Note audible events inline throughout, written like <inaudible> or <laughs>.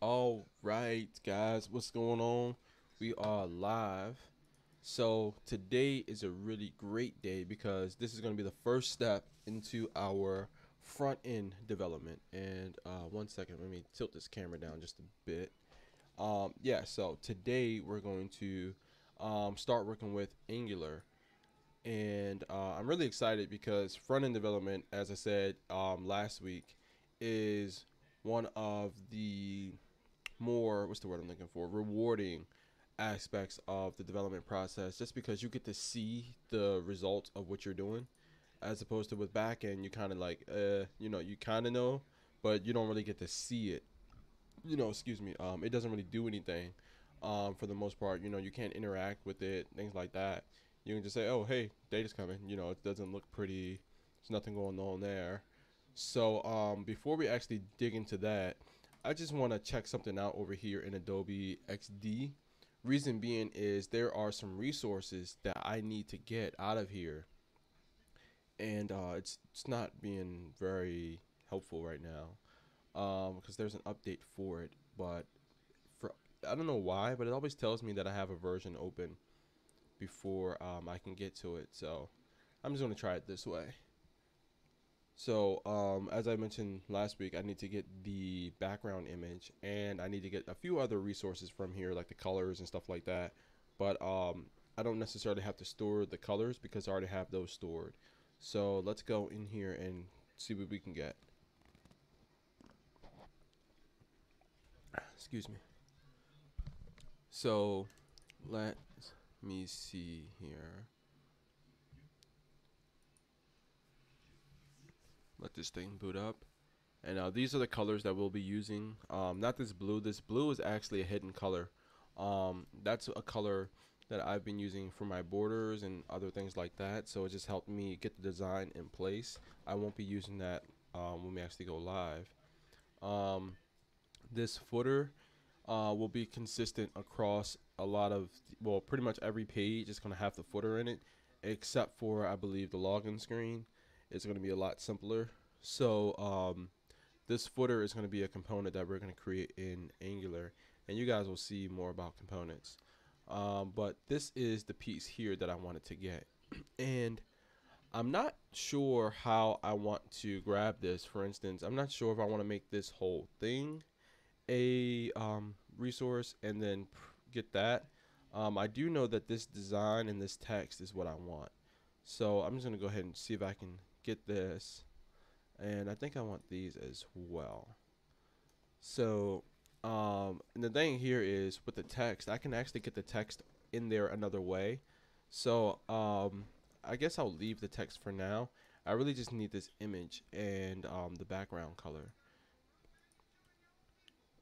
All right, guys, what's going on? We are live. So, today is a really great day because this is going to be the first step into our front end development. And uh, one second, let me tilt this camera down just a bit. Um, yeah, so today we're going to um, start working with Angular. And uh, I'm really excited because front end development, as I said um, last week, is one of the more what's the word I'm looking for? Rewarding aspects of the development process just because you get to see the results of what you're doing as opposed to with backend you kind of like uh you know you kind of know but you don't really get to see it. You know excuse me um it doesn't really do anything um for the most part you know you can't interact with it things like that. You can just say oh hey data's coming you know it doesn't look pretty there's nothing going on there. So um before we actually dig into that I just want to check something out over here in Adobe XD. Reason being is there are some resources that I need to get out of here. And uh, it's, it's not being very helpful right now um, because there's an update for it. But for I don't know why, but it always tells me that I have a version open before um, I can get to it. So I'm just going to try it this way. So, um, as I mentioned last week, I need to get the background image and I need to get a few other resources from here, like the colors and stuff like that. But um, I don't necessarily have to store the colors because I already have those stored. So let's go in here and see what we can get. Excuse me. So let me see here. Let this thing boot up. And uh, these are the colors that we'll be using. Um, not this blue. This blue is actually a hidden color. Um, that's a color that I've been using for my borders and other things like that. So it just helped me get the design in place. I won't be using that um, when we actually go live. Um, this footer uh, will be consistent across a lot of well pretty much every page. Is going to have the footer in it except for I believe the login screen it's going to be a lot simpler. So um, this footer is going to be a component that we're going to create in Angular, and you guys will see more about components. Um, but this is the piece here that I wanted to get, <clears throat> and I'm not sure how I want to grab this. For instance, I'm not sure if I want to make this whole thing a um, resource and then get that. Um, I do know that this design and this text is what I want. So I'm just going to go ahead and see if I can get this and I think I want these as well. So um, and the thing here is with the text I can actually get the text in there another way. So um, I guess I'll leave the text for now. I really just need this image and um, the background color.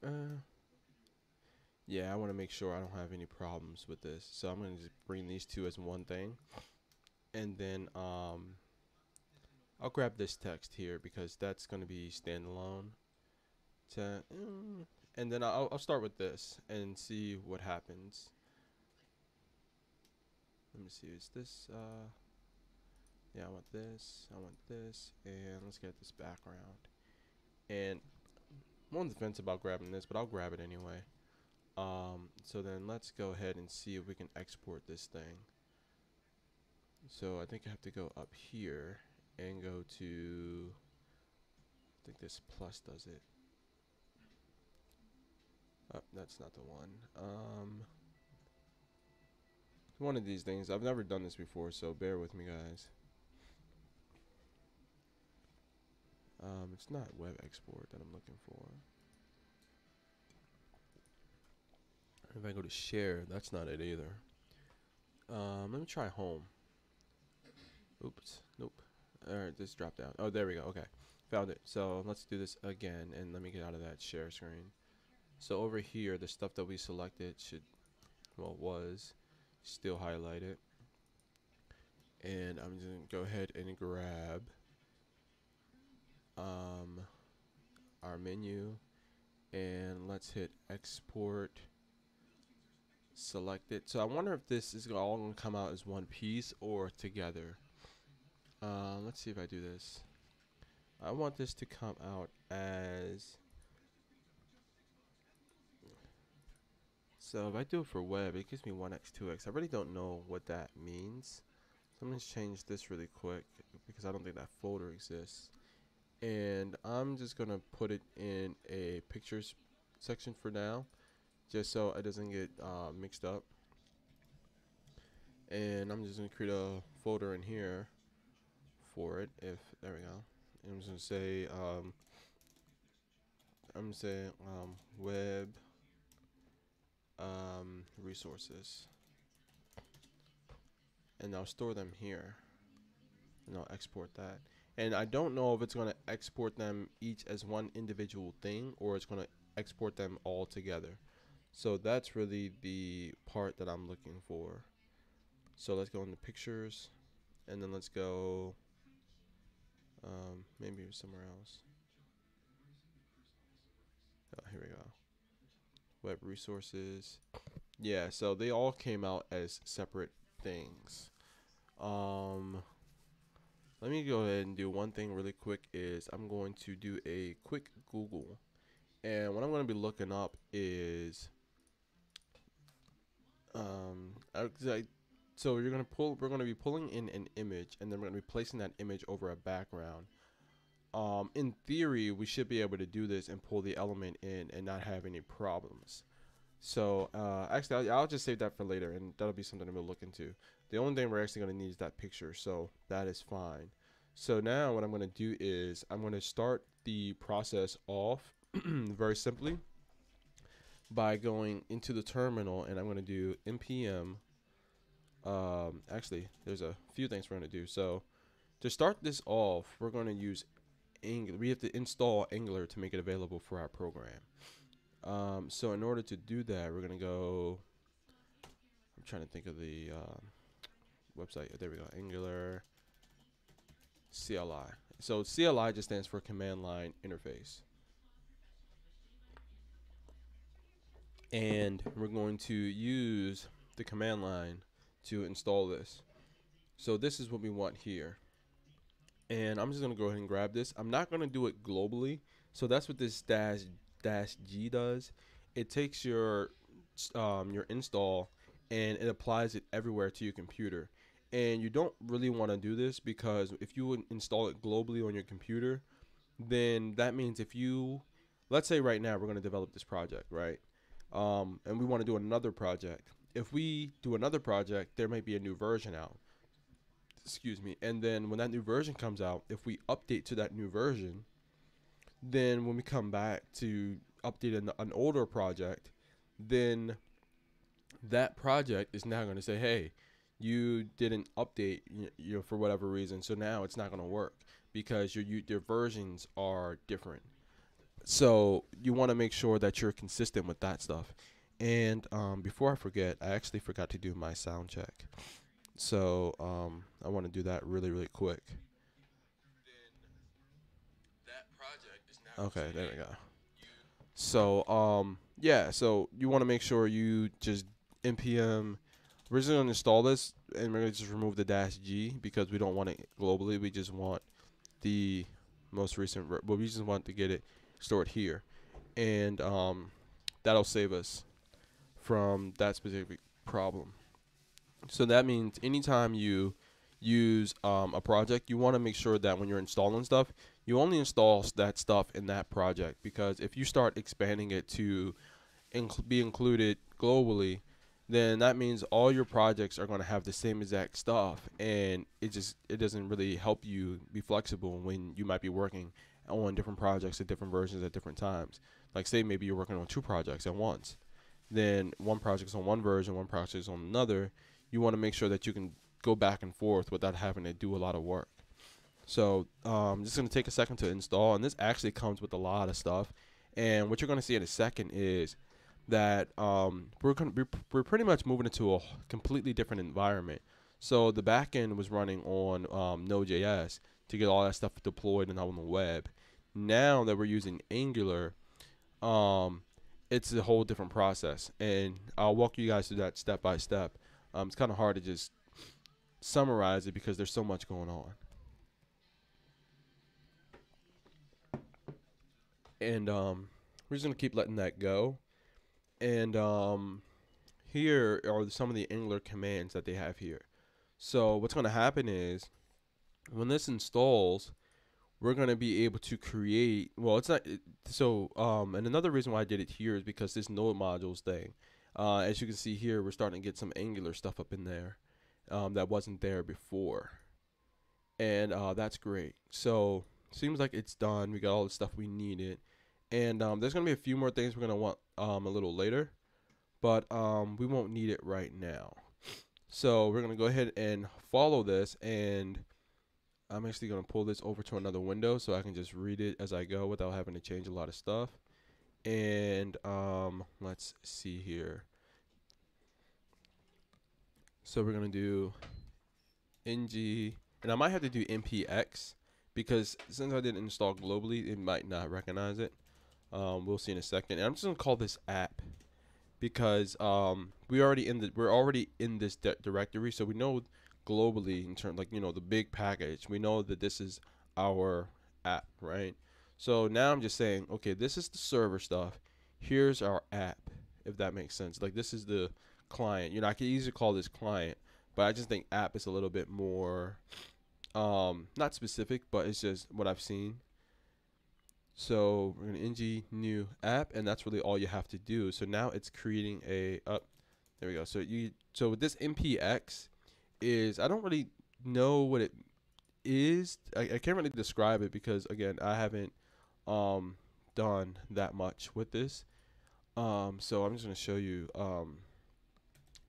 Uh, yeah I want to make sure I don't have any problems with this. So I'm going to just bring these two as one thing. And then um, I'll grab this text here because that's going to be standalone. Mm, and then I'll, I'll start with this and see what happens. Let me see, is this, uh, yeah, I want this, I want this, and let's get this background. And I'm on the fence about grabbing this, but I'll grab it anyway. Um, so then let's go ahead and see if we can export this thing. So I think I have to go up here and go to I think this plus does it. Oh, that's not the one. Um one of these things. I've never done this before so bear with me guys. Um, it's not web export that I'm looking for. If I go to share that's not it either. Um, let me try home. Oops nope Alright, this dropped down. Oh, there we go. Okay. Found it. So let's do this again and let me get out of that share screen. So over here, the stuff that we selected should, well, was still highlighted. And I'm just going to go ahead and grab um, our menu and let's hit export select it. So I wonder if this is all to come out as one piece or together. Uh, let's see if I do this. I want this to come out as So if I do it for web, it gives me 1x, 2x. I really don't know what that means. So I'm going to change this really quick because I don't think that folder exists. And I'm just going to put it in a pictures section for now, just so it doesn't get uh, mixed up. And I'm just going to create a folder in here for it. If there we go. I'm just to say, um, I'm to say um, web um, resources and I'll store them here and I'll export that and I don't know if it's going to export them each as one individual thing or it's going to export them all together so that's really the part that I'm looking for so let's go into pictures and then let's go um, maybe somewhere else oh, here we go web resources. Yeah, so they all came out as separate things. Um, let me go ahead and do one thing really quick is I'm going to do a quick Google. And what I'm going to be looking up is um I, I, so you're to pull we're going to be pulling in an image and then we're to be placing that image over a background. Um, in theory, we should be able to do this and pull the element in and not have any problems. So uh, actually, I'll, I'll, just save that for later, and that'll be something we'll look into. The only thing we're actually going to need is that picture, so that is fine. So now what I'm going to do is I'm going to start the process off <clears throat> very simply by going into the terminal, and I'm going to do npm. Um, actually, there's a few things we're going to do. So to start this off, we're going to use Angular. We have to install Angular to make it available for our program. Um, so in order to do that, we're gonna go. I'm trying to think of the uh, website. There we go. Angular CLI. So CLI just stands for Command Line Interface. And we're going to use the command line to install this. So this is what we want here and I'm just gonna go ahead and grab this. I'm not gonna do it globally, so that's what this dash dash G does. It takes your um, your install and it applies it everywhere to your computer. And you don't really want to do this because if you install it globally on your computer, then that means if you, let's say right now we're going to develop this project, right? Um, and we want to do another project. If we do another project, there might be a new version out. Excuse me. And then when that new version comes out if we update to that new version then when we come back to update an, an older project then that project is now going to say hey you didn't update you know for whatever reason so now it's not going to work because your your versions are different. So you want to make sure that you're consistent with that stuff and um, before i forget i actually forgot to do my sound check so um, I want to do that really, really quick. Okay, there we go. So um, yeah, so you want to make sure you just npm. We're just gonna install this, and we're gonna just remove the dash g because we don't want it globally. We just want the most recent. But we just want to get it stored here, and um, that'll save us from that specific problem. So that means anytime you use um, a project, you want to make sure that when you're installing stuff, you only install that stuff in that project because if you start expanding it to inc- be included globally, then that means all your projects are going to have the same exact stuff and it just it doesn't really help you be flexible when you might be working on different projects at different versions at different times. Like say maybe you're working on two projects at once. Then one project's on one version, one project's on another you want to make sure that you can go back and forth without having to do a lot of work. So um, just going to take a second to install, and this actually comes with a lot of stuff. And what you're going to see in a second is that um, we're to be we're pretty much moving into a completely different environment. So the backend was running on um, Node.js to get all that stuff deployed and on the web. Now that we're using Angular, um, it's a whole different process, and I'll walk you guys through that step by step. Um, it's kind of hard to just summarize it because there's so much going on. And um, we're just gonna keep letting that go. And um, here are some of the Angular commands that they have here. So what's going to happen is when this installs, we're going to be able to create, well, it's not, so, um, and another reason why I did it here is because this node modules thing, uh, as you can see here, we're starting to get some Angular stuff up in there um, that wasn't there before. And uh, that's great. So seems like it's done. We got all the stuff we needed. And um, there's going to be a few more things we're going to want um, a little later. But um, we won't need it right now. So we're going to go ahead and follow this. And I'm actually going to pull this over to another window so I can just read it as I go without having to change a lot of stuff. And um, let's see here. So we're going to do ng, and I might have to do npx because since I didn't install globally, it might not recognize it. Um, we'll see in a second. And I'm just gonna call this app because um, we already in the we're already in this directory, so we know globally in terms like you know the big package. We know that this is our app, right? So now I'm just saying, okay, this is the server stuff. Here's our app, if that makes sense. Like this is the client. You know, I could easily call this client, but I just think app is a little bit more, um, not specific, but it's just what I've seen. So we're gonna ng new app, and that's really all you have to do. So now it's creating a up. Oh, there we go. So you so with this npx is I don't really know what it is. I, I can't really describe it because again I haven't um, done that much with this. Um, so I'm just gonna show you um,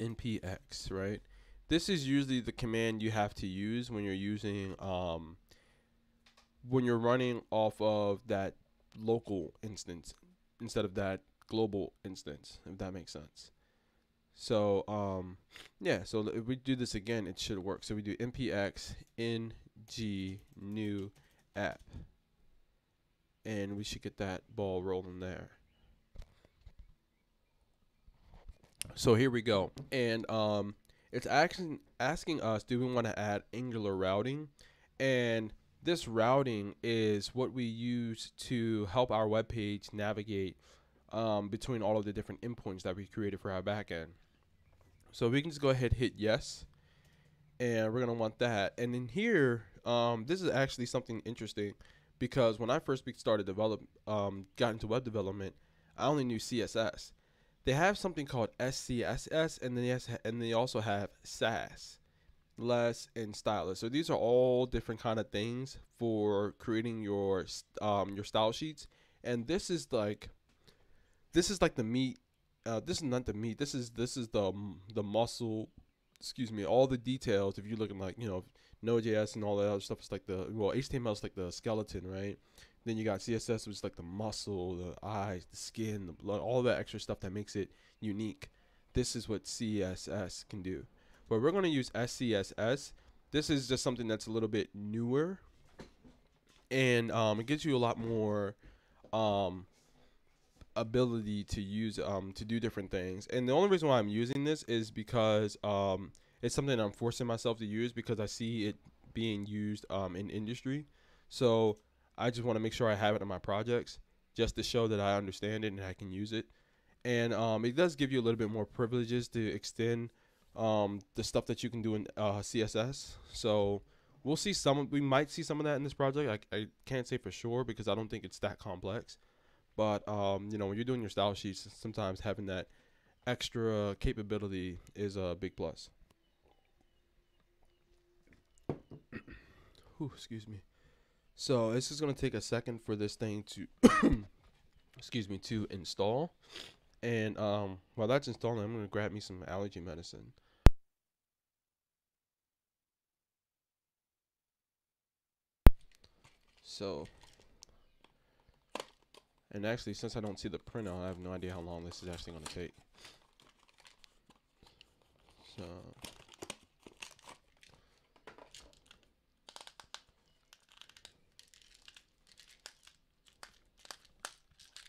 npx right. This is usually the command you have to use when you're using um, when you're running off of that local instance instead of that global instance, if that makes sense. So um, yeah, so if we do this again, it should work. So we do npx ng new app, and we should get that ball rolling there. So here we go, and um, it's actually asking us, do we want to add Angular routing, and this routing is what we use to help our web page navigate um, between all of the different endpoints that we created for our backend. So we can just go ahead hit yes, and we're gonna want that. And in here, um, this is actually something interesting because when I first started develop, um, got into web development, I only knew CSS. They have something called SCSS, and then and they also have Sass less, and stylus. So these are all different kind of things for creating your um, your style sheets. And this is like this is like the meat. Uh, this is not the meat. This is this is the the muscle. Excuse me. All the details. If you're looking like you know Node.js and all that other stuff, is like the well HTML is like the skeleton, right? Then you got CSS, which is like the muscle, the eyes, the skin, the blood, all that extra stuff that makes it unique. This is what CSS can do but we're going to use SCSS. This is just something that's a little bit newer, and um, it gives you a lot more um, ability to use um, to do different things. And the only reason why I'm using this is because um, it's something I'm forcing myself to use because I see it being used um, in industry. So I just want to make sure I have it in my projects just to show that I understand it and I can use it. And um, it does give you a little bit more privileges to extend um, the stuff that you can do in uh, CSS. So we'll see some. We might see some of that in this project. I, I can't say for sure because I don't think it's that complex. But um, you know, when you're doing your style sheets, sometimes having that extra capability is a big plus. <coughs> Excuse me. So this is gonna take a second for this thing to, <coughs> excuse me, to install. And um, while that's installing, I'm gonna grab me some allergy medicine. So, and actually, since I don't see the printout, I have no idea how long this is actually going to take. So,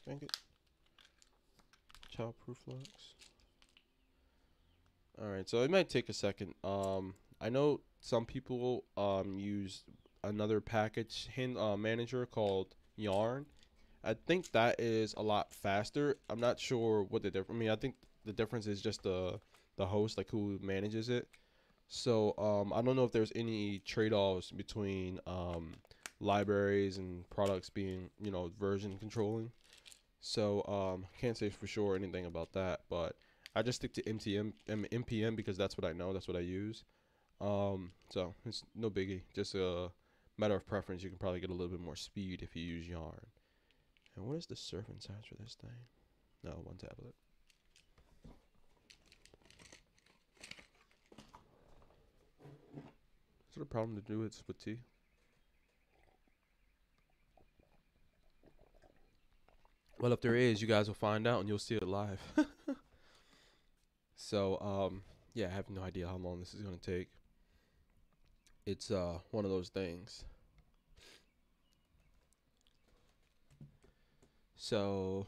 dang it, childproof locks. All right, so it might take a second. Um, I know some people um use another package hand, uh, manager called Yarn. I think that is a lot faster. I'm not sure what the difference. I mean, I think the difference is just the the host, like who manages it. So um, I don't know if there's any trade-offs between um, libraries and products being you know version controlling. So um, can't say for sure anything about that, but I just stick to MTM npm because that's what I know, that's what I use. Um, so it's no biggie, just a matter of preference. You can probably get a little bit more speed if you use Yarn. And what is the surfing size for this thing? No, one tablet. Is it a problem to do it with tea? Well, if there is, you guys will find out and you'll see it live. <laughs> so, um, yeah, I have no idea how long this is going to take. It's uh, one of those things. So,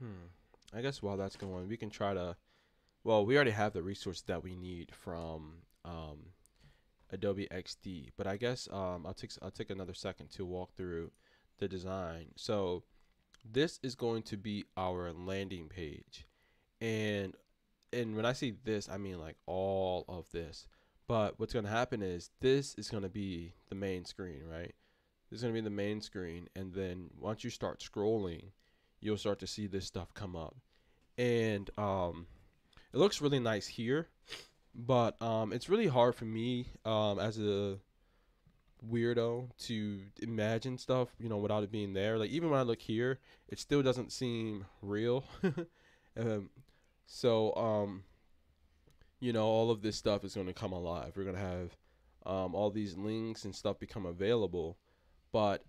hmm, I guess while that's going, on, we can try to. Well, we already have the resources that we need from um, Adobe XD, but I guess um, I'll take I'll take another second to walk through the design. So this is going to be our landing page and and when i say this i mean like all of this but what's going to happen is this is going to be the main screen right this is going to be the main screen and then once you start scrolling you'll start to see this stuff come up and um, it looks really nice here but um, it's really hard for me um, as a weirdo to imagine stuff, you know, without it being there. Like even when I look here, it still doesn't seem real. <laughs> um, so um, you know, all of this stuff is going to come alive. We're going to have um, all these links and stuff become available. But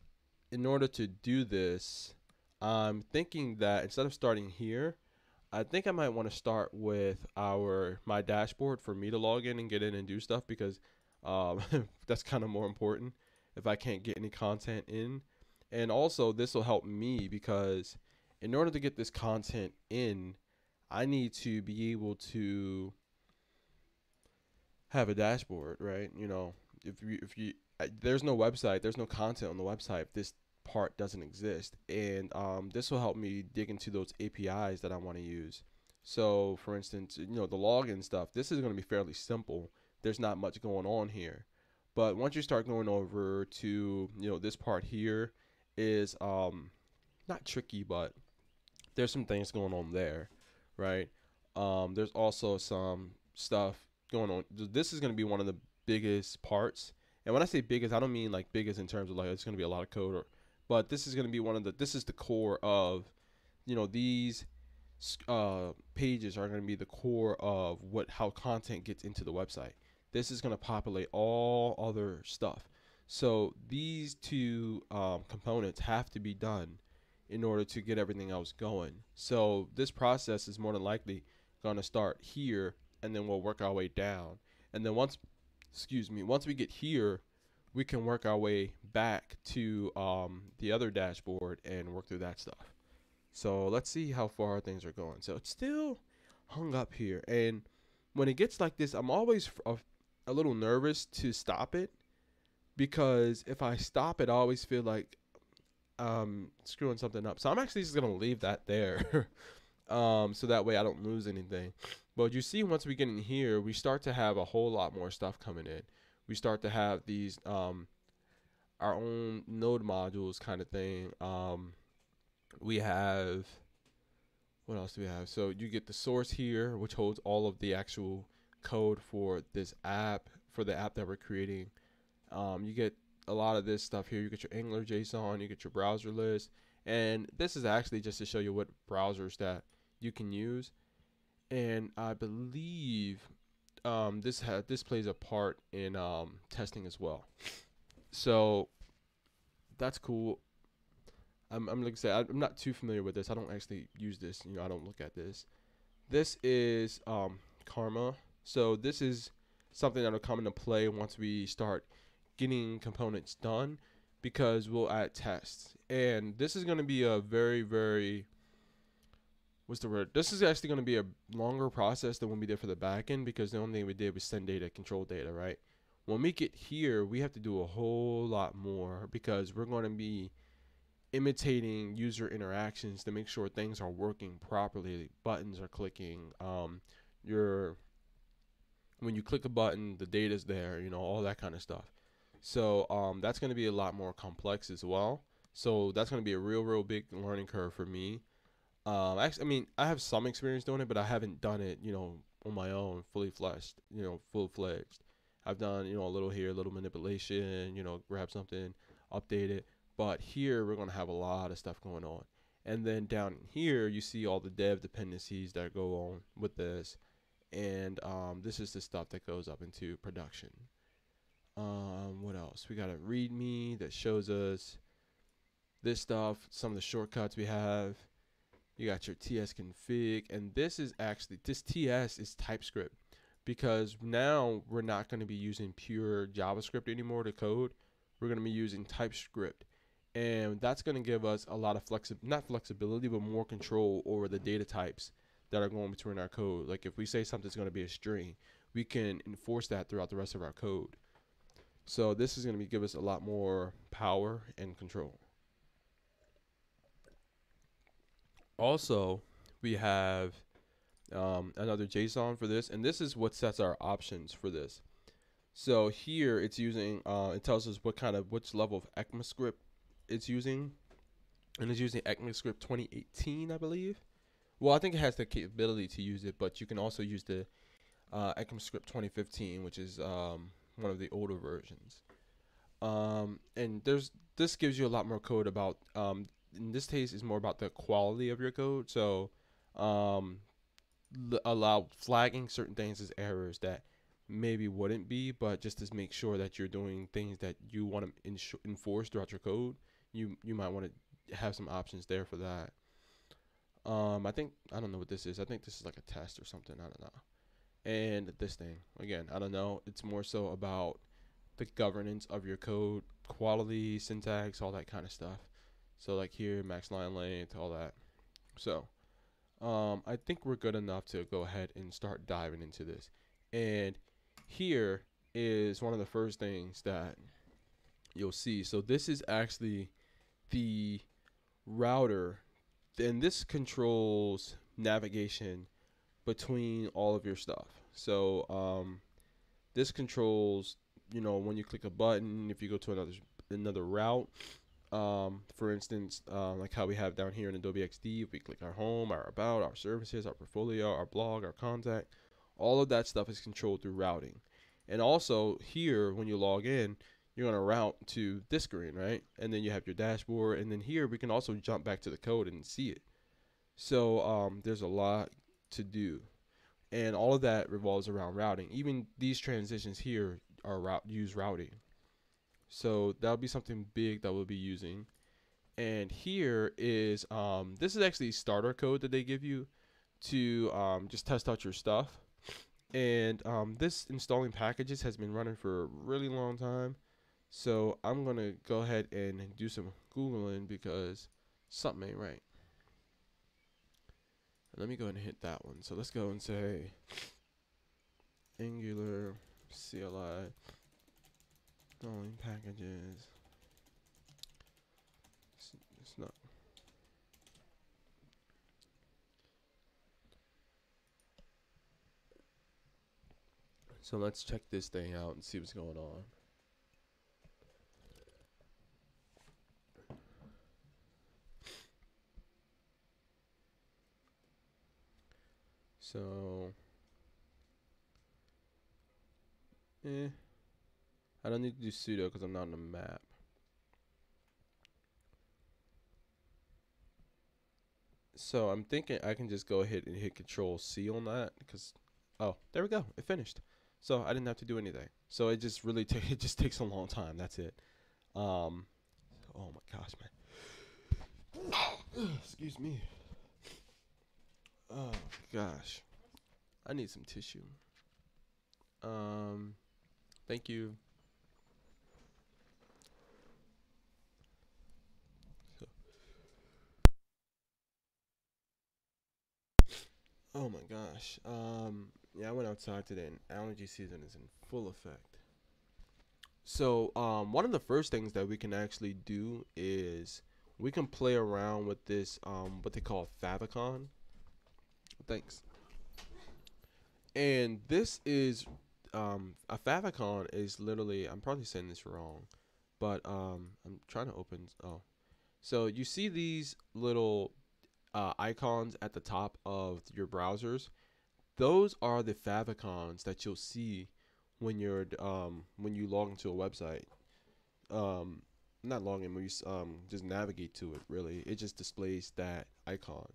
in order to do this, I'm thinking that instead of starting here, I think I might want to start with our my dashboard for me to log in and get in and do stuff because um, <laughs> that's kind of more important if I can't get any content in. And also, this will help me because in order to get this content in, I need to be able to have a dashboard, right? You know, if you if you there's no website, there's no content on the website this part doesn't exist, and um, this will help me dig into those APIs that I want to use. So, for instance, you know, the login stuff. This is going to be fairly simple there's not much going on here. But once you start going over to, you know, this part here is um not tricky, but there's some things going on there, right? Um, there's also some stuff going on. This is going to be one of the biggest parts. And when I say biggest, I don't mean like biggest in terms of like it's going to be a lot of code, or, but this is going to be one of the. This is the core of, you know, these uh, pages are going to be the core of what how content gets into the website this is going to populate all other stuff. So these two um, components have to be done in order to get everything else going. So this process is more than likely going to start here and then we'll work our way down. And then once, excuse me, once we get here, we can work our way back to um, the other dashboard and work through that stuff. So let's see how far things are going. So it's still hung up here. And when it gets like this, I'm always a little nervous to stop it because if I stop it, I always feel like um screwing something up. So I'm actually just gonna leave that there. <laughs> um, so that way I don't lose anything. But you see, once we get in here, we start to have a whole lot more stuff coming in. We start to have these um our own node modules kind of thing. Um, we have what else do we have? So you get the source here, which holds all of the actual code for this app for the app that we're creating. Um, you get a lot of this stuff here. You get your Angular JSON, you get your browser list, and this is actually just to show you what browsers that you can use. And I believe um, this ha- this plays a part in um, testing as well. So that's cool. I'm, I'm like I said, I'm not too familiar with this. I don't actually use this. You know, I don't look at this. This is um, Karma. So this is something that'll come into play once we start getting components done because we'll add tests. And this is going to be a very, very, what's the word? This is actually going to be a longer process than when we did for the backend because the only thing we did was send data, control data, right? When we get here, we have to do a whole lot more because we're going to be imitating user interactions to make sure things are working properly. Buttons are clicking. Um, your when you click a button, the data's there. You know all that kind of stuff. So um, that's going to be a lot more complex as well. So that's going to be a real, real big learning curve for me. Um, actually, I mean, I have some experience doing it, but I haven't done it, you know, on my own, fully fleshed, you know, full fledged. I've done, you know, a little here, a little manipulation, you know, grab something, update it. But here we're going to have a lot of stuff going on. And then down here, you see all the dev dependencies that go on with this. And um, this is the stuff that goes up into production. Um, what else? We got a README that shows us this stuff, some of the shortcuts we have. You got your TS config, and this is actually this TS is TypeScript because now we're not going to be using pure JavaScript anymore to code. We're going to be using TypeScript, and that's going to give us a lot of flexi not flexibility, but more control over the data types that are going between our code. Like if we say something's going to be a string, we can enforce that throughout the rest of our code. So this is going to give us a lot more power and control. Also, we have um, another JSON for this, and this is what sets our options for this. So here it's using, uh, it tells us what kind of, which level of ECMAScript it's using, and it's using ECMAScript 2018, I believe. Well, I think it has the capability to use it, but you can also use the uh, ECMAScript 2015, which is um, one of the older versions. Um, and there's this gives you a lot more code about um, in this case is more about the quality of your code. So, um, allow flagging certain things as errors that maybe wouldn't be, but just to make sure that you're doing things that you want to enforce throughout your code, you you might want to have some options there for that. Um, I think I don't know what this is. I think this is like a test or something. I don't know. And this thing again, I don't know. It's more so about the governance of your code, quality, syntax, all that kind of stuff. So like here, max line length, all that. So um, I think we're good enough to go ahead and start diving into this. And here is one of the first things that you'll see. So this is actually the router, and this controls navigation between all of your stuff. So um, this controls, you know, when you click a button, if you go to another another route, um, for instance, uh, like how we have down here in Adobe XD, we click our home, our about, our services, our portfolio, our blog, our contact, all of that stuff is controlled through routing. And also here, when you log in, you're going to route to this screen, right? And then you have your dashboard. And then here, we can also jump back to the code and see it. So um, there's a lot to do. And all of that revolves around routing. Even these transitions here are route use routing. So that'll be something big that we'll be using. And here is um, this is actually starter code that they give you to um, just test out your stuff. And um, this installing packages has been running for a really long time. So I'm going to go ahead and do some Googling because something ain't right. Let me go and hit that one. So let's go and say Angular CLI installing packages. It's, it's not. So let's check this thing out and see what's going on. So, eh. I don't need to do sudo because I'm not on the Mac. So I'm thinking I can just go ahead and hit Control C on that because, oh, there we go. It finished. So I didn't have to do anything. So it just really <laughs> it just takes a long time. That's it. Um, oh my gosh, man. <coughs> Excuse me. Oh gosh, I need some tissue. Um, thank you. Oh my gosh. Um, yeah, I went outside today and allergy season is in full effect. So, um, one of the first things that we can actually do is we can play around with this um what they call favicon. Thanks. And this is um a favicon is literally I'm probably saying this wrong, but um I'm trying to open oh. So you see these little uh, icons at the top of your browsers. Those are the favicons that you'll see when you're um when you log into a website. Um not log in, when you um just navigate to it really. It just displays that icon.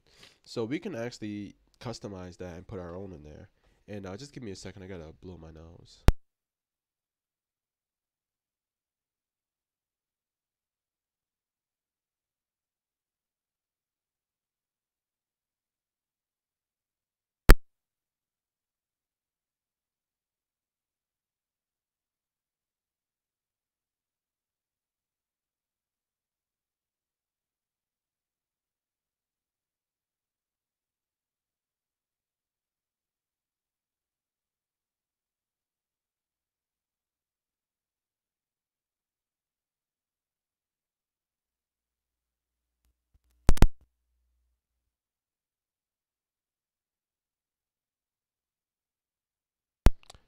So we can actually customize that and put our own in there. And uh, just give me a second, I gotta blow my nose.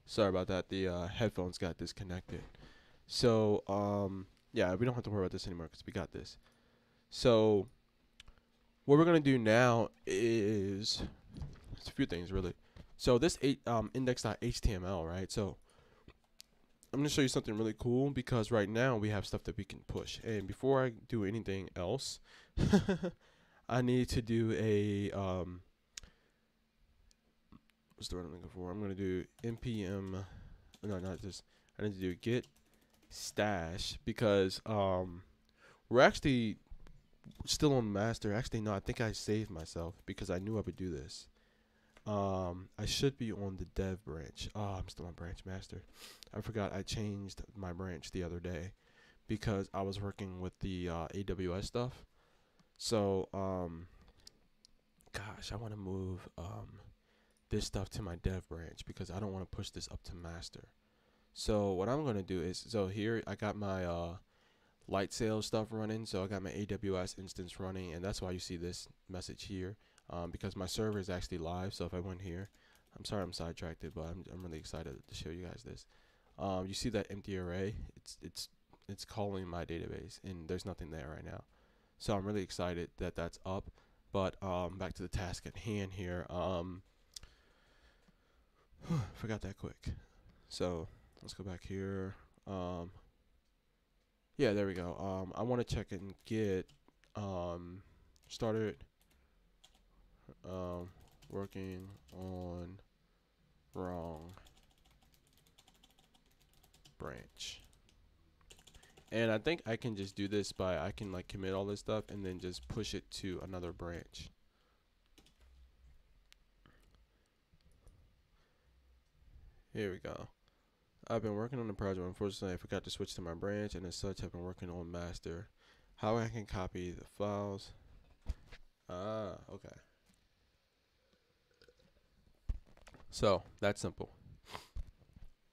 Sorry about that. The uh, headphones got disconnected. So, um, yeah, we don't have to worry about this anymore because we got this. So, what we're gonna do now is it's a few things really. So this um, index.html, right? So I'm gonna show you something really cool because right now we have stuff that we can push. And before I do anything else, <laughs> I need to do a um, what's the word I'm looking for? I'm gonna do npm. No, not this. I need to do git stash because um, we're actually still on master. Actually, no, I think I saved myself because I knew I would do this. Um, I should be on the dev branch. Oh, I'm still on branch master. I forgot I changed my branch the other day because I was working with the uh, AWS stuff. So, um, gosh, I want to move um, this stuff to my dev branch because I don't want to push this up to master. So what I'm gonna do is so here I got my uh, Lightsail stuff running. So I got my AWS instance running, and that's why you see this message here um, because my server is actually live. So if I went here, I'm sorry I'm sidetracked, but I'm I'm really excited to show you guys this. Um, you see that empty array? It's it's it's calling my database, and there's nothing there right now. So I'm really excited that that's up. But um, back to the task at hand here. Um, <sighs> forgot that quick. So let's go back here. Um, yeah, there we go. Um, I want to check and get um, started um, working on wrong branch. And I think I can just do this by I can like commit all this stuff and then just push it to another branch. Here we go. I've been working on the project. Unfortunately, I forgot to switch to my branch, and as such, I've been working on master. How I can copy the files. Ah, okay. So, that's simple.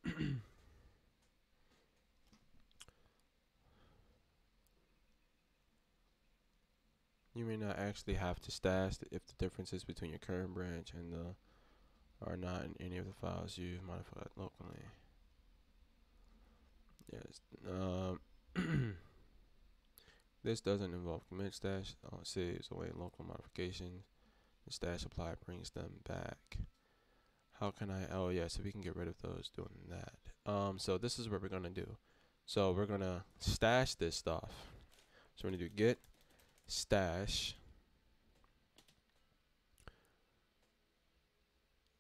<coughs> you may not actually have to stash if the differences between your current branch and the are not in any of the files you've modified locally. Yes. Um, <clears throat> this doesn't involve commit stash. Uh, saves away local modifications. The stash apply brings them back. How can I? Oh yeah, so we can get rid of those doing that. Um, so this is what we're gonna do. So we're gonna stash this stuff. So we're gonna do git stash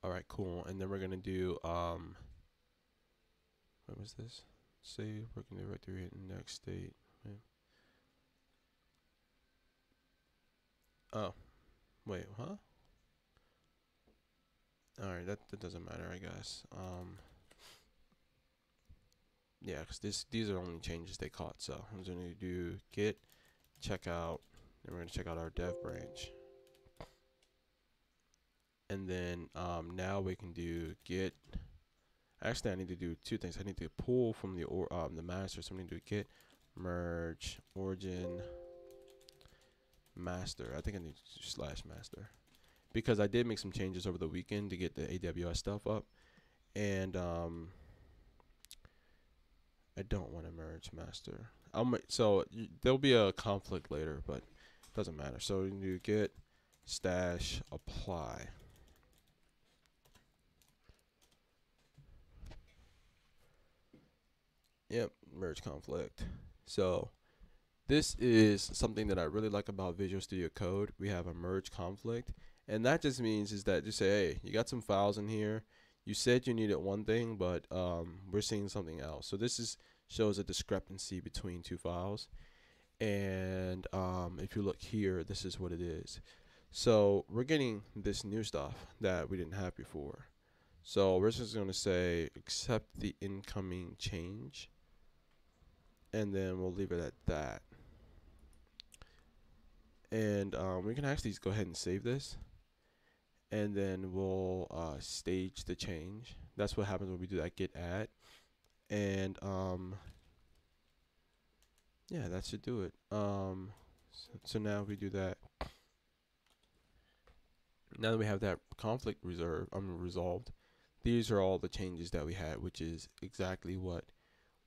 All right, cool. And then we're gonna do um. What was this? Save working directory index state. Oh, wait, huh? All right, that that doesn't matter, I guess. Um. Yeah, because this these are only changes they caught. So I'm just gonna do git checkout. Then we're gonna check out our dev branch and then um, now we can do git actually I need to do two things I need to pull from the or um, the master so I'm going to do git merge origin master. I think I need to slash master because I did make some changes over the weekend to get the AWS stuff up, and um, I don't want to merge master. I'll so there'll be a conflict later, but it doesn't matter. So you get stash apply. Yep, merge conflict. So this is something that I really like about Visual Studio Code. We have a merge conflict, and that just means is that just say, hey, you got some files in here. You said you needed one thing, but um, we're seeing something else. So this is shows a discrepancy between two files. And um, if you look here, this is what it is. So we're getting this new stuff that we didn't have before. So we're just going to say accept the incoming change. And then we'll leave it at that. And um, we can actually go ahead and save this. And then we'll uh, stage the change. That's what happens when we do that git add and um yeah that should do it um so, so now we do that now that we have that conflict um resolved these are all the changes that we had which is exactly what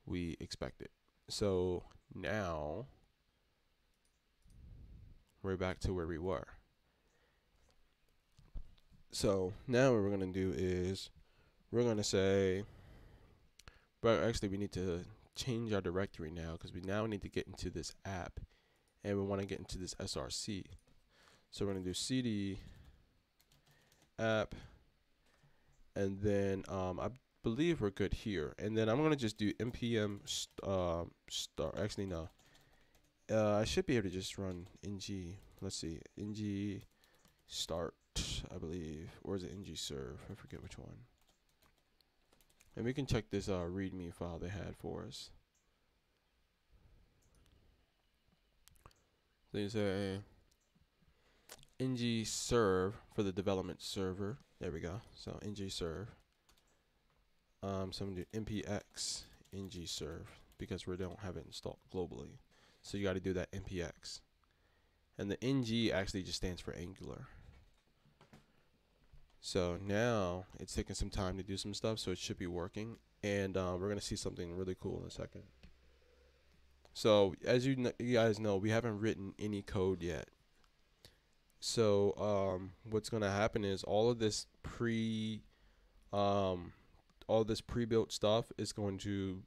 we expected so now we're back to where we were so now what we're going to do is we're going to say but actually, we need to change our directory now because we now need to get into this app and we want to get into this SRC. So we're going to do cd app and then um, I believe we're good here. And then I'm going to just do npm st uh, start. Actually, no. Uh, I should be able to just run ng. Let's see. ng start, I believe. Or is it ng serve? I forget which one. And we can check this uh, README file they had for us. You say ng serve for the development server. There we go. So ng serve. Um, so I'm gonna do npx ng serve because we don't have it installed globally. So you got to do that npx. And the ng actually just stands for Angular. So now it's taking some time to do some stuff, so it should be working. And uh, we're going to see something really cool in a second. So as you, you guys know, we haven't written any code yet. So um, what's going to happen is all of this pre, um, all this pre-built stuff is going to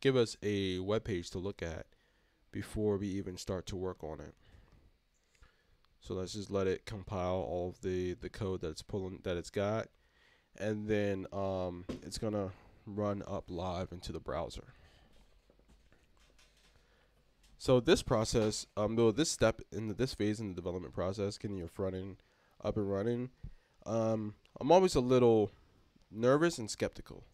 give us a web page to look at before we even start to work on it. So let's just let it compile all of the, the code that it's pulling that it's got. And then um, it's gonna run up live into the browser. So this process, um, though this step in the, this phase in the development process, getting your front end up and running, um, I'm always a little nervous and skeptical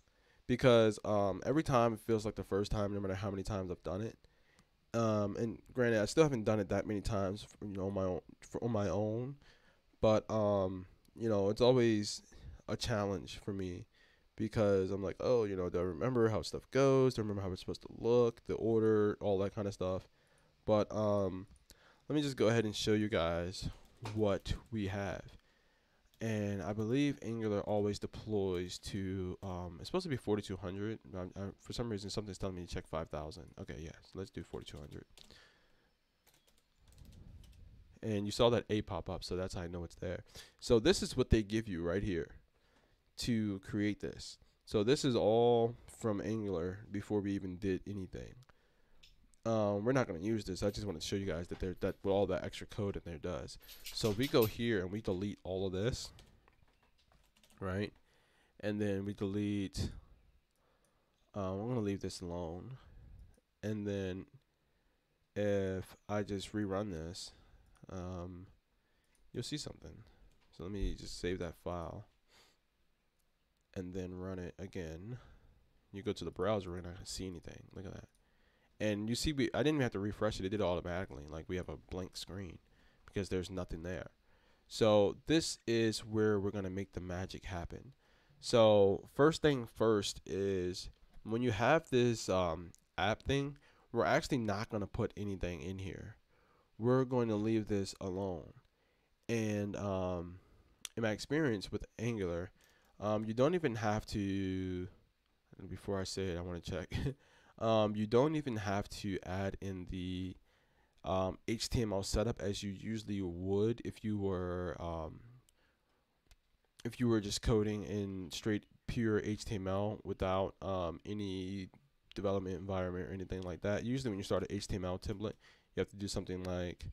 because um, every time it feels like the first time, no matter how many times I've done it. Um, and granted, I still haven't done it that many times, for, you know, on my own, for, on my own. But um, you know, it's always a challenge for me because I'm like, oh, you know, do I remember how stuff goes? Do I remember how it's supposed to look, the order, all that kind of stuff? But um, let me just go ahead and show you guys what we have and I believe Angular always deploys to um, it's supposed to be 4200. for some reason, something's telling me to check 5000. Okay, yes, let's do 4200. And you saw that A pop up, so that's how I know it's there. So this is what they give you right here to create this. So this is all from Angular before we even did anything. Um, we're not going to use this. I just want to show you guys that there that all that extra code in there does. So we go here and we delete all of this, right? And then we delete. Um, I'm going to leave this alone. And then if I just rerun this, um, you'll see something. So let me just save that file and then run it again. You go to the browser and I can see anything. Look at that and you see we I didn't even have to refresh it it did it automatically like we have a blank screen because there's nothing there so this is where we're gonna make the magic happen so first thing first is when you have this um, app thing we're actually not gonna put anything in here we're going to leave this alone. And um, in my experience with Angular, um, you don't even have to. Before I say it, I want to check. <laughs> um, you don't even have to add in the um, HTML setup as you usually would if you were um, if you were just coding in straight pure HTML without um, any development environment or anything like that. Usually, when you start an HTML template, you have to do something like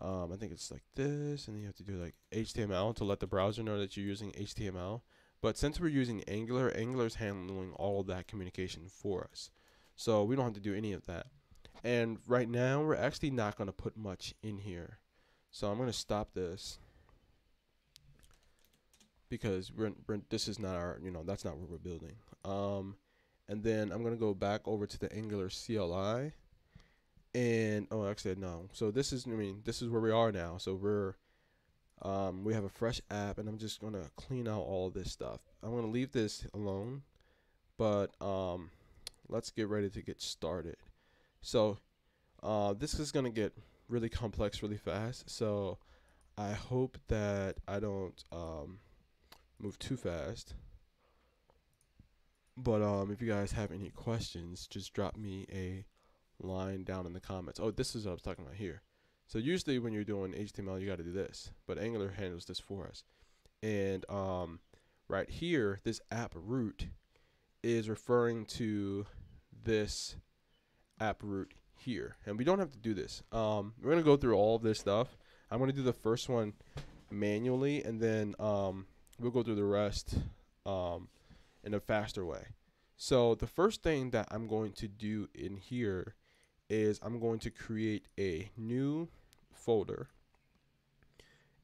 um, I think it's like this, and then you have to do like HTML to let the browser know that you're using HTML. But since we're using Angular, Angular is handling all of that communication for us. So we don't have to do any of that. And right now, we're actually not going to put much in here. So I'm going to stop this because we're, we're, this is not our, you know, that's not what we're building. Um, and then I'm going to go back over to the Angular CLI. And, oh, actually, no. So this is, I mean, this is where we are now. So we're, um, we have a fresh app, and I'm just going to clean out all this stuff. I'm going to leave this alone, but um, let's get ready to get started. So uh, this is going to get really complex really fast. So I hope that I don't um, move too fast. But um, if you guys have any questions, just drop me a line down in the comments. Oh, this is what I was talking about here. So usually when you're doing HTML, you got to do this, but Angular handles this for us. And um, right here, this app root is referring to this app root here. And we don't have to do this. Um, we're going to go through all of this stuff. I'm going to do the first one manually, and then um, we'll go through the rest um, in a faster way. So the first thing that I'm going to do in here is I'm going to create a new folder.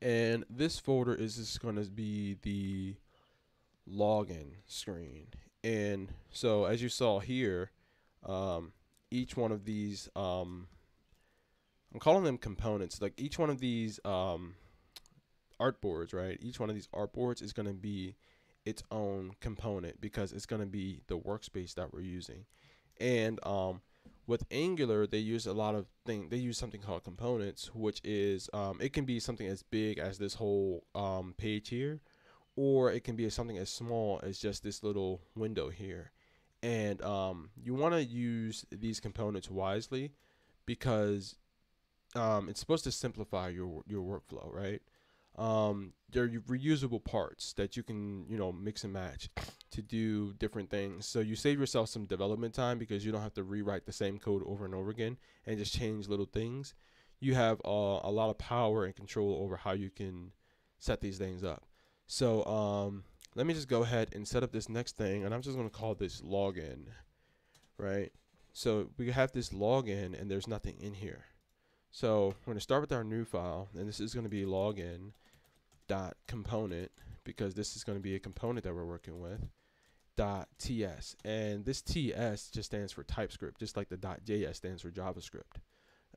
And this folder is just going to be the login screen. And so as you saw here, um, each one of these, um, I'm calling them components. Like each one of these um, artboards, right? Each one of these artboards is going to be its own component because it's going to be the workspace that we're using. And um, with Angular, they use a lot of thing. They use something called components, which is um, it can be something as big as this whole um, page here, or it can be something as small as just this little window here and um, you want to use these components wisely because um, it's supposed to simplify your your workflow, right? Um, they're reusable parts that you can you know mix and match to do different things. So you save yourself some development time because you don't have to rewrite the same code over and over again and just change little things. You have uh, a lot of power and control over how you can set these things up. So um, let me just go ahead and set up this next thing and I'm just going to call this login right? So we have this login and there's nothing in here. So we're going to start with our new file and this is going to be login dot component because this is going to be a component that we're working with dot ts and this ts just stands for TypeScript just like the dot js stands for JavaScript.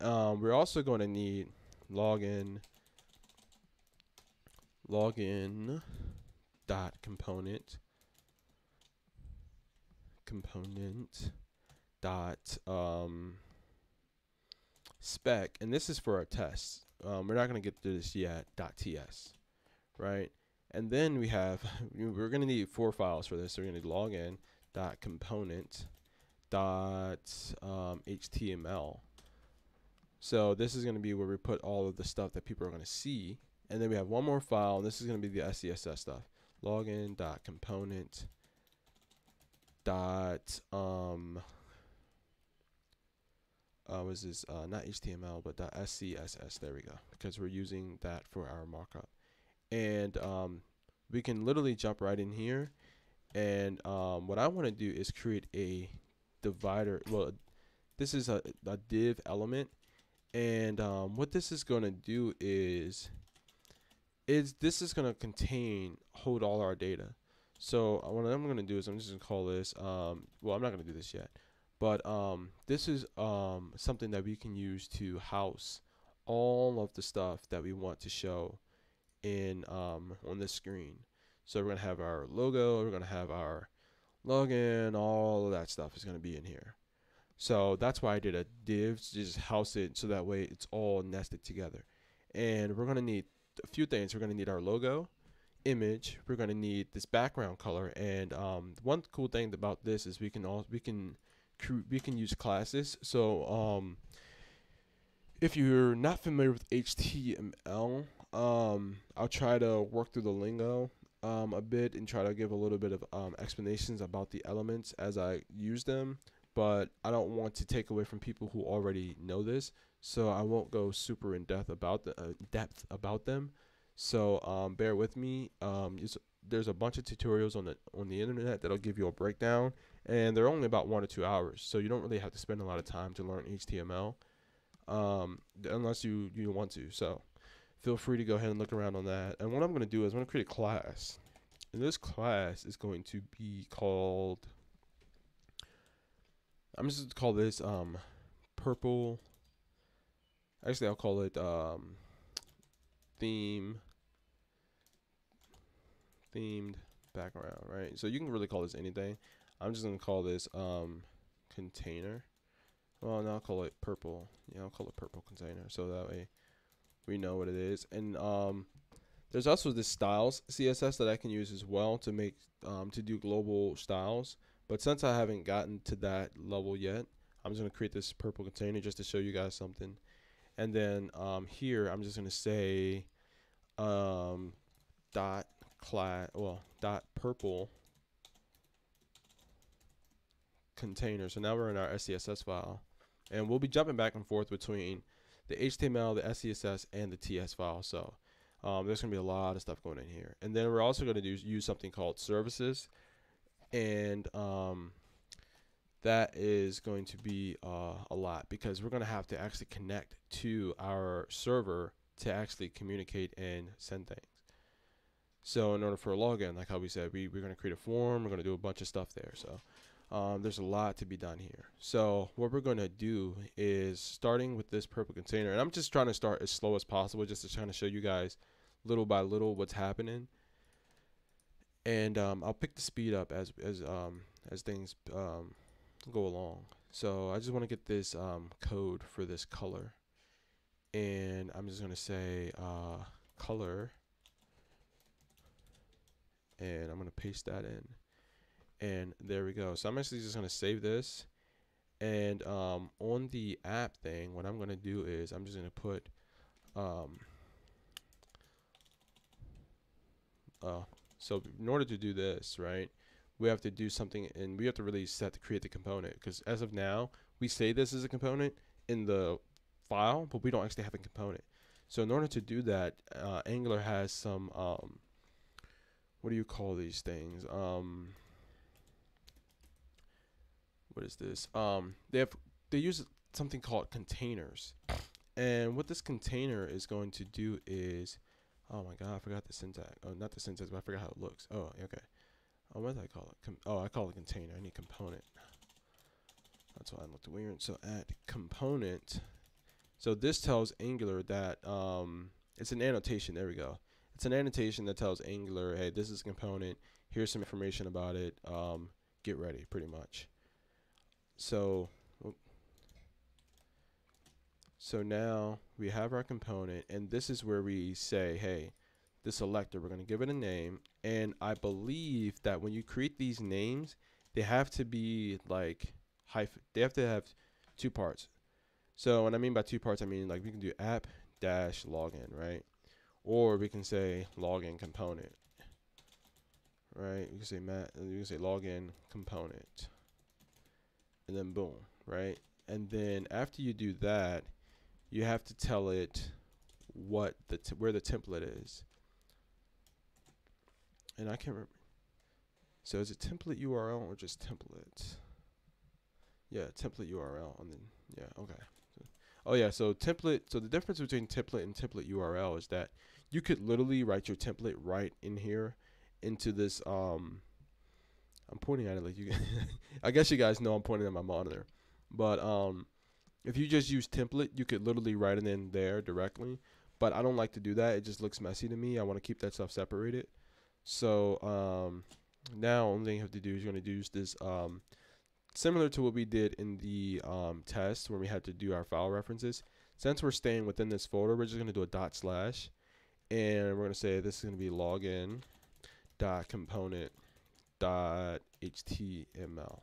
Um, we're also going to need login login dot component component dot um, spec and this is for our tests. Um, we're not going to get to this yet dot ts right? And then we have <laughs> we're going to need four files for this. So we're going to login dot component dot um, html so this is going to be where we put all of the stuff that people are going to see. And then we have one more file and this is going to be the SCSS stuff login dot component dot um uh, was this? Uh, not HTML but SCSS there we go. Because we're using that for our markup and um, we can literally jump right in here. And um, what I want to do is create a divider. Well this is a, a div element. And um, what this is going to do is is this is going to contain hold all our data. So uh, what I'm going to do is I'm just going to call this. Um, well, I'm not going to do this yet, but um, this is um, something that we can use to house all of the stuff that we want to show in um, on this screen. So we're going to have our logo. We're going to have our login. All of that stuff is going to be in here. So that's why I did a div to just house it so that way it's all nested together. And we're gonna need a few things. We're gonna need our logo, image. We're gonna need this background color. And um, one cool thing about this is we can all we can we can use classes. So um, if you're not familiar with HTML, um, I'll try to work through the lingo um, a bit and try to give a little bit of um, explanations about the elements as I use them. But I don't want to take away from people who already know this, so I won't go super in depth about the uh, depth about them. So um, bear with me. Um, there's a bunch of tutorials on the on the internet that'll give you a breakdown, and they're only about one or two hours, so you don't really have to spend a lot of time to learn HTML, um, unless you you want to. So feel free to go ahead and look around on that. And what I'm going to do is I'm going to create a class. And this class is going to be called, I'm just going to call this um, purple, actually I'll call it um, theme, themed background, right? So you can really call this anything. I'm just to call this um, container. Well, now I'll call it purple. Yeah, I'll call it purple container. So that way we know what it is. And um, there's also this styles CSS that I can use as well to make um, to do global styles. But since I haven't gotten to that level yet, I'm just to create this purple container just to show you guys something. And then um, here, I'm just going to say um, dot class, well, dot purple container. So now we're in our SCSS file. And we'll be jumping back and forth between the HTML, the SCSS, and the TS file. So um, there's going to be a lot of stuff going in here. And then we're also going to use something called services. And um, that is going to be uh, a lot because we're going to have to actually connect to our server to actually communicate and send things. So in order for a login, like how we said, we, we're going to create a form. We're going to do a bunch of stuff there. So um, there's a lot to be done here. So what we're going to do is starting with this purple container, and I'm just trying to start as slow as possible just to try to show you guys little by little what's happening. And um, I'll pick the speed up as as um, as things um, go along. So I just want to get this um, code for this color, and I'm just going to say uh, color, and I'm going to paste that in. And there we go. So I'm actually just gonna save this. And um, on the app thing what I'm gonna do is I'm just gonna put um, uh, so in order to do this right we have to do something and we have to really set to create the component because as of now we say this is a component in the file but we don't actually have a component so in order to do that uh, Angular has some um, what do you call these things um, what is this? Um, they have they use something called containers, and what this container is going to do is, oh my god, I forgot the syntax. Oh, not the syntax, but I forgot how it looks. Oh, okay. Oh, what did I call it? Com oh, I call it container. I need component. That's why I looked weird. So add component. So this tells Angular that um, it's an annotation. There we go. It's an annotation that tells Angular, hey, this is a component. Here's some information about it. Um, get ready, pretty much. So, so now we have our component and this is where we say, hey, the selector, we're going to give it a name. And I believe that when you create these names, they have to be like hyphen, they have to have two parts. So what I mean by two parts, I mean like we can do app dash login, right? Or we can say login component, right? We can say mat, we can say login component and then boom, right? And then after you do that, you have to tell it what the where the template is. And I can't remember. So is it template URL or just template? Yeah, template URL and then yeah, okay. Oh yeah, so template so the difference between template and template URL is that you could literally write your template right in here into this um I'm pointing at it like you. <laughs> I guess you guys know I'm pointing at my monitor, but um, if you just use template, you could literally write it in there directly. But I don't like to do that. It just looks messy to me. I want to keep that stuff separated. So um, now only thing you have to do is you're going to use this um, similar to what we did in the um, test when we had to do our file references. Since we're staying within this folder, we're just going to do a dot slash, and we're going to say this is going to be login dot component dot html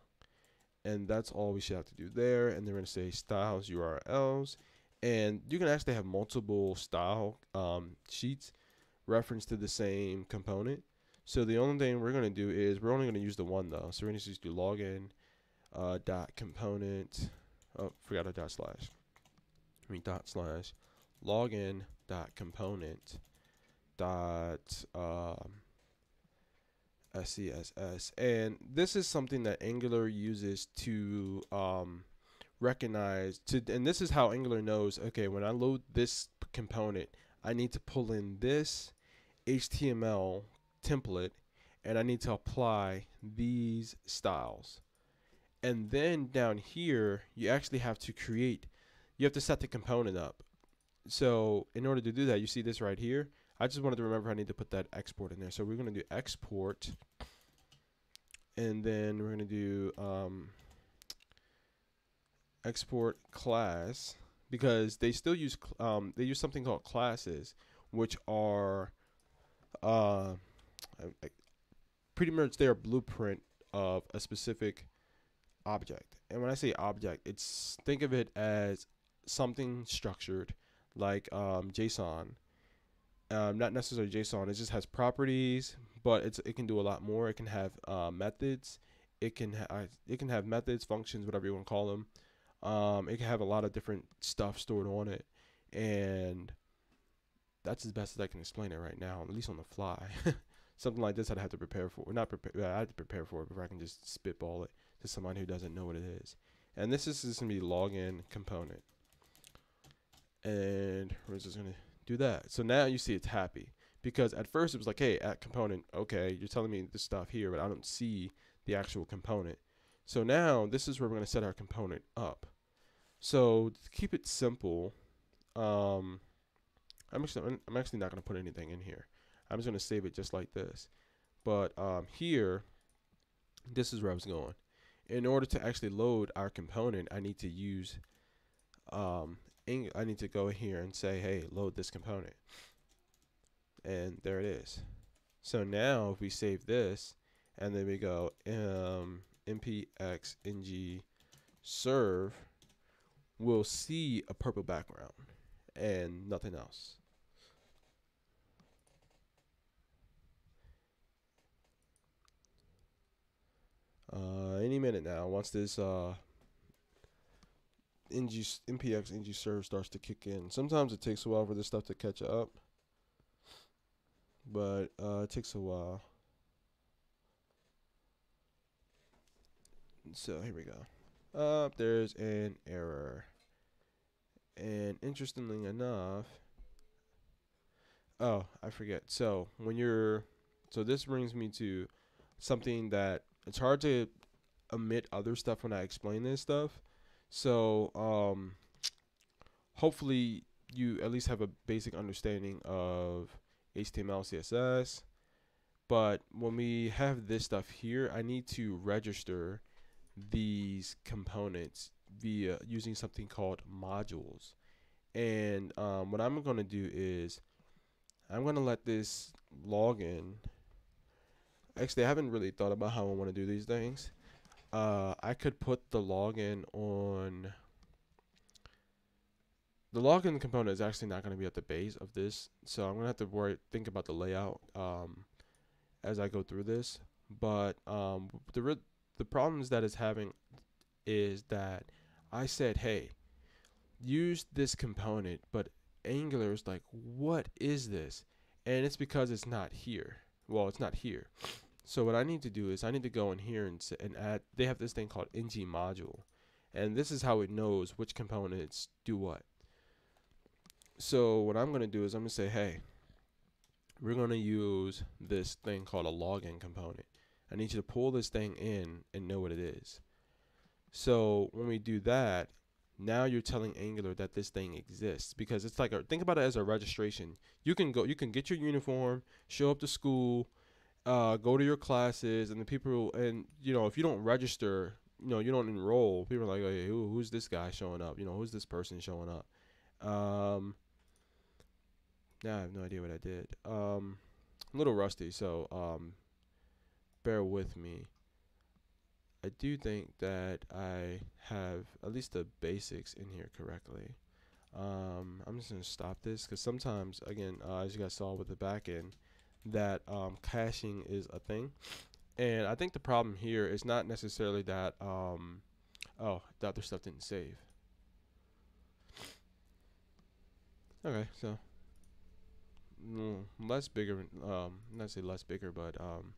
and that's all we should have to do there and they're going to say styles urls and you can actually have multiple style um, sheets reference to the same component so the only thing we're going to do is we're only going to use the one though so we're going to just do login uh, dot component oh forgot a dot slash I mean dot slash login dot component dot um, SCSS. And this is something that Angular uses to um, recognize to and this is how Angular knows, okay, when I load this component, I need to pull in this HTML template and I need to apply these styles. And then down here, you actually have to create, you have to set the component up. So in order to do that, you see this right here. I just wanted to remember I need to put that export in there. So we're going to do export. And then we're going to do um, export class because they still use um, they use something called classes, which are uh, pretty much their blueprint of a specific object. And when I say object, it's think of it as something structured like um, JSON um, not necessarily JSON. It just has properties, but it's it can do a lot more. It can have uh, methods. It can ha- it can have methods, functions, whatever you want to call them. Um, it can have a lot of different stuff stored on it, and that's as best as I can explain it right now, at least on the fly. <laughs> Something like this, I'd have to prepare for. Not prepare. I had to prepare for it before I can just spitball it to someone who doesn't know what it is. And this is just gonna be login component, and we're just gonna do that. So now you see it's happy because at first it was like, hey, at component, okay, you're telling me this stuff here, but I don't see the actual component. So now this is where we're going to set our component up. So to keep it simple, um, I'm actually I'm actually not going to put anything in here. I'm just going to save it just like this. But um, here, this is where I was going. In order to actually load our component, I need to use um, I need to go here and say, hey, load this component. And there it is. So now if we save this and then we go um, npx ng serve, we'll see a purple background and nothing else. Uh, any minute now, once this uh, ng npx ng serve starts to kick in. Sometimes it takes a while for this stuff to catch up, but uh, it takes a while. So here we go. Up uh, there's an error, and interestingly enough, oh I forget. So when you're, so this brings me to something that it's hard to omit other stuff when I explain this stuff so um, hopefully you at least have a basic understanding of HTML, CSS. But when we have this stuff here, I need to register these components via using something called modules. And um, what I'm going to do is I'm going to let this login. Actually, I haven't really thought about how I want to do these things uh, I could put the login on. The login component is actually not going to be at the base of this, so I'm going to have to worry, think about the layout um, as I go through this. But um, the the problems that it's having is that I said, hey, use this component, but Angular is like, what is this? And it's because it's not here. Well, it's not here. So what I need to do is I need to go in here and, and add, they have this thing called ng module. And this is how it knows which components do what. So what I'm going to do is I'm going to say, hey, we're going to use this thing called a login component. I need you to pull this thing in and know what it is. So when we do that, now you're telling Angular that this thing exists because it's like a, think about it as a registration. You can go, you can get your uniform, show up to school, uh, go to your classes and the people and you know if you don't register you know you don't enroll, people are like, hey, who, who's this guy showing up? You know, who's this person showing up? Um, now I have no idea what I did. Um, a little rusty, so um, bear with me. I do think that I have at least the basics in here correctly. Um, I'm just gonna stop this because sometimes, again, uh, as you guys saw with the back end, that um, caching is a thing, and I think the problem here is not necessarily that um, oh the other stuff didn't save. Okay, so mm, less bigger, um, not say less bigger, but um,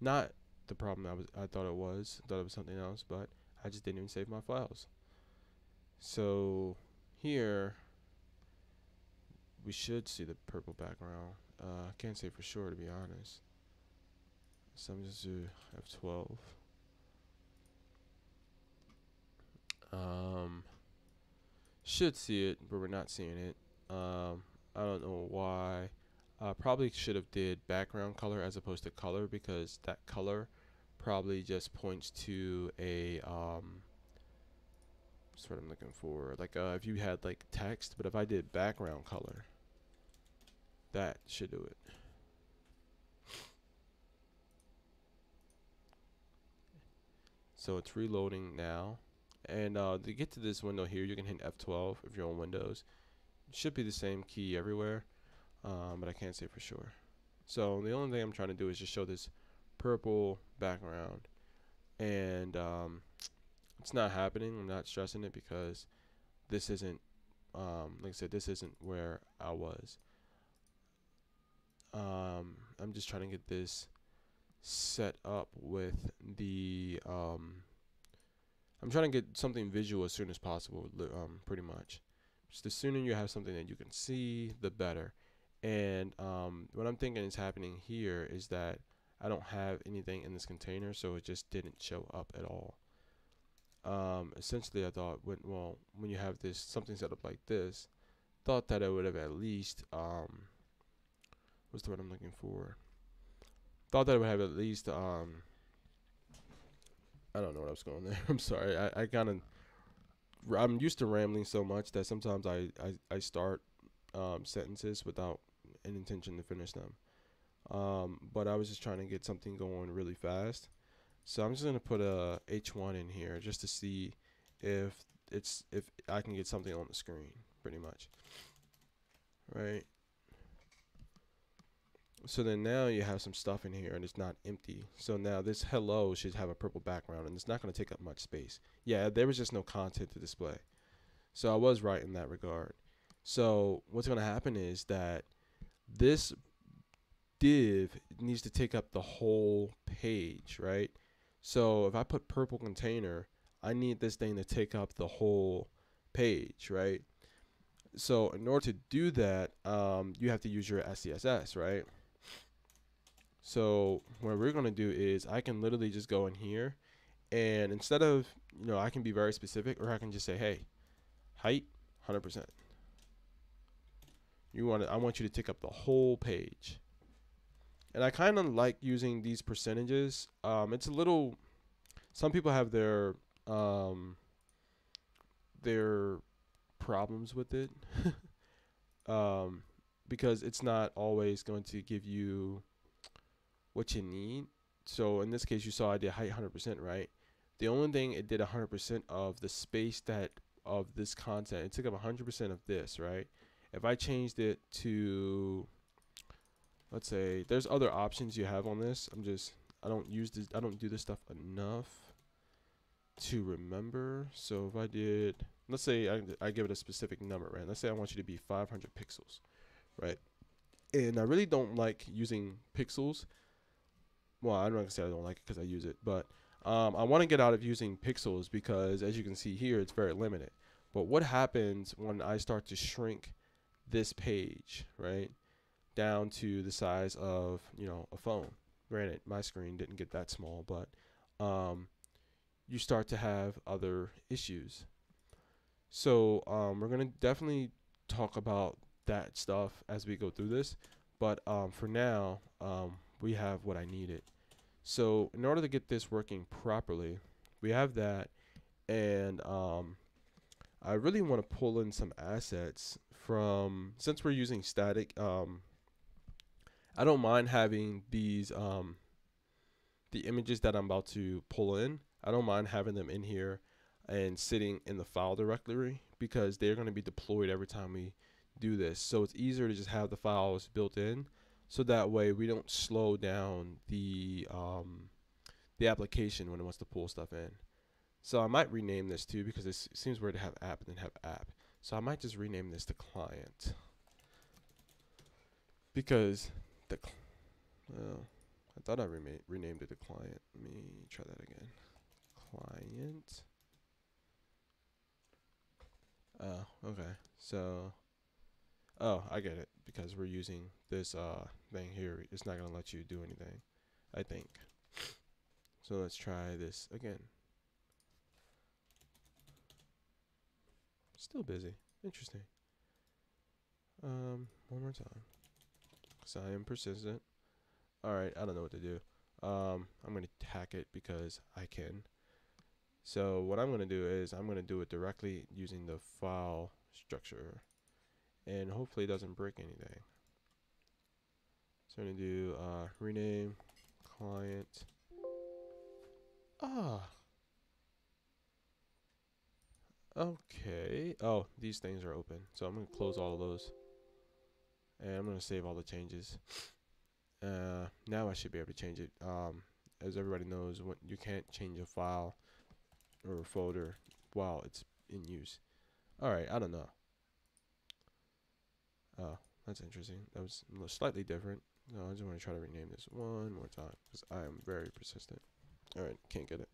not the problem I was I thought it was. I thought it was something else, but I just didn't even save my files. So here we should see the purple background. Uh, I can't say for sure to be honest. So I'm just do F12. Um, should see it, but we're not seeing it. Um, I don't know why. Uh, probably should have did background color as opposed to color because that color probably just points to a um, what I'm looking for. Like uh, if you had like text, but if I did background color, that should do it. So it's reloading now. And uh, to get to this window here, you can hit F12 if you're on Windows. It should be the same key everywhere, um, but I can't say for sure. So the only thing I'm trying to do is just show this purple background. And um, it's not happening. I'm not stressing it because this isn't, um, like I said, this isn't where I was. Um, I'm just trying to get this set up with the, um, I'm trying to get something visual as soon as possible, um, pretty much. Just the sooner you have something that you can see, the better. And um, what I'm thinking is happening here is that I don't have anything in this container, so it just didn't show up at all um, essentially I thought when well when you have this something set up like this, thought that I would have at least um, what's the word I'm looking for? Thought that I would have at least um, I don't know what I was going there. <laughs> I'm sorry. I, I kind of I'm used to rambling so much that sometimes I I, I start um, sentences without an intention to finish them. Um, but I was just trying to get something going really fast. So I'm just gonna put a H1 in here just to see if it's if I can get something on the screen, pretty much. Right. So then now you have some stuff in here and it's not empty. So now this hello should have a purple background and it's not going to take up much space. Yeah, there was just no content to display. So I was right in that regard. So what's going to happen is that this div needs to take up the whole page, right? So if I put purple container, I need this thing to take up the whole page, right? So in order to do that, um, you have to use your SCSS, right? So what we're going to do is I can literally just go in here and instead of, you know, I can be very specific or I can just say, hey, height 100%. You want to, I want you to take up the whole page and I kind of like using these percentages. Um, it's a little. Some people have their um, their problems with it, <laughs> um, because it's not always going to give you what you need. So in this case, you saw I did height 100%, right? The only thing it did 100% of the space that of this content. It took up 100% of this, right? If I changed it to let's say there's other options you have on this. I'm just I don't use this I don't do this stuff enough to remember. So if I did let's say I, I give it a specific number, right? Let's say I want you to be 500 pixels, right? And I really don't like using pixels. Well, I'm not gonna say I don't like it because I use it, but um, I want to get out of using pixels because as you can see here, it's very limited. But what happens when I start to shrink this page, right? down to the size of you know a phone. Granted, my screen didn't get that small, but um, you start to have other issues. So um, we're gonna definitely talk about that stuff as we go through this. But um, for now, um, we have what I needed. So in order to get this working properly, we have that, and um, I really want to pull in some assets from since we're using static. Um, I don't mind having these um, the images that I'm about to pull in. I don't mind having them in here and sitting in the file directory because they're going to be deployed every time we do this. So it's easier to just have the files built in so that way we don't slow down the um, the application when it wants to pull stuff in. So I might rename this too because it seems weird to have app and then have app. So I might just rename this to client because the well, I thought I rema- renamed it to client. Let me try that again. Client. Oh, okay. So, oh, I get it because we're using this uh thing here. It's not gonna let you do anything. I think. So let's try this again. Still busy. Interesting. Um, one more time. Cause I am persistent. Alright, I don't know what to do. Um, I'm going to hack it because I can. So what I'm going to do is I'm going to do it directly using the file structure. And hopefully it doesn't break anything. So I'm to do uh, rename client. Ah. Okay. Oh, these things are open. So I'm to close all of those. And I'm to save all the changes. Uh, now I should be able to change it. Um, as everybody knows, when you can't change a file or a folder while it's in use. Alright, I don't know. Oh, that's interesting. That was slightly different. No, I just want to try to rename this one more time because I am very persistent. Alright, can't get it.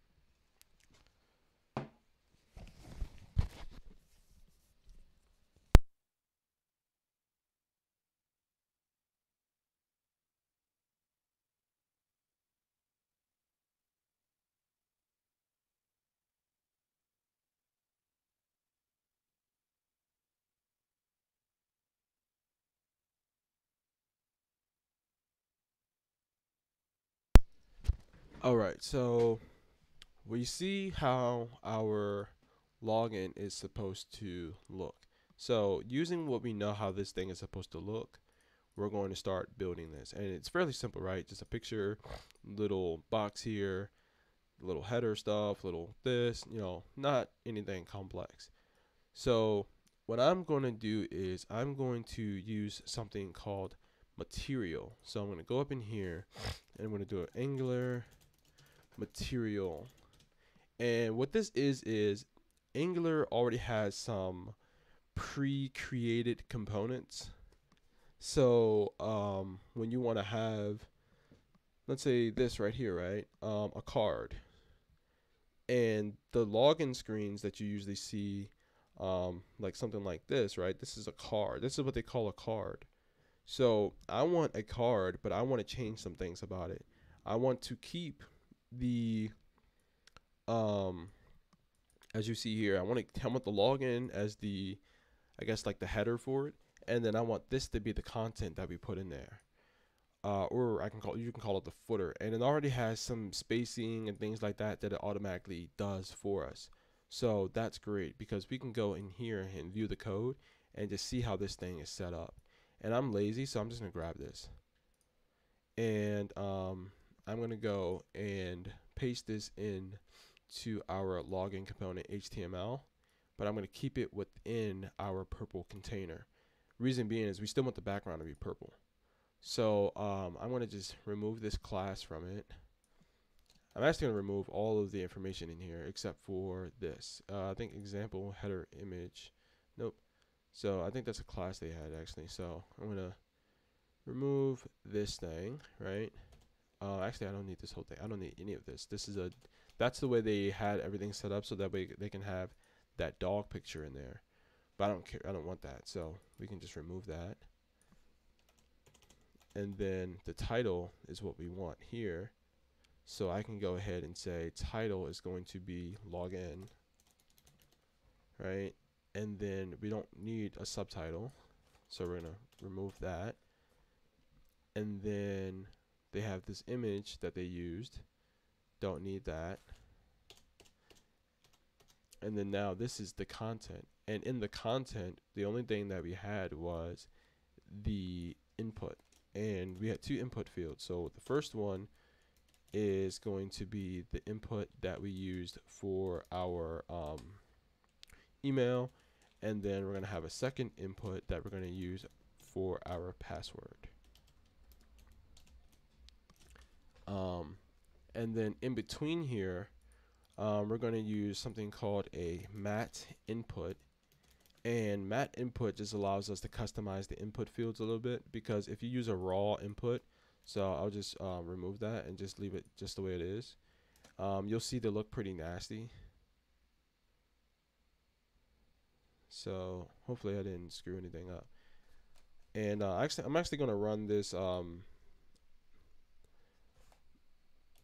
All right, so we see how our login is supposed to look. So using what we know how this thing is supposed to look, we're going to start building this. And it's fairly simple, right? Just a picture, little box here, little header stuff, little this, you know, not anything complex. So what I'm going to do is I'm going to use something called material. So I'm going to go up in here and I'm going to do an Angular material. And what this is is Angular already has some pre-created components. So um, when you want to have, let's say this right here, right, um, a card, and the login screens that you usually see, um, like something like this, right? This is a card. This is what they call a card. So I want a card, but I want to change some things about it. I want to keep the um as you see here, I want to I want the login as the I guess like the header for it, and then I want this to be the content that we put in there. Uh, or I can call you can call it the footer, and it already has some spacing and things like that that it automatically does for us. So that's great because we can go in here and view the code and just see how this thing is set up. And I'm lazy, so I'm just gonna grab this. And um, I'm going to go and paste this in to our login component HTML, but I'm going to keep it within our purple container. Reason being is we still want the background to be purple. So um, I'm going to just remove this class from it. I'm actually going to remove all of the information in here except for this. Uh, I think example header image. Nope. So I think that's a class they had actually. So I'm going to remove this thing, right? Uh, actually, I don't need this whole thing. I don't need any of this. This is a, that's the way they had everything set up so that way they can have that dog picture in there. But I don't care. I don't want that. So we can just remove that. And then the title is what we want here. So I can go ahead and say title is going to be login. Right? And then we don't need a subtitle. So we're going to remove that. And then they have this image that they used. Don't need that. and then now this is the content. And in the content the only thing that we had was the input. And we had two input fields. So the first one is going to be the input that we used for our um, email. And then we're going to have a second input that we're going to use for our password um, and then in between here um, we're going to use something called a mat input. And mat input just allows us to customize the input fields a little bit because if you use a raw input so I'll just um, remove that and just leave it just the way it is. Um, you'll see they look pretty nasty. So hopefully I didn't screw anything up. And uh, actually I'm actually going to run this um,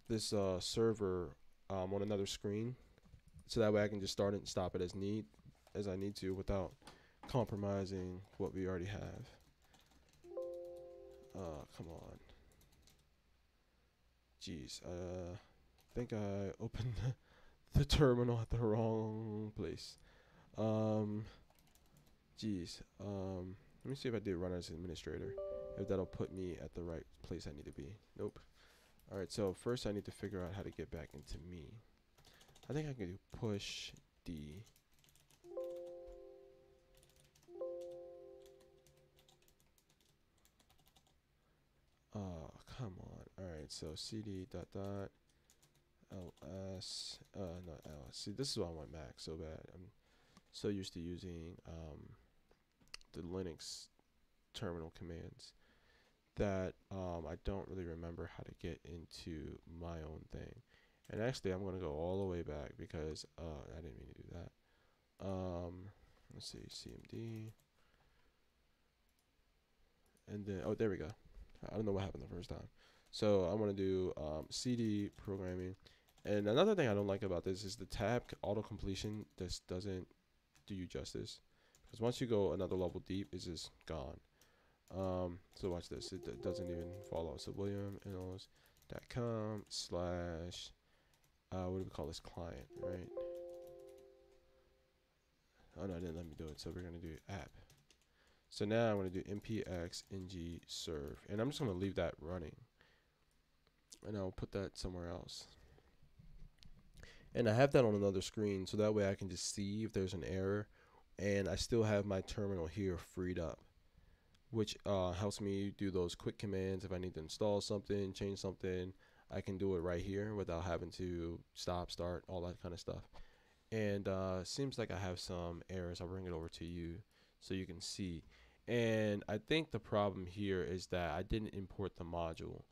this uh, server um, on another screen so that way I can just start it and stop it as need as I need to without compromising what we already have. Uh, come on. Jeez, uh, I think I opened <laughs> the, terminal at the wrong place. Um, jeez, um, let me see if I did run as administrator, if that'll put me at the right place I need to be. Nope. Alright, so first I need to figure out how to get back into me. I think I can do push D. Oh, come on. Alright, so cd dot dot ls, uh, not ls. See, this is why I want Mac so bad. I'm so used to using um, the Linux terminal commands that um, I don't really remember how to get into my own thing. And actually, I'm going to go all the way back because uh, I didn't mean to do that. Um, let's see, CMD. And then, oh, there we go. I don't know what happened the first time. So I'm going to do um, CD programming. And another thing I don't like about this is the tab auto completion This doesn't do you justice. Because once you go another level deep, it's just gone. Um, so watch this. It, doesn't even follow. So williamennals.com slash uh, what do we call this client, right? Oh no, it didn't let me do it. So we're gonna do app. So now I'm gonna do npx ng serve, and I'm just gonna leave that running, and I'll put that somewhere else. And I have that on another screen, so that way I can just see if there's an error, and I still have my terminal here freed up which uh, helps me do those quick commands if I need to install something, change something. I can do it right here without having to stop, start, all that kind of stuff. And uh, seems like I have some errors. I'll bring it over to you so you can see. And I think the problem here is that I didn't import the module.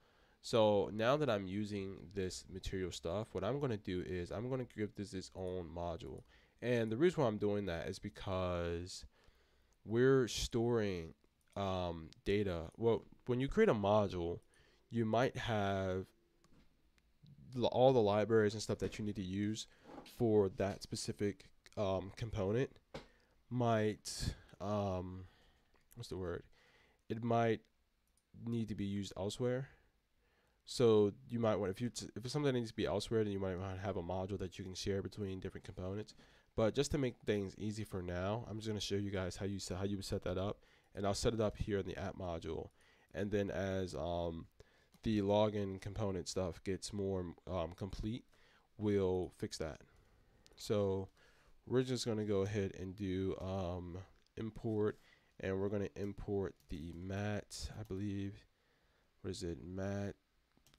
So now that I'm using this material stuff, what I'm going to do is I'm going to give this its own module. And the reason why I'm doing that is because we're storing um, data. Well, when you create a module, you might have all the libraries and stuff that you need to use for that specific um, component might um, what's the word? It might need to be used elsewhere. So you might want if you if it's something that needs to be elsewhere then you might want to have a module that you can share between different components. But just to make things easy for now i'm just going to show you guys how you set how you would set that up and I'll set it up here in the app module. And then as um, the login component stuff gets more um, complete, we'll fix that. So we're just going to go ahead and do um, import, and we're going to import the mat, I believe, what is it, mat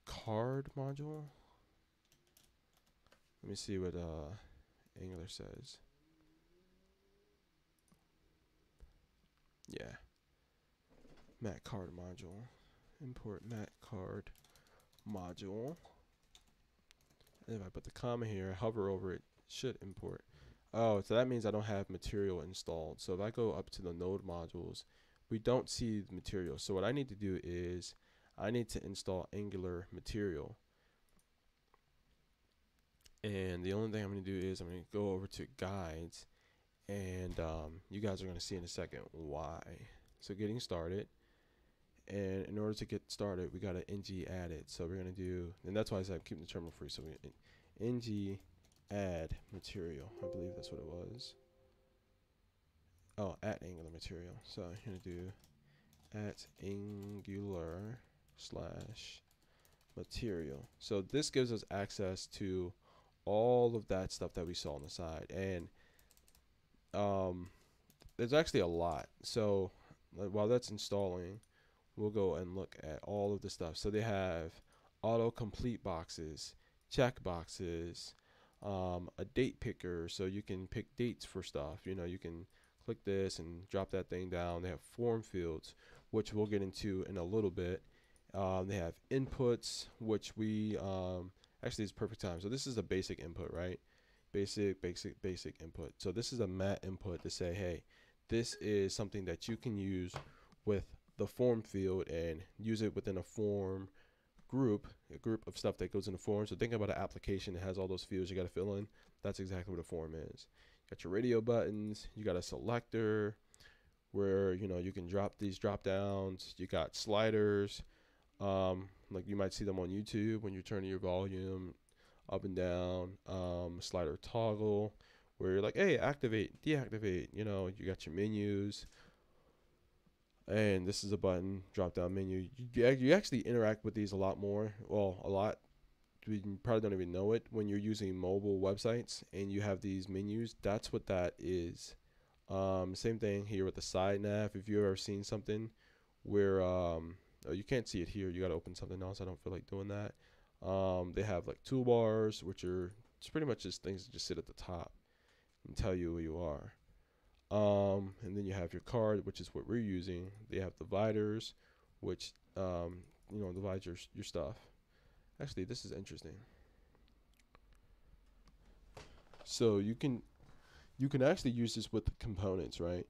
card module? Let me see what uh, Angular says. Yeah mat card module. Import mat card module. And if I put the comma here, hover over it, should import. Oh, so that means I don't have material installed. So if I go up to the node modules, we don't see the material. So what I need to do is I need to install Angular material. And the only thing I'm going to do is I'm going to go over to guides and um, you guys are going to see in a second why. So getting started and in order to get started we got an ng added. so we're to do and that's why I said I'm keeping the terminal free so we ng add material. I believe that's what it was. Oh, at angular material. So I'm to do at angular slash material. So this gives us access to all of that stuff that we saw on the side. And um, there's actually a lot. So while that's installing, we'll go and look at all of the stuff. So they have auto complete boxes, check boxes, um, a date picker, so you can pick dates for stuff. You know, you can click this and drop that thing down. They have form fields, which we'll get into in a little bit. Um, they have inputs, which we um, actually is perfect time. So this is a basic input, right? Basic, basic, basic input. So this is a mat input to say, hey, this is something that you can use with the form field and use it within a form group, a group of stuff that goes in the form. So think about an application that has all those fields you got to fill in. That's exactly what a form is. You got your radio buttons, you got a selector where you know you can drop these drop downs. You got sliders, um, like you might see them on YouTube when you're turning your volume up and down. Um, slider toggle where you're like, hey, activate, deactivate. You know, you got your menus and this is a button drop down menu. You, you actually interact with these a lot more well a lot. We probably don't even know it when you're using mobile websites and you have these menus. That's what that is. Um, same thing here with the side nav. If you've ever seen something where um, oh, you can't see it here. You got to open something else. I don't feel like doing that. Um, they have like toolbars which are it's pretty much just things that just sit at the top and tell you who you are um, and then you have your card, which is what we're using. They have dividers, which um, you know divides your your stuff. Actually, this is interesting. So you can you can actually use this with components, right?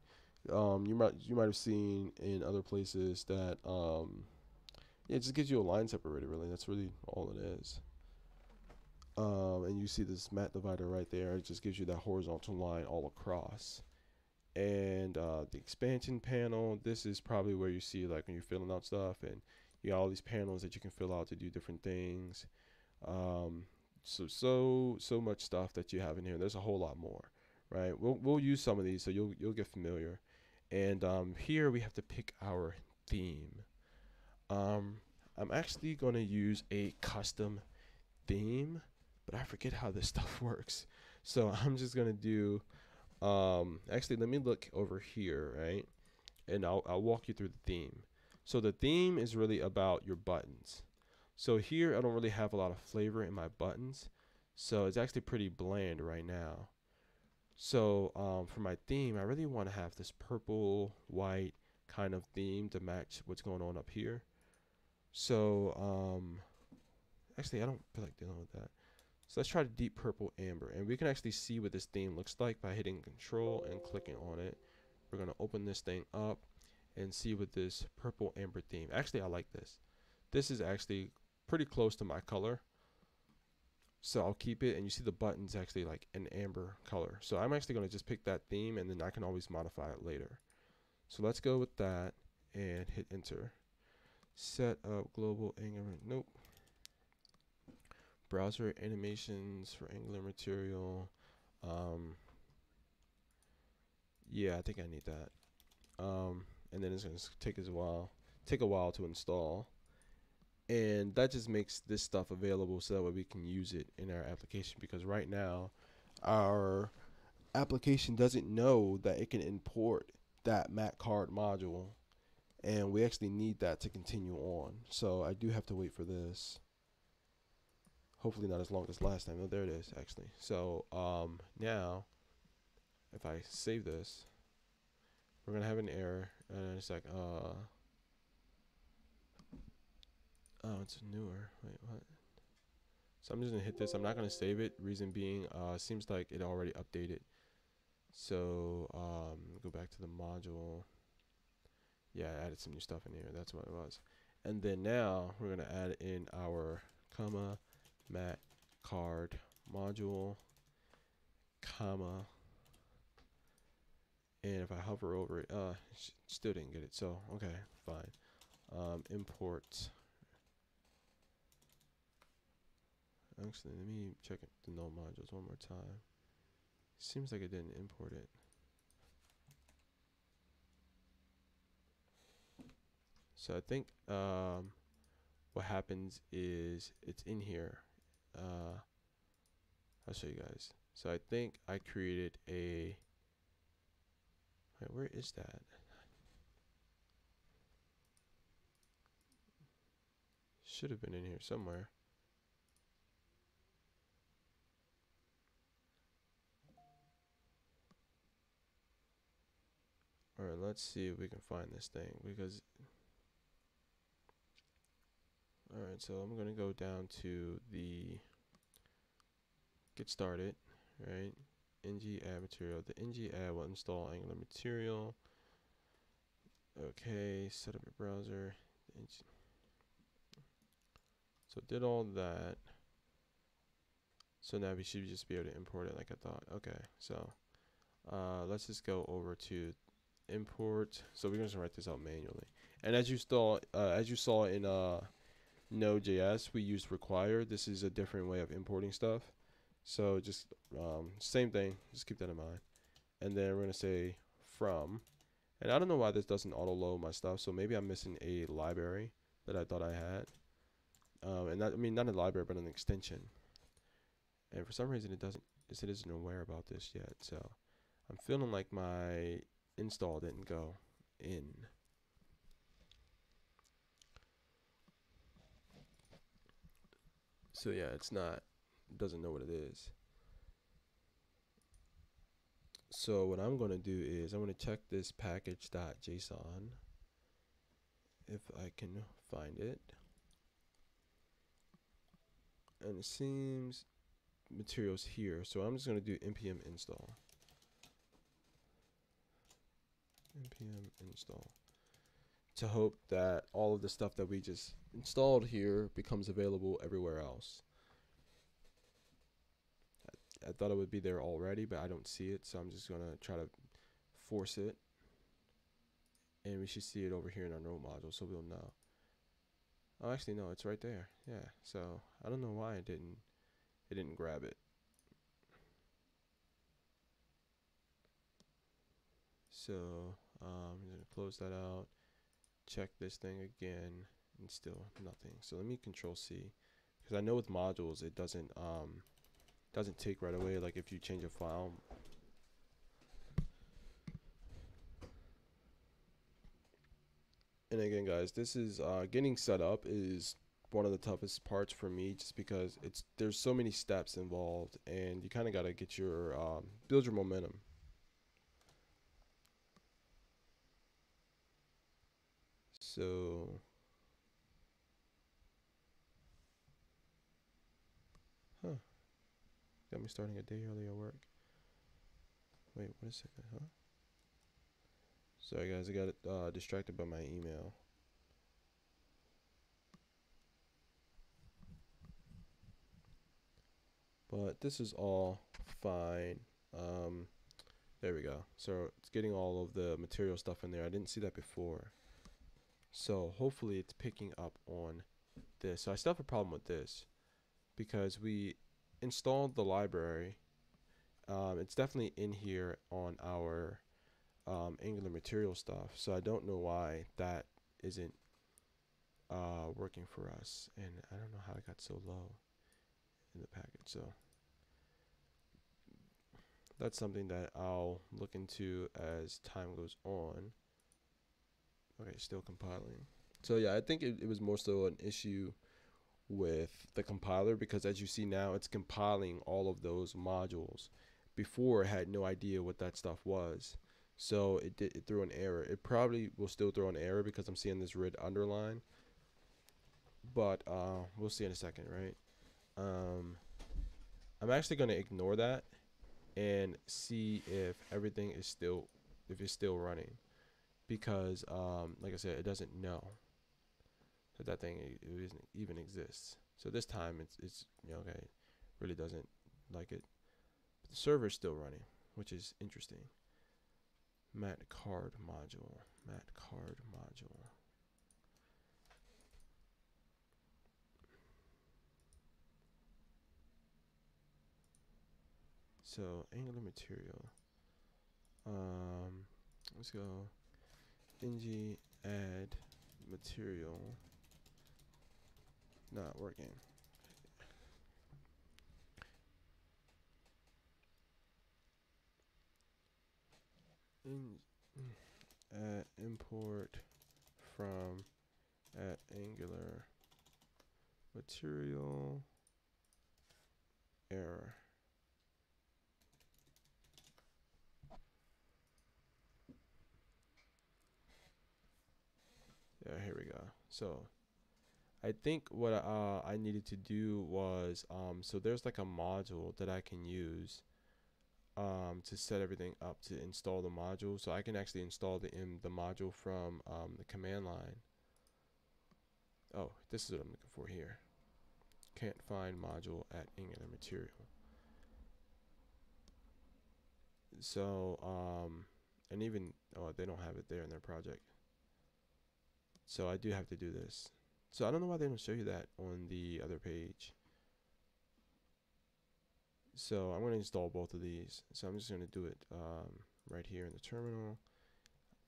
Um, you might you might have seen in other places that um, yeah, it just gives you a line separator. Really, that's really all it is. Um, and you see this mat divider right there. It just gives you that horizontal line all across and uh, the expansion panel this is probably where you see like when you're filling out stuff and you got all these panels that you can fill out to do different things. Um, so so so much stuff that you have in here. There's a whole lot more right? We'll, we'll use some of these so you'll you'll get familiar. And um, here we have to pick our theme. Um, I'm actually going to use a custom theme but I forget how this <laughs> stuff works. So I'm just going to do um, actually, let me look over here, right? And I'll, I'll walk you through the theme. So the theme is really about your buttons. So here, I don't really have a lot of flavor in my buttons. So it's actually pretty bland right now. So um, for my theme, I really want to have this purple, white kind of theme to match what's going on up here. So um, actually, I don't feel like dealing with that. So let's try the deep purple amber. And we can actually see what this theme looks like by hitting control and clicking on it. We're going to open this thing up and see what this purple amber theme. Actually, I like this. This is actually pretty close to my color. So I'll keep it and you see the buttons actually like an amber color. So I'm actually going to just pick that theme and then I can always modify it later. So let's go with that and hit enter. Set up global angular. Nope browser animations for Angular material. Um, yeah, I think I need that. Um, and then it's gonna take us a while, take a while to install, and that just makes this stuff available so that way we can use it in our application. Because right now, our application doesn't know that it can import that Mat card module, and we actually need that to continue on. So I do have to wait for this hopefully not as long as last time. Oh, there it is, actually. So um, now, if I save this, we're going to have an error. And it's like, uh, oh, it's newer. Wait, what? So I'm just going to hit this. I'm not going to save it. Reason being, uh, seems like it already updated. So um, go back to the module. Yeah, I added some new stuff in here. That's what it was. And then now we're going to add in our comma mat card module comma and if I hover over it uh still didn't get it so okay fine um, import Actually, let me check the node modules one more time. Seems like it didn't import it. So I think um, what happens is it's in here. Uh, I'll show you guys. So I think I created a. Wait, where is that? Should have been in here somewhere. All right, let's see if we can find this thing because. All right, so I'm gonna go down to the get started, right? ng add material. The ng add will install Angular material. Okay, set up your browser. So did all that. So now we should just be able to import it like I thought. Okay, so uh, let's just go over to import. So we're gonna write this out manually. And as you saw, uh, as you saw in uh, Node.js, we use require. This is a different way of importing stuff. So just um, same thing. Just keep that in mind. And then we're gonna say from. And I don't know why this doesn't auto load my stuff. So maybe I'm missing a library that I thought I had. Um, and that, I mean not a library, but an extension. And for some reason it doesn't. It isn't aware about this yet. So I'm feeling like my install didn't go in. So yeah, it's not doesn't know what it is. So what I'm going to do is I'm going to check this package.json if I can find it. And it seems materials here. So I'm just going to do npm install. npm install to hope that all of the stuff that we just installed here becomes available everywhere else. I, I thought it would be there already, but I don't see it, so I'm just gonna try to force it. And we should see it over here in our node module, so we'll know. Oh, actually, no, it's right there. Yeah, so I don't know why it didn't, it didn't grab it. So um, I'm gonna close that out check this thing again and still nothing. So let me control C because I know with modules it doesn't um doesn't take right away like if you change a file. And again guys, this is uh, getting set up is one of the toughest parts for me just because it's there's so many steps involved and you kind of got to get your um, build your momentum So, huh? Got me starting a day early at work. Wait, what a second, huh? Sorry, guys, I got uh, distracted by my email. But this is all fine. Um, there we go. So it's getting all of the material stuff in there. I didn't see that before. So hopefully it's picking up on this. So I still have a problem with this because we installed the library. Um, it's definitely in here on our um, Angular material stuff. So I don't know why that isn't uh, working for us. And I don't know how it got so low in the package. So that's something that I'll look into as time goes on. Okay, still compiling. So yeah, I think it, it was more so an issue with the compiler because as you see now, it's compiling all of those modules. Before, it had no idea what that stuff was. So it did it threw an error. It probably will still throw an error because I'm seeing this red underline. But uh, we'll see in a second, right? Um, I'm actually going to ignore that and see if everything is still if it's still running because um, like I said, it doesn't know that that thing even exists. So this time it's it's you know, okay, really doesn't like it. But the server's still running, which is interesting. Mat card module, mat card module. So angular material. Um, let's go. ng add material. Not working. In, import from at angular material error. Yeah, here we go. So I think what uh, I needed to do was um, so there's like a module that I can use um, to set everything up to install the module. So I can actually install the in the module from um, the command line. Oh, this is what I'm looking for here. Can't find module at Angular material. So, um, and even, oh, they don't have it there in their project. So I do have to do this. So I don't know why they don't show you that on the other page. So I'm going to install both of these. So I'm just going to do it um, right here in the terminal.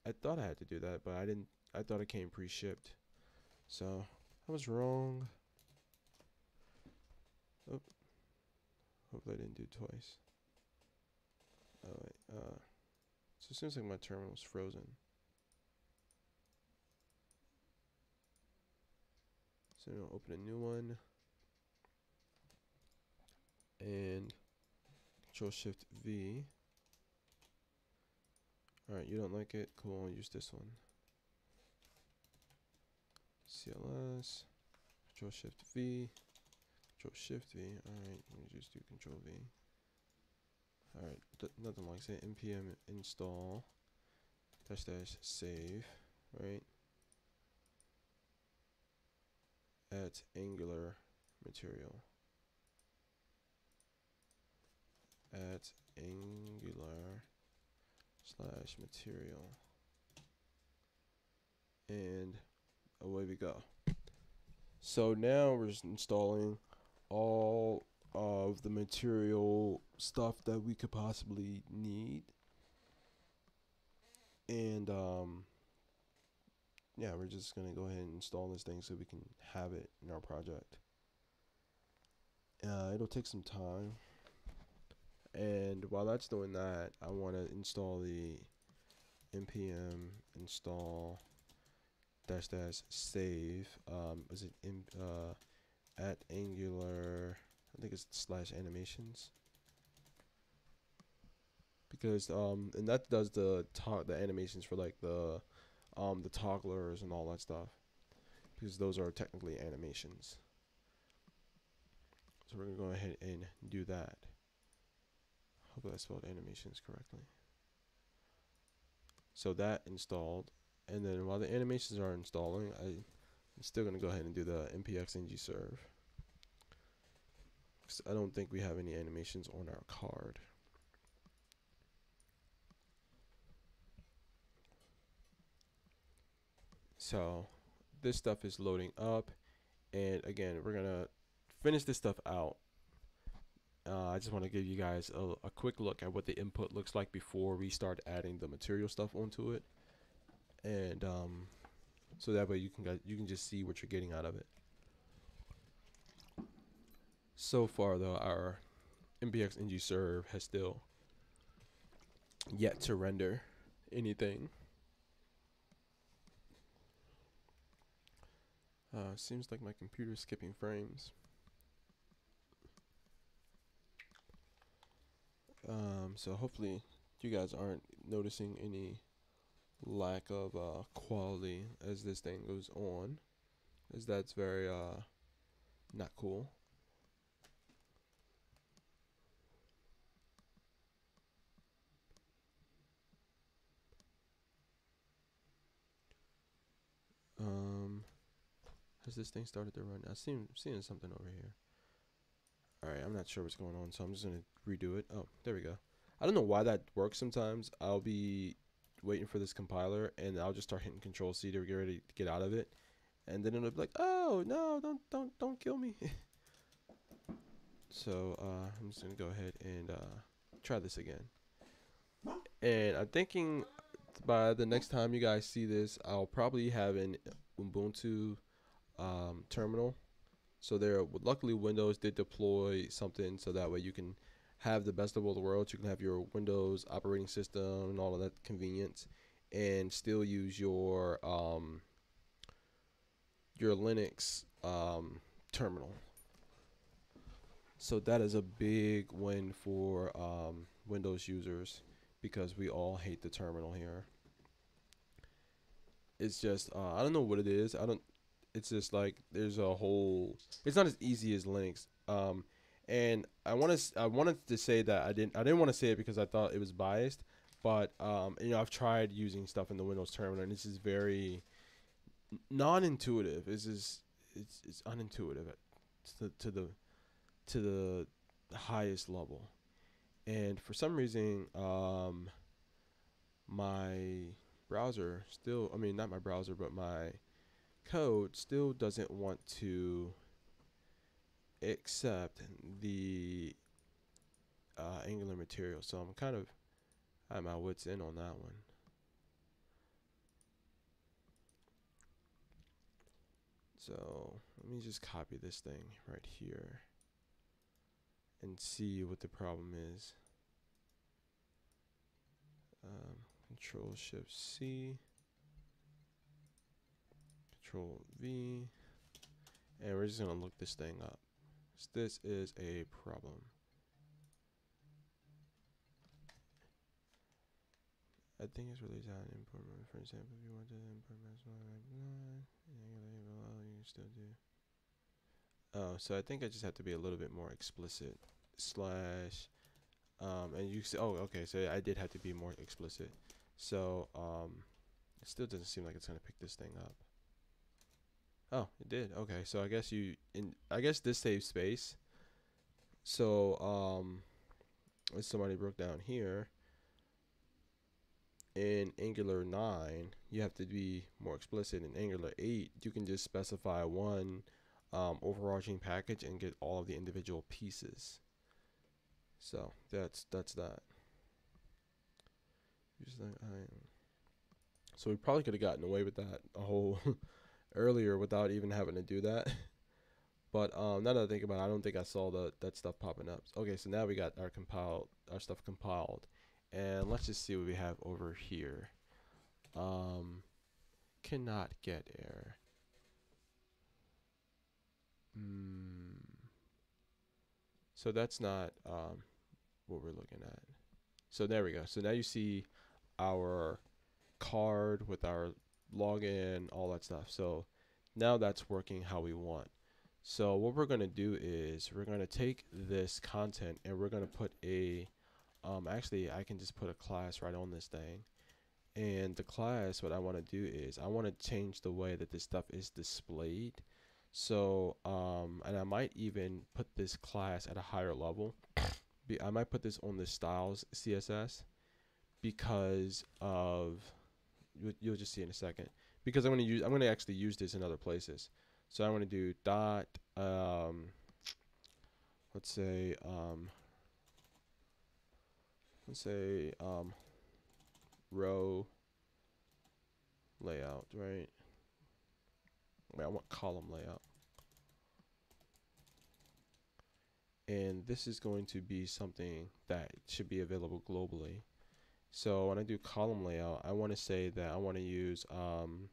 I thought I had to do that, but I didn't. I thought it came pre-shipped. So I was wrong. Oh, hopefully I didn't do twice. Oh wait, uh, so it seems like my terminal's frozen. So I'll open a new one. And Control Shift V. Alright, you don't like it? Cool, I'll use this one. CLS, Control Shift V, Control Shift V. Alright, let me just do Control V. Alright, nothing like say npm install dash dash save, right? At Angular material. At Angular slash material. And away we go. So now we're installing all of the material stuff that we could possibly need. And um, yeah, we're just going to go ahead and install this thing so we can have it in our project. Uh, it'll take some time. And while that's doing that, I want to install the npm install dash dash save um is it in uh at angular I think it's slash animations because um and that does the to- the animations for like the um the togglers and all that stuff because those are technically animations so we're gonna go ahead and do that hope I spelled animations correctly so that installed and then while the animations are installing, I, I'm still going to go ahead and do the npx ng serve. I don't think we have any animations on our card. So this stuff is loading up. And again, we're to finish this stuff out. Uh, I just want to give you guys a, a quick look at what the input looks like before we start adding the material stuff onto it and um, so that way you can you can just see what you're getting out of it. So far, though, our npx ng serve has still yet to render anything. Uh, seems like my computer's skipping frames. Um, so hopefully you guys aren't noticing any lack of uh, quality as this thing goes on, as that's very uh, not cool. Has this thing started to run? I see seeing something over here. All right, I'm not sure what's going on, so I'm just gonna redo it. Oh, there we go. I don't know why that works sometimes. I'll be waiting for this compiler, and I'll just start hitting Control C to get ready to get out of it, and then it'll be like, "Oh no, don't don't don't kill me." <laughs> so uh, I'm just gonna go ahead and uh, try this again. And I'm thinking by the next time you guys see this, I'll probably have an Ubuntu um, terminal. So there, luckily Windows did deploy something so that way you can have the best of both worlds. You can have your Windows operating system and all of that convenience, and still use your um, your Linux um, terminal. So that is a big win for um, Windows users because we all hate the terminal here. It's just uh, I don't know what it is. I don't. It's just like there's a whole. It's not as easy as Linux. Um, and I want to. I wanted to say that I didn't. I didn't want to say it because I thought it was biased. But um, you know, I've tried using stuff in the Windows terminal, and this is very non-intuitive. It's just it's it's unintuitive to the, to the to the highest level. And for some reason, um, my browser still, I mean, not my browser, but my code still doesn't want to accept the uh, Angular material. So I'm kind of at my wits end on that one. So let me just copy this thing right here and see what the problem is. Um, control Shift C, Control V, and we're just gonna look this thing up. This is a problem. I think it's really on import mode. For example, if you want to import mode, you can still do. Oh, so I think I just have to be a little bit more explicit. Slash, um, and you see, oh, okay, so I did have to be more explicit. So, um, it still doesn't seem like it's gonna pick this thing up. Oh, it did. Okay, so I guess you, in, I guess this saves space. So, um, as somebody broke down here, in Angular 9, you have to be more explicit. In Angular 8, you can just specify one um, overarching package and get all of the individual pieces. So that's that's that. So we probably could have gotten away with that a whole <laughs> earlier without even having to do that. <laughs> But um, now that I think about it, I don't think I saw the that stuff popping up. Okay, so now we got our compiled our stuff compiled, and let's just see what we have over here. Um, cannot get error. Mm. So that's not um, what we're looking at. So there we go. So now you see our card with our login, all that stuff. So now that's working how we want. So what we're going to do is we're going to take this content and we're going to put a, um, actually I can just put a class right on this thing. And the class, what I want to do is I want to change the way that this stuff is displayed. So, um, and I might even put this class at a higher level. Be, I might put this on the styles CSS because of, you, you'll just see in a second. Because I'm going to use, I'm going to actually use this in other places. So I'm going to do dot, um, let's say, um, let's say, um, row layout, right? Wait, I want column layout. And this is going to be something that should be available globally. So when I do column layout, I want to say that I want to use um,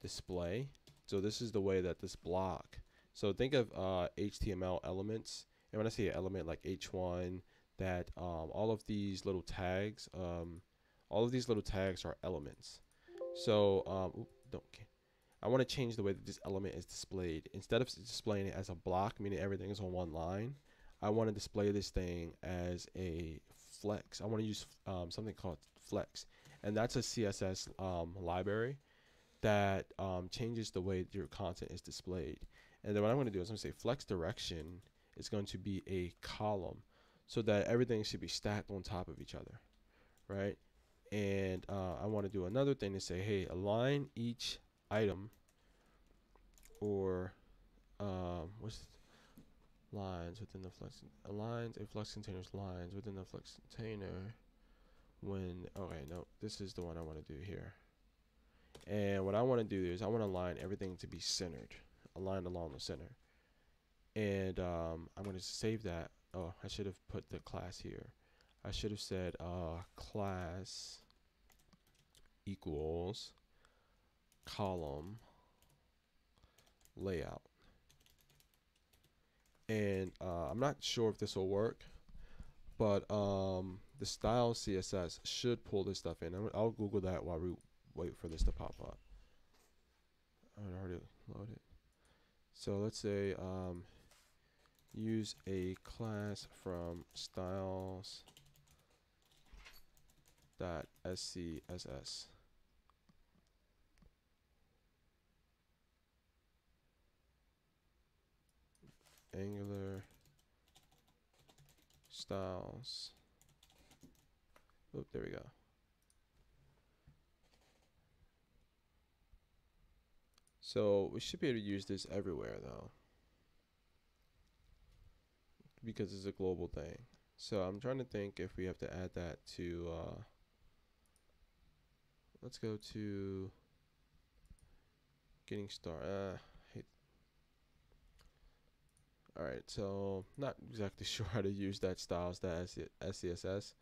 display. So this is the way that this block. So think of uh, HTML elements. And when I say element like H1, that um, all of these little tags, um, all of these little tags are elements. So um, oops, don't. I want to change the way that this element is displayed. Instead of displaying it as a block, meaning everything is on one line, I want to display this thing as a flex. I want to use um, something called flex. And that's a CSS um, library that um, changes the way your content is displayed. And then what I'm going to do is I'm going to say flex direction is going to be a column so that everything should be stacked on top of each other, right? And uh, I want to do another thing to say, hey, align each item or um, what's lines within the flex aligns a flex container's lines within the flex container when okay no this is the one I want to do here. And what I want to do is I want to align everything to be centered aligned along the center. And um, I'm going to save that. Oh I should have put the class here. I should have said uh, class equals column layout and uh, I'm not sure if this will work but um, the style CSS should pull this stuff in. I'll, I'll Google that while we wait for this to pop up. I already loaded. So let's say um, use a class from styles dot scss angular styles. Oh there we go. So we should be able to use this everywhere though. Because it's a global thing. So I'm trying to think if we have to add that to uh, let's go to getting started uh, Alright, so not exactly <laughs> sure how to use that styles, that SCSS.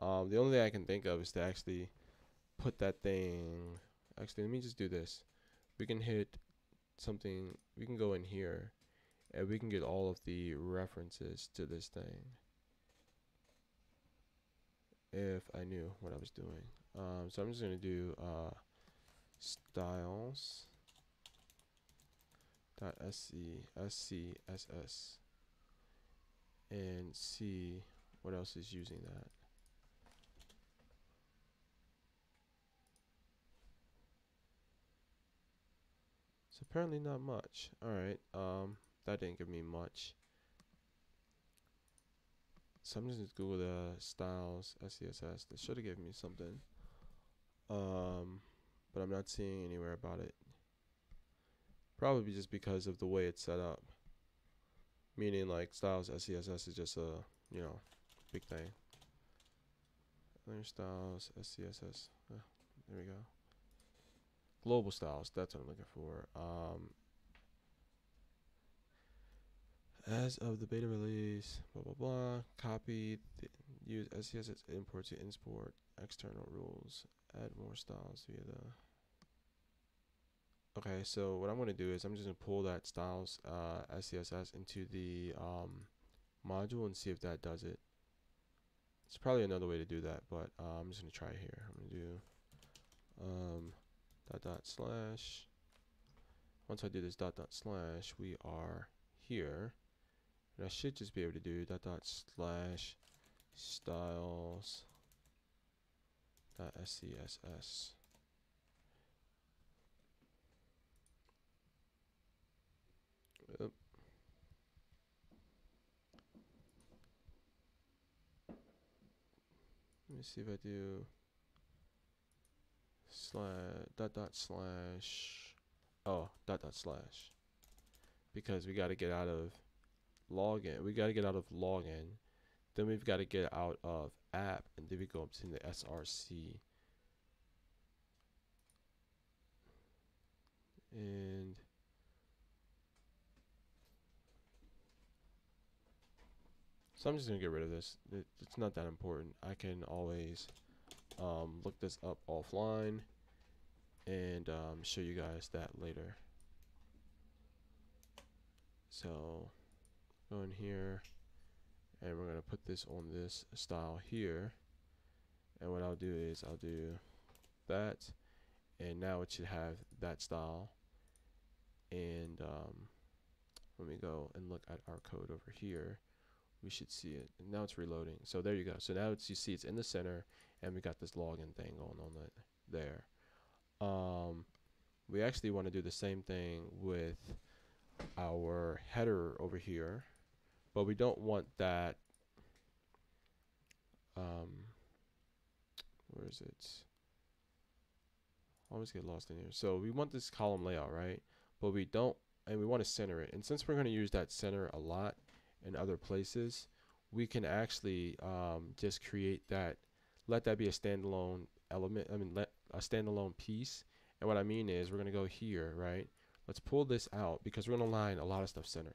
Um, the only thing I can think of is to actually put that thing. Actually, let me just do this. We can hit something. We can go in here, and we can get all of the references to this thing. If I knew what I was doing. Um, so I'm just gonna do uh, styles dot sc and see what else is using that. So apparently not much. Alright, um, that didn't give me much. So I'm just gonna Google the styles SCSS. That should have given me something. Um, but I'm not seeing anywhere about it. Probably just because of the way it's set up. Meaning like styles SCSS is just a, you know, big thing. Other styles SCSS. Uh, there we go. Global styles, that's what I'm looking for. Um, as of the beta release, blah blah blah. Copy, use SCSS import to import external rules. Add more styles via the Okay, so what I'm going to do is I'm just going to pull that styles uh, SCSS into the um, module and see if that does it. It's probably another way to do that, but uh, I'm just going to try here. I'm going to do um, dot dot slash. Once I do this dot dot slash, we are here. And I should just be able to do dot dot slash styles dot SCSS. Let me see if I do slash dot dot slash oh dot dot slash. Because we got to get out of login we got to get out of login then we've got to get out of app and then we go up to the src and So I'm just going to get rid of this. It, it's not that important. I can always um, look this up offline and um, show you guys that later. So go in here and we're going to put this on this style here. And what I'll do is I'll do that and now it should have that style and um, let me go and look at our code over here we should see it. And now it's reloading. So there you go. So now it's, you see it's in the center, and we got this login thing going on it there. Um, we actually want to do the same thing with our header over here, but we don't want that. Um, where is it? always get lost in here. So we want this column layout, right? But we don't, and we want to center it. And since we're going to use that center a lot, and other places, we can actually um, just create that, let that be a standalone element, I mean, let a standalone piece. And what I mean is we're going to go here, right? Let's pull this out because we're going to align a lot of stuff center.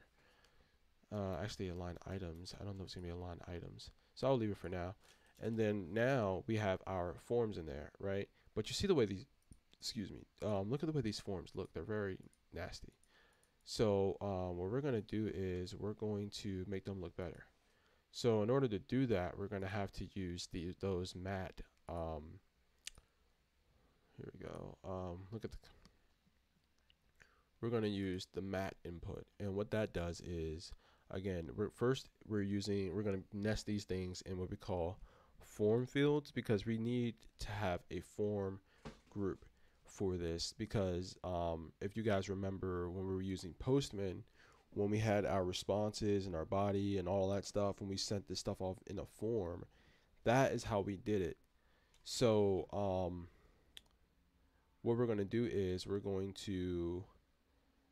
Uh, actually, align items. I don't know if it's going to be align items. So I'll leave it for now. And then now we have our forms in there, right? But you see the way these, excuse me, um, look at the way these forms look. They're very nasty. So um, what we're going to do is we're going to make them look better. So in order to do that, we're going to have to use the those mat. Um, here we go. Um, look at the. We're going to use the mat input, and what that does is, again, we're first we're using we're going to nest these things in what we call form fields because we need to have a form group for this because um, if you guys remember when we were using Postman, when we had our responses and our body and all that stuff, when we sent this stuff off in a form, that is how we did it. So um, what we're going to do is we're going to,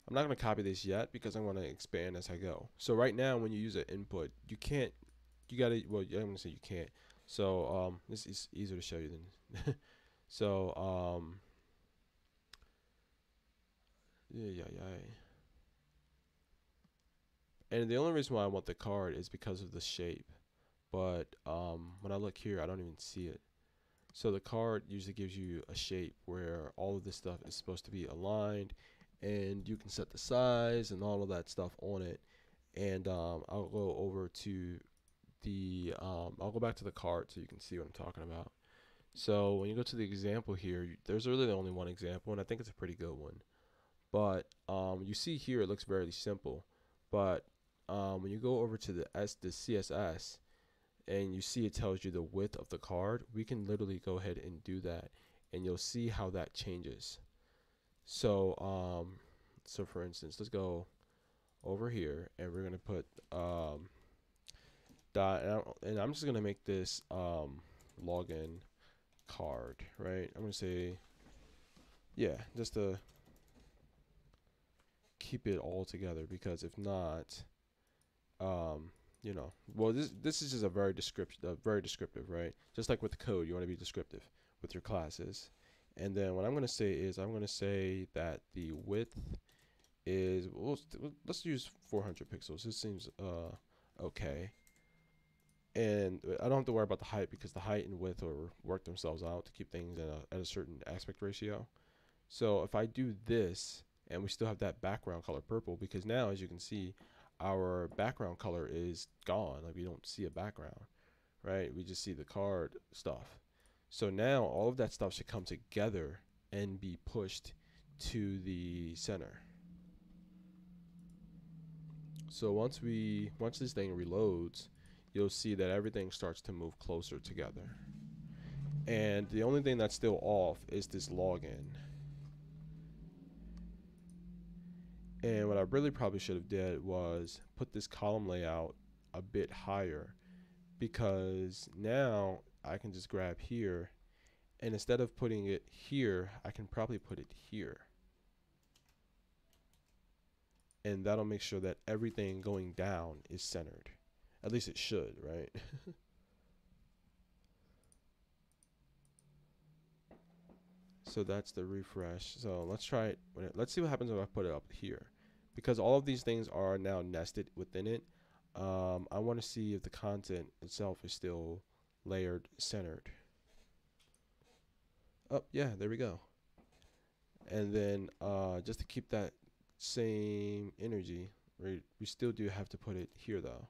I'm not going to copy this yet because I want to expand as I go. So right now when you use an input, you can't, you got to, well, I'm going to say you can't. So um, this is easier to show you than, <laughs> so um, yeah, yeah, yeah. And the only reason why I want the card is because of the shape. But um, when I look here, I don't even see it. So the card usually gives you a shape where all of this stuff is supposed to be aligned and you can set the size and all of that stuff on it. And um, I'll go over to the, um, I'll go back to the card so you can see what I'm talking about. So when you go to the example here, there's really only one example and I think it's a pretty good one. But um, you see here, it looks very simple. But um, when you go over to the S, the CSS, and you see it tells you the width of the card, we can literally go ahead and do that, and you'll see how that changes. So, um, so for instance, let's go over here, and we're gonna put um, dot, and I'm just gonna make this um, login card, right? I'm gonna say, yeah, just a keep it all together because if not, um, you know, well, this this is just a very descriptive, uh, very descriptive, right? Just like with the code, you want to be descriptive with your classes. And then what I'm going to say is I'm going to say that the width is well, let's use 400 pixels. This seems uh okay. And I don't have to worry about the height because the height and width will work themselves out to keep things a, at a certain aspect ratio. So if I do this, and we still have that background color purple because now as you can see our background color is gone. Like we don't see a background right? We just see the card stuff. So now all of that stuff should come together and be pushed to the center. So once we once this thing reloads you'll see that everything starts to move closer together. And the only thing that's still off is this login And what I really probably should have did was put this column layout a bit higher because now I can just grab here and instead of putting it here, I can probably put it here. And that'll make sure that everything going down is centered. At least it should, right? <laughs> So that's the refresh. So let's try it. Let's see what happens if I put it up here. Because all of these things are now nested within it. Um, I want to see if the content itself is still layered centered. Oh, yeah, there we go. And then uh, just to keep that same energy, we, we still do have to put it here though.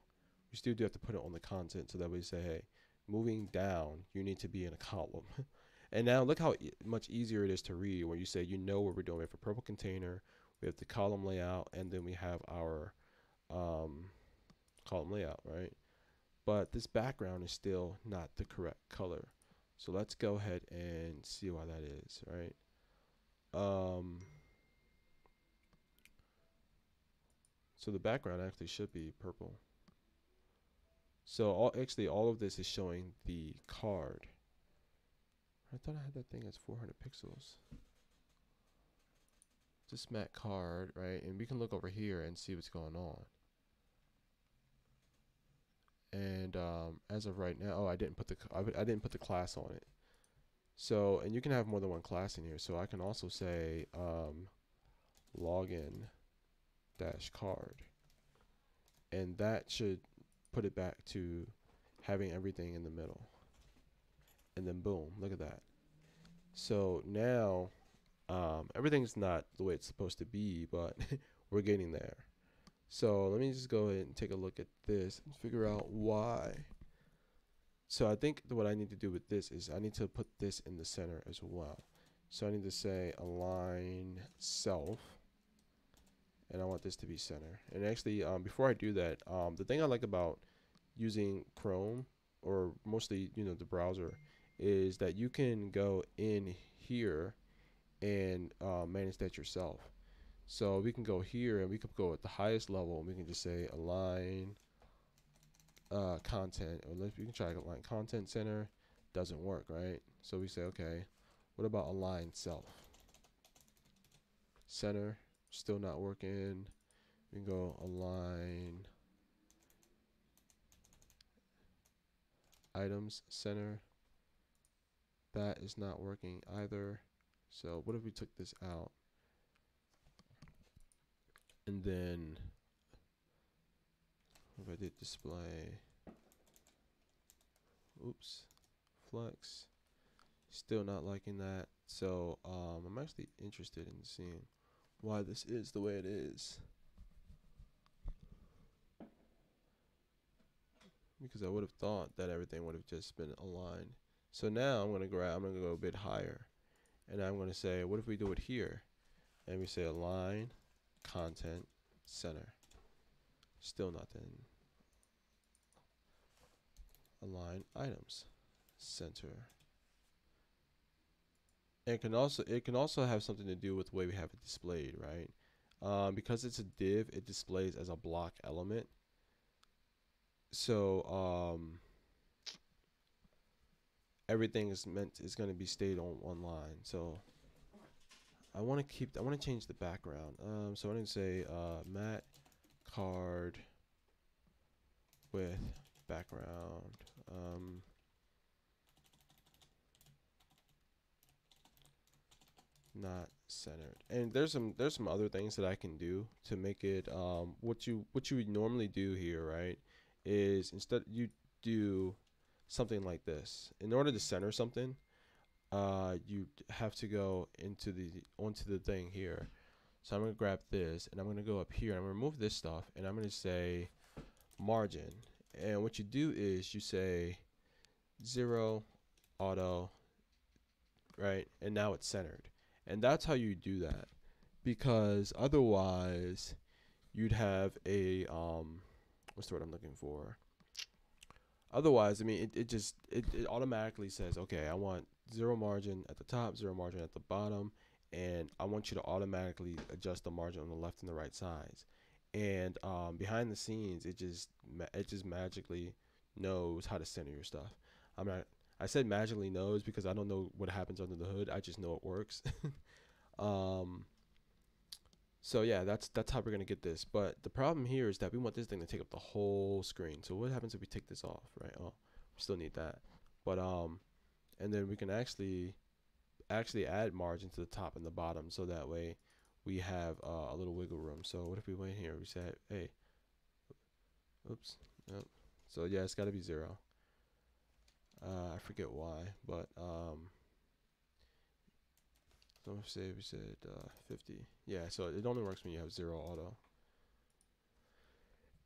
We still do have to put it on the content so that we say, hey, moving down, you need to be in a column. <laughs> And now look how e much easier it is to read when you say you know what we're doing. We have a purple container, we have the column layout, and then we have our um, column layout, right? But this background is still not the correct color. So let's go ahead and see why that is, right? Um, so the background actually should be purple. So all, actually all of this is showing the card. I thought I had that thing as 400 pixels. Just mat card, right? And we can look over here and see what's going on. and um, as of right now, oh, I didn't put the I, I didn't put the class on it. So, and you can have more than one class in here. So I can also say um, login dash card, and that should put it back to having everything in the middle. And then boom, look at that. So now um, everything's not the way it's supposed to be, but <laughs> we're getting there. So let me just go ahead and take a look at this and figure out why. So I think what I need to do with this is I need to put this in the center as well. So I need to say align self and I want this to be center. And actually, um, before I do that, um, the thing I like about using Chrome or mostly, you know, the browser is that you can go in here and uh, manage that yourself. So we can go here and we could go at the highest level and we can just say align uh, content. Or let's, we can try align content center. Doesn't work, right? So we say, okay, what about align self? Center, still not working. We can go align items center. That is not working either. So what if we took this out? And then if I did display, oops, flex, still not liking that. So um, I'm actually interested in seeing why this is the way it is. Because I would have thought that everything would have just been aligned. So now I'm gonna grab, I'm gonna go a bit higher, and I'm gonna say, what if we do it here? And we say align content center. Still nothing. Align items center. And it can also it can also have something to do with the way we have it displayed, right? Um, because it's a div, it displays as a block element. So um, everything is meant is going to be stayed on one line. So I want to keep, I want to change the background. Um, so I want to say uh, mat card with background. Um, not centered and there's some there's some other things that I can do to make it um what you what you would normally do here right is instead you do something like this in order to center something uh, you have to go into the onto the thing here. So I'm gonna grab this and I'm gonna go up here. I'm gonna remove this stuff and I'm gonna say margin. And what you do is you say zero auto, right? And now it's centered. And that's how you do that, because otherwise you'd have a um, what's the word I'm looking for? Otherwise, I mean, it, it just it, it automatically says, okay, I want zero margin at the top, zero margin at the bottom, and I want you to automatically adjust the margin on the left and the right sides. And um, behind the scenes, it just it just magically knows how to center your stuff. I'm not. I said magically knows because I don't know what happens under the hood. I just know it works. <laughs> um, so yeah, that's that's how we're gonna get this. But the problem here is that we want this thing to take up the whole screen. So what happens if we take this off, right? Oh, we still need that. But um, and then we can actually actually add margin to the top and the bottom so that way we have uh, a little wiggle room so what if we went here we said hey oops yep. so yeah it's got to be zero uh, I forget why but um so let's say we said uh, 50 yeah so it only works when you have zero auto.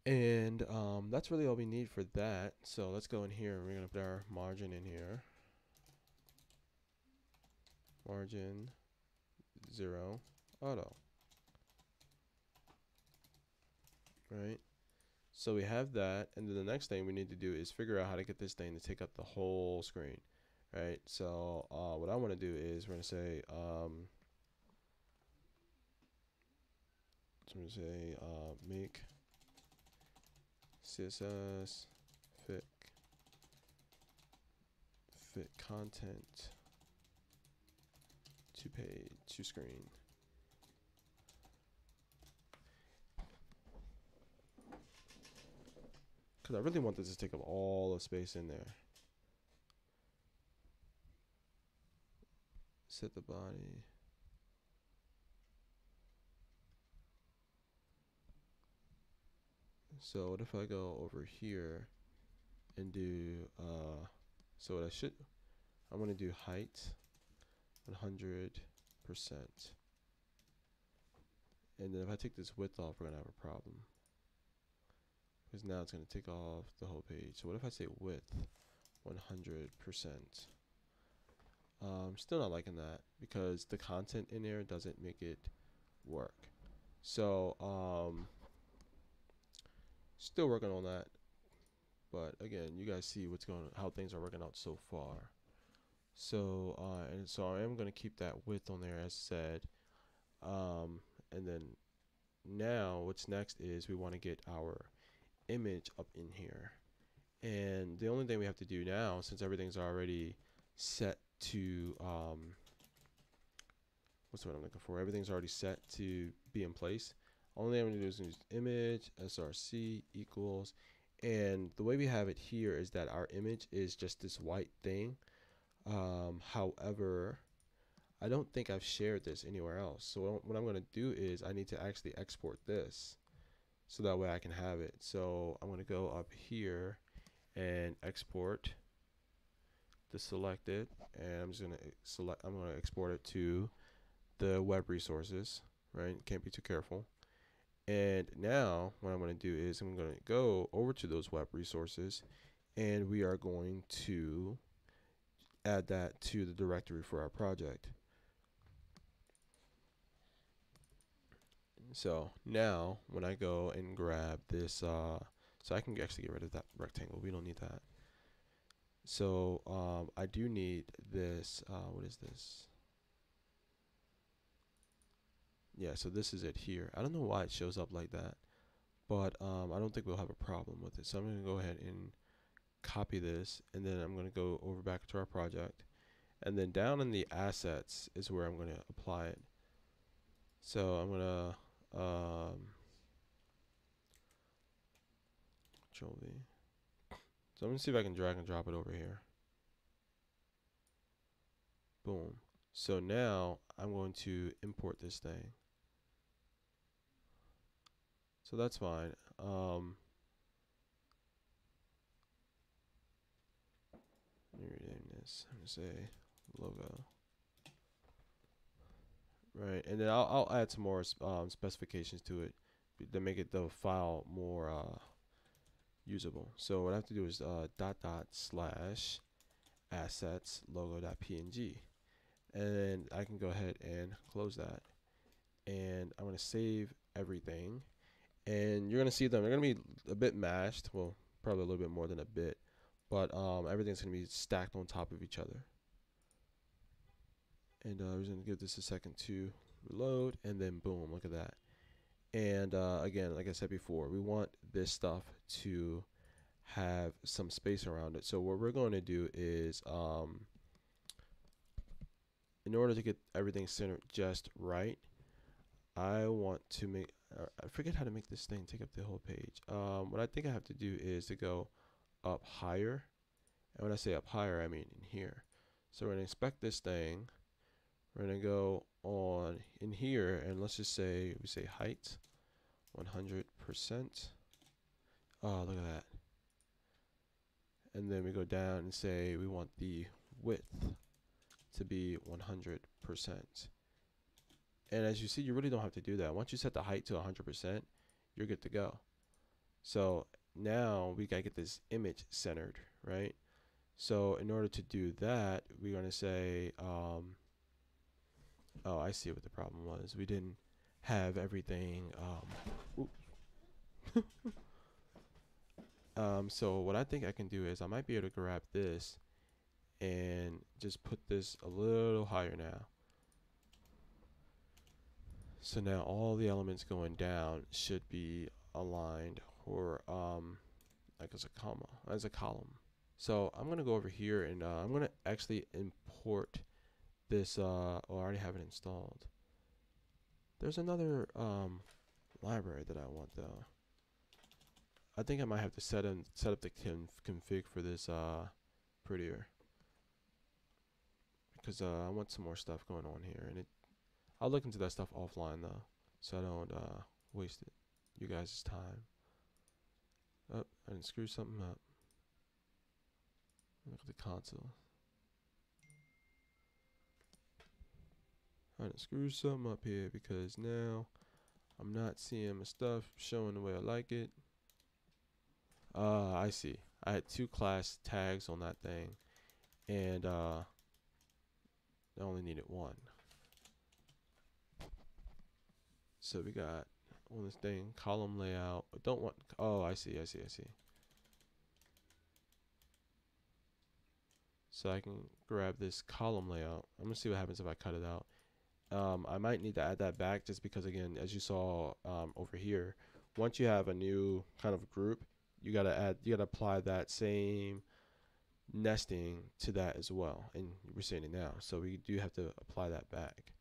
And um, that's really all we need for that. So let's go in here and we're gonna put our margin in here. Margin 0 auto. Right? So we have that and then the next thing we need to do is figure out how to get this thing to take up the whole screen right so uh, what I want to do is we're going to say um, so I'm to say uh, make CSS fit fit content to page to screen. Because I really want this to take up all the space in there. Set the body. So what if I go over here and do, uh, so what I should, I'm going to do height 100%. And then if I take this width off, we're going to have a problem. Because now it's going to take off the whole page. So what if I say width 100%? Um, still not liking that because the content in there doesn't make it work. So, um, still working on that. But again, you guys see what's going, how things are working out so far. So, uh, and so I am going to keep that width on there as said. Um, and then now what's next is we want to get our image up in here. And the only thing we have to do now, since everything's already set to, um, what's what I'm looking for? Everything's already set to be in place. Only thing I'm going to do is use image src equals, and the way we have it here is that our image is just this white thing. Um, however, I don't think I've shared this anywhere else. So what I'm going to do is I need to actually export this so that way I can have it. So I'm going to go up here and export the selected and I'm just going to select I'm to export it to the web resources, right? Can't be too careful. And now what I'm going to do is I'm going to go over to those web resources and we are going to add that to the directory for our project. So now when I go and grab this, uh, so I can actually get rid of that rectangle. We don't need that. So um, I do need this, uh, what is this? Yeah, so this is it here. I don't know why it shows up like that, but um, I don't think we'll have a problem with it. So I'm going to go ahead and copy this, and then I'm going to go over back to our project. And then down in the assets is where I'm going to apply it. So I'm going to um, Control V. So I'm gonna see if I can drag and drop it over here. Boom. So now I'm going to import this thing. So that's fine. Um, let me rename this. I'm gonna say logo. Right, and then I'll, I'll add some more um, specifications to it to make it the file more uh, usable. So what I have to do is uh, dot dot slash assets logo.png and I can go ahead and close that. And I'm going to save everything. And you're going to see them they're going to be a bit mashed well probably a little bit more than a bit but um, everything's going to be stacked on top of each other. And uh, we're going to give this a second to reload and then boom look at that. And uh, again like I said before we want this stuff to have some space around it. So what we're going to do is um, in order to get everything centered just right I want to make uh, I forget how to make this thing take up the whole page. Um, what I think I have to do is to go up higher. And when I say up higher I mean in here. So we're going to inspect this thing. We're going to go on in here and let's just say we say height 100%. Oh, look at that. And then we go down and say we want the width to be 100%. And as you see, you really don't have to do that. Once you set the height to 100%, you're good to go. So now we got to get this image centered, right? So in order to do that, we're going to say, um, Oh, I see what the problem was. We didn't have everything. Um, <laughs> um, so what I think I can do is I might be able to grab this and just put this a little higher now. So now all the elements going down should be aligned or um, like as a comma, as a column. So I'm gonna go over here and uh, I'm gonna actually import this, uh, oh, I already have it installed. There's another um, library that I want though. I think I might have to set in set up the conf config for this uh prettier. Because uh, I want some more stuff going on here and it I'll look into that stuff offline though so I don't uh waste it you guys' time. Oh I didn't screw something up. Look at the console. I didn't screw something up here because now I'm not seeing my stuff showing the way I like it uh, I see. I had two class tags on that thing, and uh, I only needed one. So we got on this thing column layout. I don't want. Oh, I see. I see. I see. So I can grab this column layout. I'm gonna see what happens if I cut it out. Um, I might need to add that back just because again, as you saw um, over here, once you have a new kind of group, you gotta add you gotta apply that same nesting to that as well and we're seeing it now. So we do have to apply that back.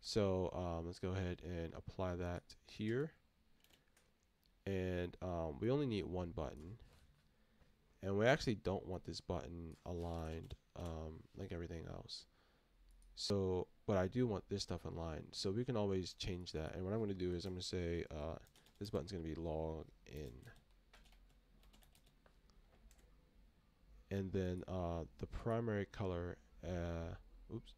So um, let's go ahead and apply that here. And um, we only need one button. And we actually don't want this button aligned um, like everything else. So but I do want this stuff aligned. So we can always change that. And what I'm to do is I'm to say uh, this button's to be log in and then uh, the primary color uh, oops.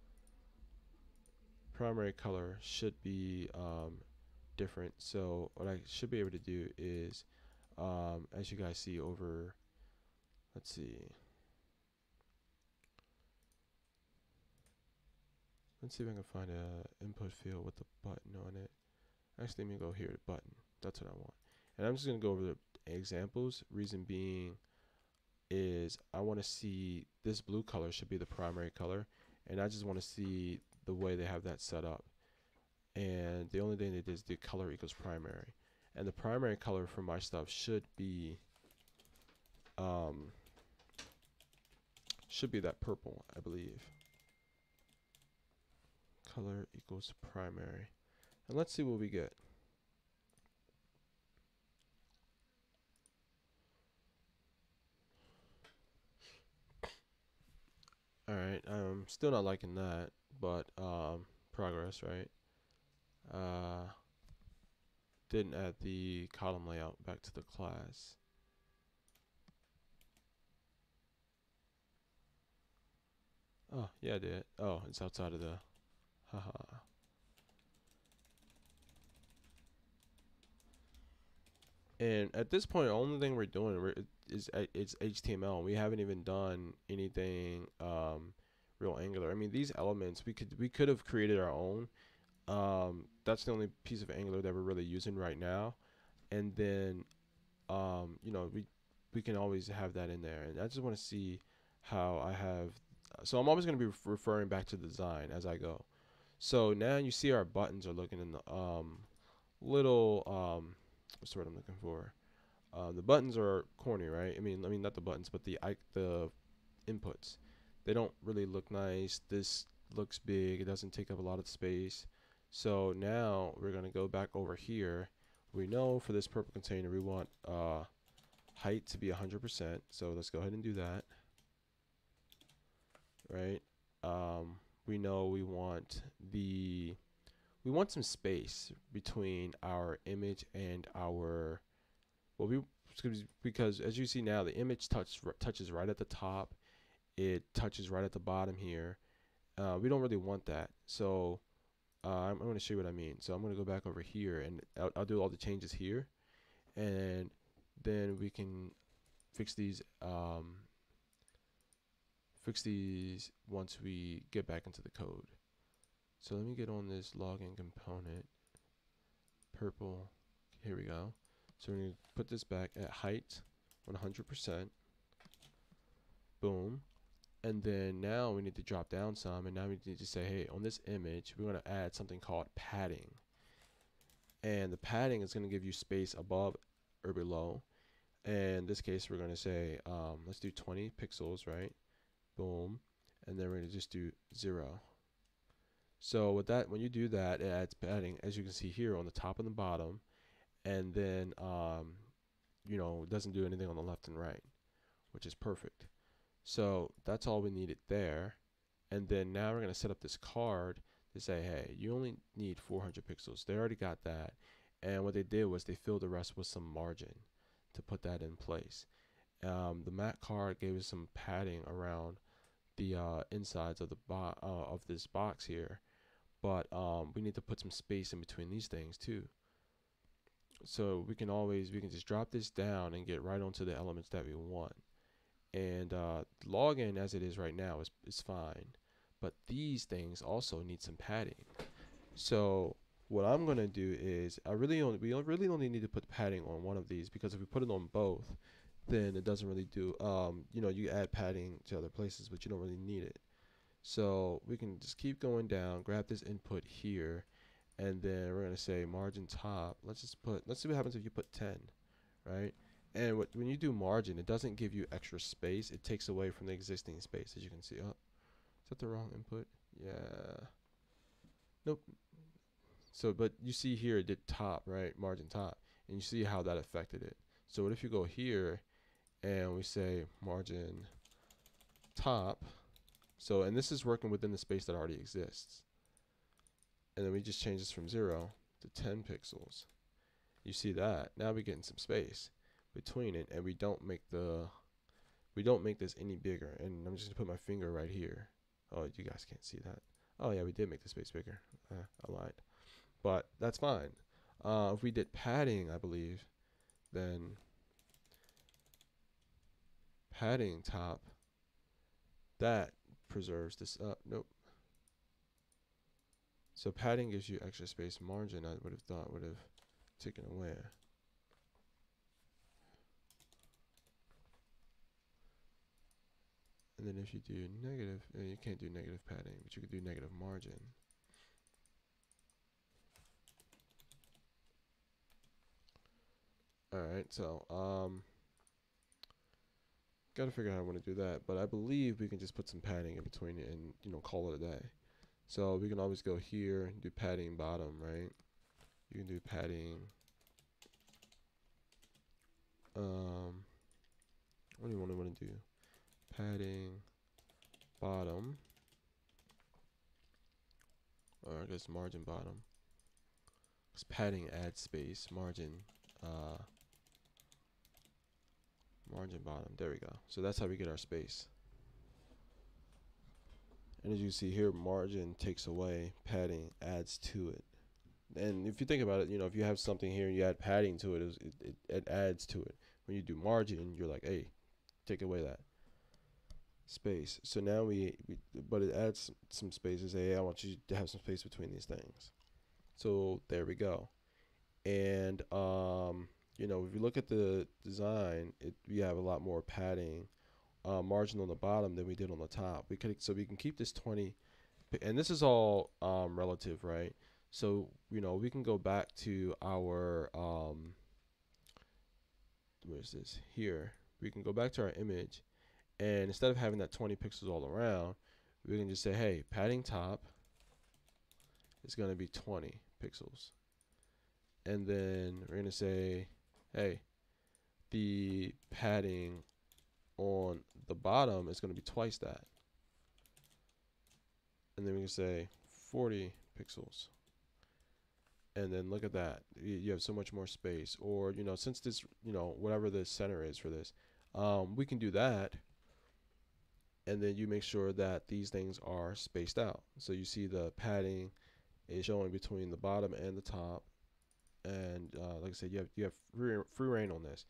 Primary color should be um, different. So what I should be able to do is um, as you guys see over let's see. Let's see if I can find a input field with a button on it. Actually let me go here to button. That's what I want. And I'm just gonna go over the examples. Reason being is I want to see this blue color should be the primary color and I just want to see the way they have that set up. And the only thing they did is the color equals primary. And the primary color for my stuff should be um, should be that purple I believe. Color equals primary. And let's see what we get Alright, I'm still not liking that, but um, progress, right? Uh, didn't add the column layout back to the class. Oh, yeah, I did. Oh, it's outside of the, haha. And at this point, the only thing we're doing is it's HTML. We haven't even done anything um, real Angular. I mean, these elements we could we could have created our own. Um, that's the only piece of Angular that we're really using right now. And then, um, you know, we we can always have that in there. And I just want to see how I have. So I'm always going to be referring back to the design as I go. So now you see our buttons are looking in the um, little um, what's the word I'm looking for? Uh, the buttons are corny, right? I mean, I mean not the buttons, but the I, the inputs. They don't really look nice. This looks big. It doesn't take up a lot of space. So now we're gonna go back over here. We know for this purple container we want uh, height to be 100%. So let's go ahead and do that. Right. Um, we know we want the we want some space between our image and our well we because as you see now the image touch, touches right at the top it touches right at the bottom here uh, we don't really want that so uh, I'm, I'm going to show you what I mean so I'm going to go back over here and I'll, I'll, do all the changes here and then we can fix these um, fix these once we get back into the code so let me get on this login component. Purple. Here we go. So we're going to put this back at height 100%. Boom. And then now we need to drop down some. And now we need to say, hey, on this image, we want to add something called padding. And the padding is going to give you space above or below. And in this case, we're going to say, um, let's do 20 pixels, right? Boom. And then we're going to just do zero. So with that, when you do that, it adds padding, as you can see here on the top and the bottom. And then um, you know, it doesn't do anything on the left and right, which is perfect. So that's all we needed there. And then now we're going to set up this card to say, hey, you only need 400 pixels. They already got that. And what they did was they filled the rest with some margin to put that in place. Um, the mat card gave us some padding around the uh, insides of the bo- uh, of this box here, but um, we need to put some space in between these things too. So we can always we can just drop this down and get right onto the elements that we want. And uh, login as it is right now is is fine, but these things also need some padding. So what I'm gonna do is I really only we really only need to put padding on one of these because if we put it on both, then it doesn't really do. Um, you know, you add padding to other places, but you don't really need it. So we can just keep going down, grab this input here, and then we're gonna say margin top. Let's just put. Let's see what happens if you put 10, right? And what, when you do margin, it doesn't give you extra space. It takes away from the existing space, as you can see. Oh, is that the wrong input? Yeah. Nope. So, but you see here it did top, right? Margin top. And you see how that affected it. So what if you go here and we say margin top. So, and this is working within the space that already exists. And then we just change this from 0 to 10 pixels. You see that. Now we're getting some space between it and we don't make the we don't make this any bigger. And I'm just to put my finger right here. Oh, you guys can't see that. Oh yeah, we did make the space bigger. Uh, I lied but that's fine. Uh, if we did padding, I believe, then padding top, that preserves this up. Nope. So padding gives you extra space margin. I would have thought would have taken away. And then if you do negative, you can't do negative padding, but you could do negative margin. Alright, so, um, gotta figure out how I want to do that, but I believe we can just put some padding in between it and, you know, call it a day. So we can always go here and do padding bottom, right? You can do padding, um, what do you want to want to do? Padding bottom, or I guess margin bottom. Because padding add space, margin, uh, margin bottom there we go so that's how we get our space and as you see here margin takes away padding adds to it. And if you think about it you know if you have something here and you add padding to it it, it, it adds to it. When you do margin you're like hey take away that space. So now we, we but it adds some spaces hey I want you to have some space between these things. So there we go. And um you know, if you look at the design, it, we have a lot more padding uh, margin on the bottom than we did on the top. We could so we can keep this 20, and this is all um, relative, right? So you know we can go back to our um, where's this here? We can go back to our image, and instead of having that 20 pixels all around, we can just say, hey, padding top is going to be 20 pixels, and then we're going to say hey, the padding on the bottom is going to be twice that. And then we can say 40 pixels. And then look at that. You, have so much more space. Or, you know, since this, you know, whatever the center is for this, um, we can do that. And then you make sure that these things are spaced out. So you see the padding is showing between the bottom and the top and uh, like I said, you have you have free, free reign on this,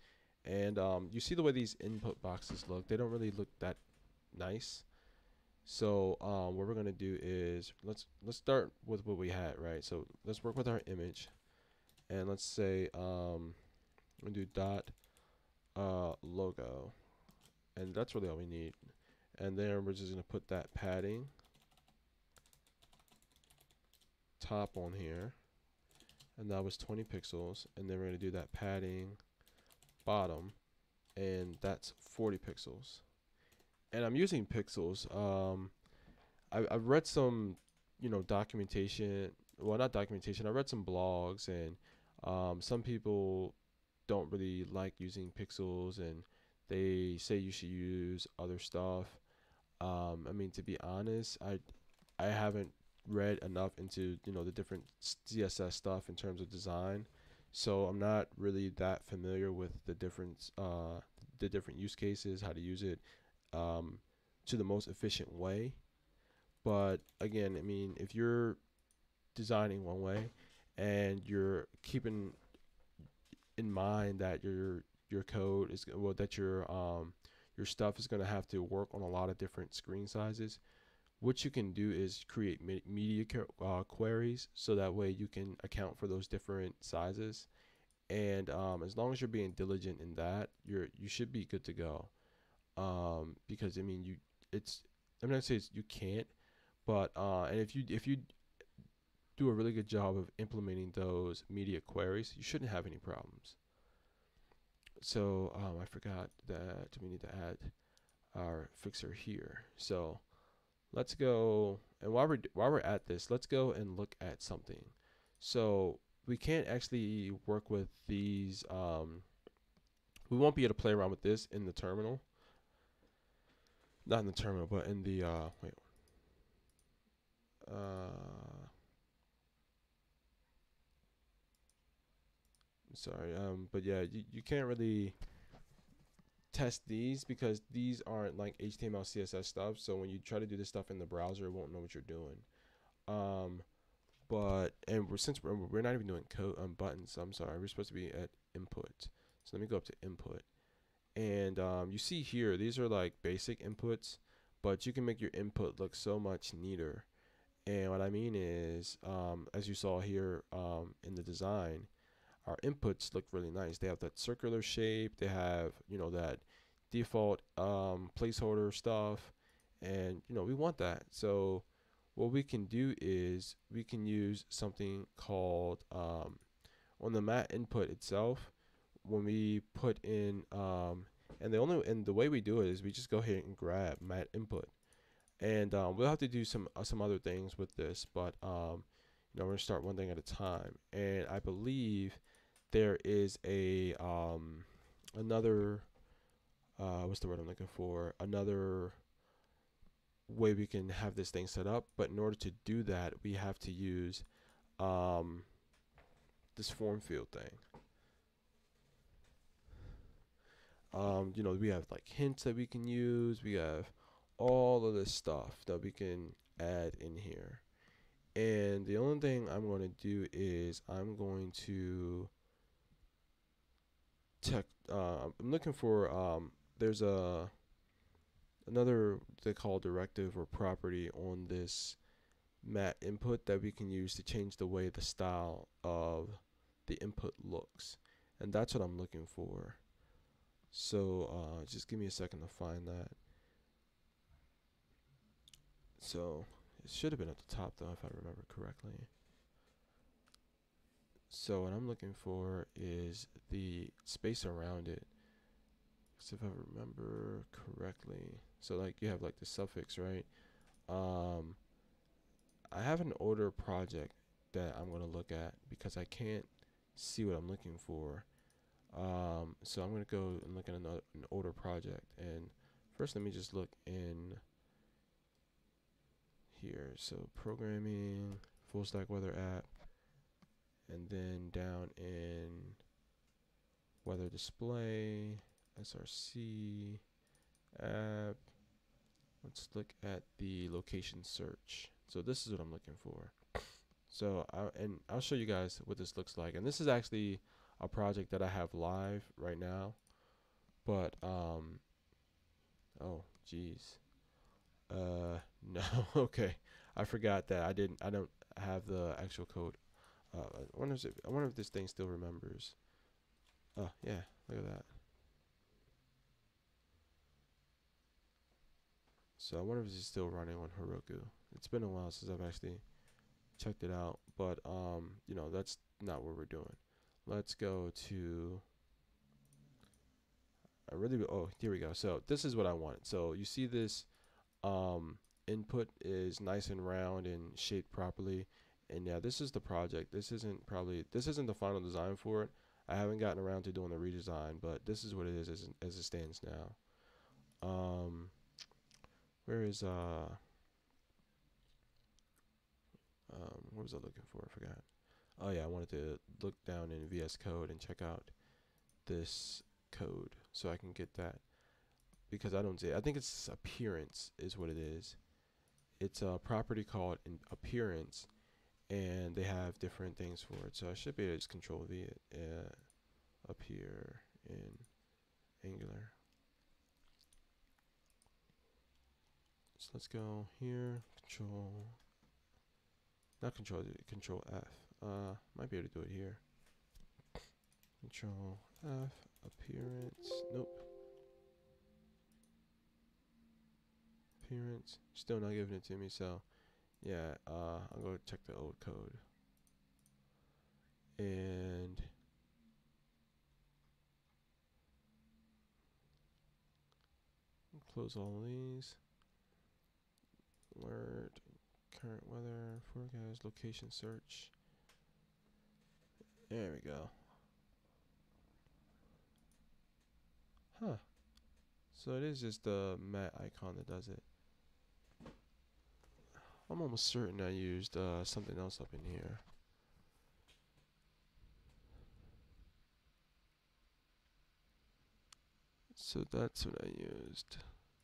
and um, you see the way these input boxes look. They don't really look that nice. So um, what we're gonna do is let's let's start with what we had, right? So let's work with our image, and let's say um, we do dot uh, logo, and that's really all we need. And then we're just gonna put that padding top on here and that was 20 pixels and then we're to do that padding bottom and that's 40 pixels and I'm using pixels um, I, I've read some you know documentation well not documentation I read some blogs and um, some people don't really like using pixels and they say you should use other stuff. Um, I mean, to be honest, I I haven't read enough into you know the different CSS stuff in terms of design, so I'm not really that familiar with the different uh, the different use cases, how to use it um, to the most efficient way. But again, I mean, if you're designing one way and you're keeping in mind that your your code is well that your um your stuff is going to have to work on a lot of different screen sizes what you can do is create media uh, queries so that way you can account for those different sizes and um, as long as you're being diligent in that you're you should be good to go um, because I mean you it's I'm not saying you can't but uh, and if you if you do a really good job of implementing those media queries, you shouldn't have any problems. So um, I forgot that we need to add our fixer here. So let's go and while we're while we're at this, let's go and look at something. So we can't actually work with these. Um, we won't be able to play around with this in the terminal. Not in the terminal, but in the uh, wait. Uh, sorry um but yeah you, you can't really test these because these aren't like html css stuff. So when you try to do this stuff in the browser it won't know what you're doing. Um but and we're since we're, we're not even doing code um, buttons i'm sorry we're supposed to be at input. So let me go up to input. And um, you see here these are like basic inputs but you can make your input look so much neater. And what I mean is um, as you saw here um, in the design our inputs look really nice. They have that circular shape. They have, you know, that default um, placeholder stuff. And, you know, we want that. So what we can do is we can use something called um, on the mat input itself when we put in um, and the only and the way we do it is we just go ahead and grab mat input and um, we'll have to do some uh, some other things with this but um, you know we're gonna start one thing at a time and I believe there is a um, another uh, what's the word I'm looking for? Another way we can have this thing set up, but in order to do that, we have to use um, this form field thing. Um, you know, we have like hints that we can use. We have all of this stuff that we can add in here. And the only thing I'm going to do is I'm going to tech. Uh, I'm looking for. Um, there's a another they call directive or property on this mat input that we can use to change the way the style of the input looks, and that's what I'm looking for. So uh, just give me a second to find that. So it should have been at the top though, if I remember correctly. So what I'm looking for is the space around it. So if I remember correctly, so like you have like the suffix, right? Um, I have an older project that I'm gonna look at because I can't see what I'm looking for. Um, so I'm gonna go and look at another, an older project. And first, let me just look in here. So programming, full stack weather app and then down in weather display src app. Let's look at the location search. So this is what i'm looking for. So I, and i'll show you guys what this looks like. And this is actually a project that i have live right now. But um oh geez. Uh <laughs> no okay. I forgot that. I didn't i don't have the actual code uh, I wonder if I wonder if this thing still remembers. Oh yeah, look at that. So I wonder if it's still running on Heroku. It's been a while since I've actually checked it out, but um, you know that's not what we're doing. Let's go to. I really oh here we go. So this is what I wanted. So you see this um, input is nice and round and shaped properly and yeah this is the project this isn't probably this isn't the final design for it I haven't gotten around to doing the redesign, but this is what it is as, as it stands now. Um, where is uh, um, what was I looking for? I forgot. Oh yeah, I wanted to look down in VS Code and check out this code so I can get that because I don't see. It. I think it's appearance is what it is. It's a property called appearance, and they have different things for it. So I should be able to just control V it uh, up here in Angular. So let's go here, control, not control, control F. Uh, might be able to do it here. Control F, appearance, nope. Appearance, still not giving it to me, so yeah, uh, I'll go check the old code. And close all these. Alert, current weather, forecast, location search. There we go. Huh. So it is just the mat icon that does it. I'm almost certain I used uh, something else up in here. So that's what I used.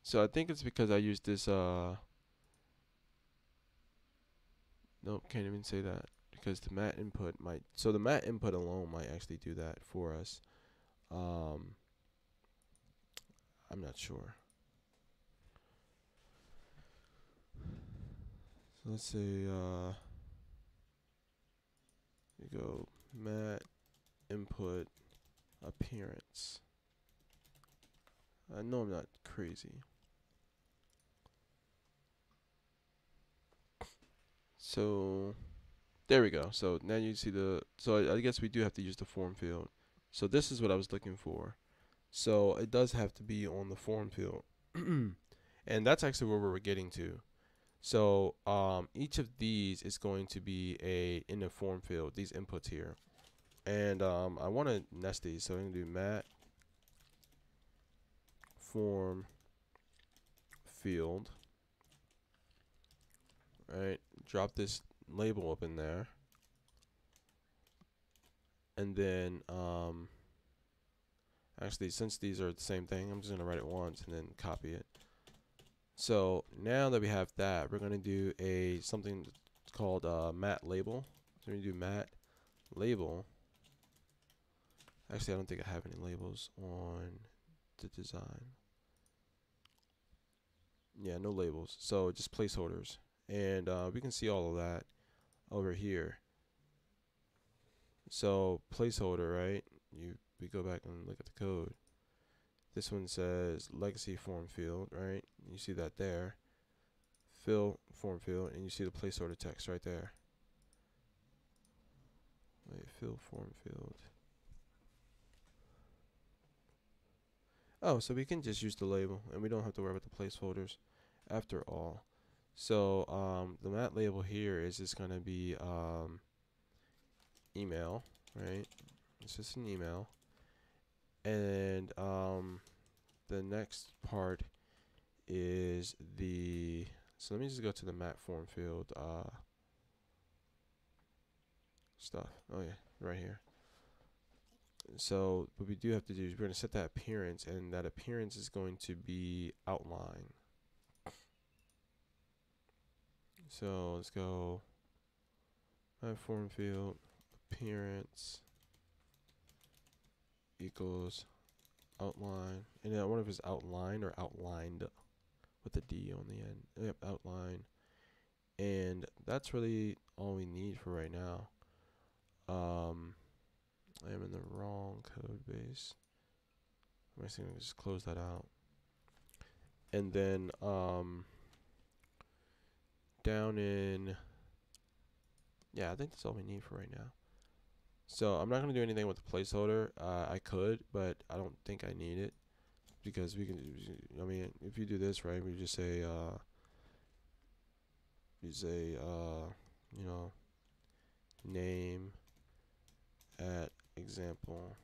So I think it's because I used this, uh, nope, can't even say that. Because the mat input might, so the mat input alone might actually do that for us. Um, I'm not sure. So let's say uh, you go mat input appearance. I know I'm not crazy. So there we go. So now you see the, so I, I guess we do have to use the form field. So this is what I was looking for. So it does have to be on the form field. <clears throat> and that's actually where we're getting to. So um, each of these is going to be a in the form field, these inputs here. And um, I want to nest these. So I'm going to do mat form field. Right, drop this label up in there. And then, um, actually, since these are the same thing, I'm just going to write it once and then copy it. So now that we have that, we're going to do a something called uh, mat label. So we're going to do mat label. Actually, I don't think I have any labels on the design. Yeah, no labels. So just placeholders. And uh, we can see all of that over here. So placeholder, right? You we go back and look at the code. This one says legacy form field, right? You see that there. Fill form field, and you see the placeholder text right there. Wait, fill form field. Oh, so we can just use the label, and we don't have to worry about the placeholders after all. So um, the mat label here is just going to be um, email, right? It's just an email. And um, the next part is the, so let me just go to the mat form field uh, stuff. Oh yeah, right here. So what we do have to do is we're going to set that appearance and that appearance is going to be outline. So let's go my form field appearance equals outline. And I wonder if it's outline or outlined with a D on the end. Yep, outline. And that's really all we need for right now. Um, I am in the wrong code base. I'm just gonna just close that out. And then um, down in, yeah, I think that's all we need for right now. So I'm not going to do anything with the placeholder. Uh, I could, but I don't think I need it because we can, I mean, if you do this, right, we just say, uh, you say, uh, you know, name at example.com,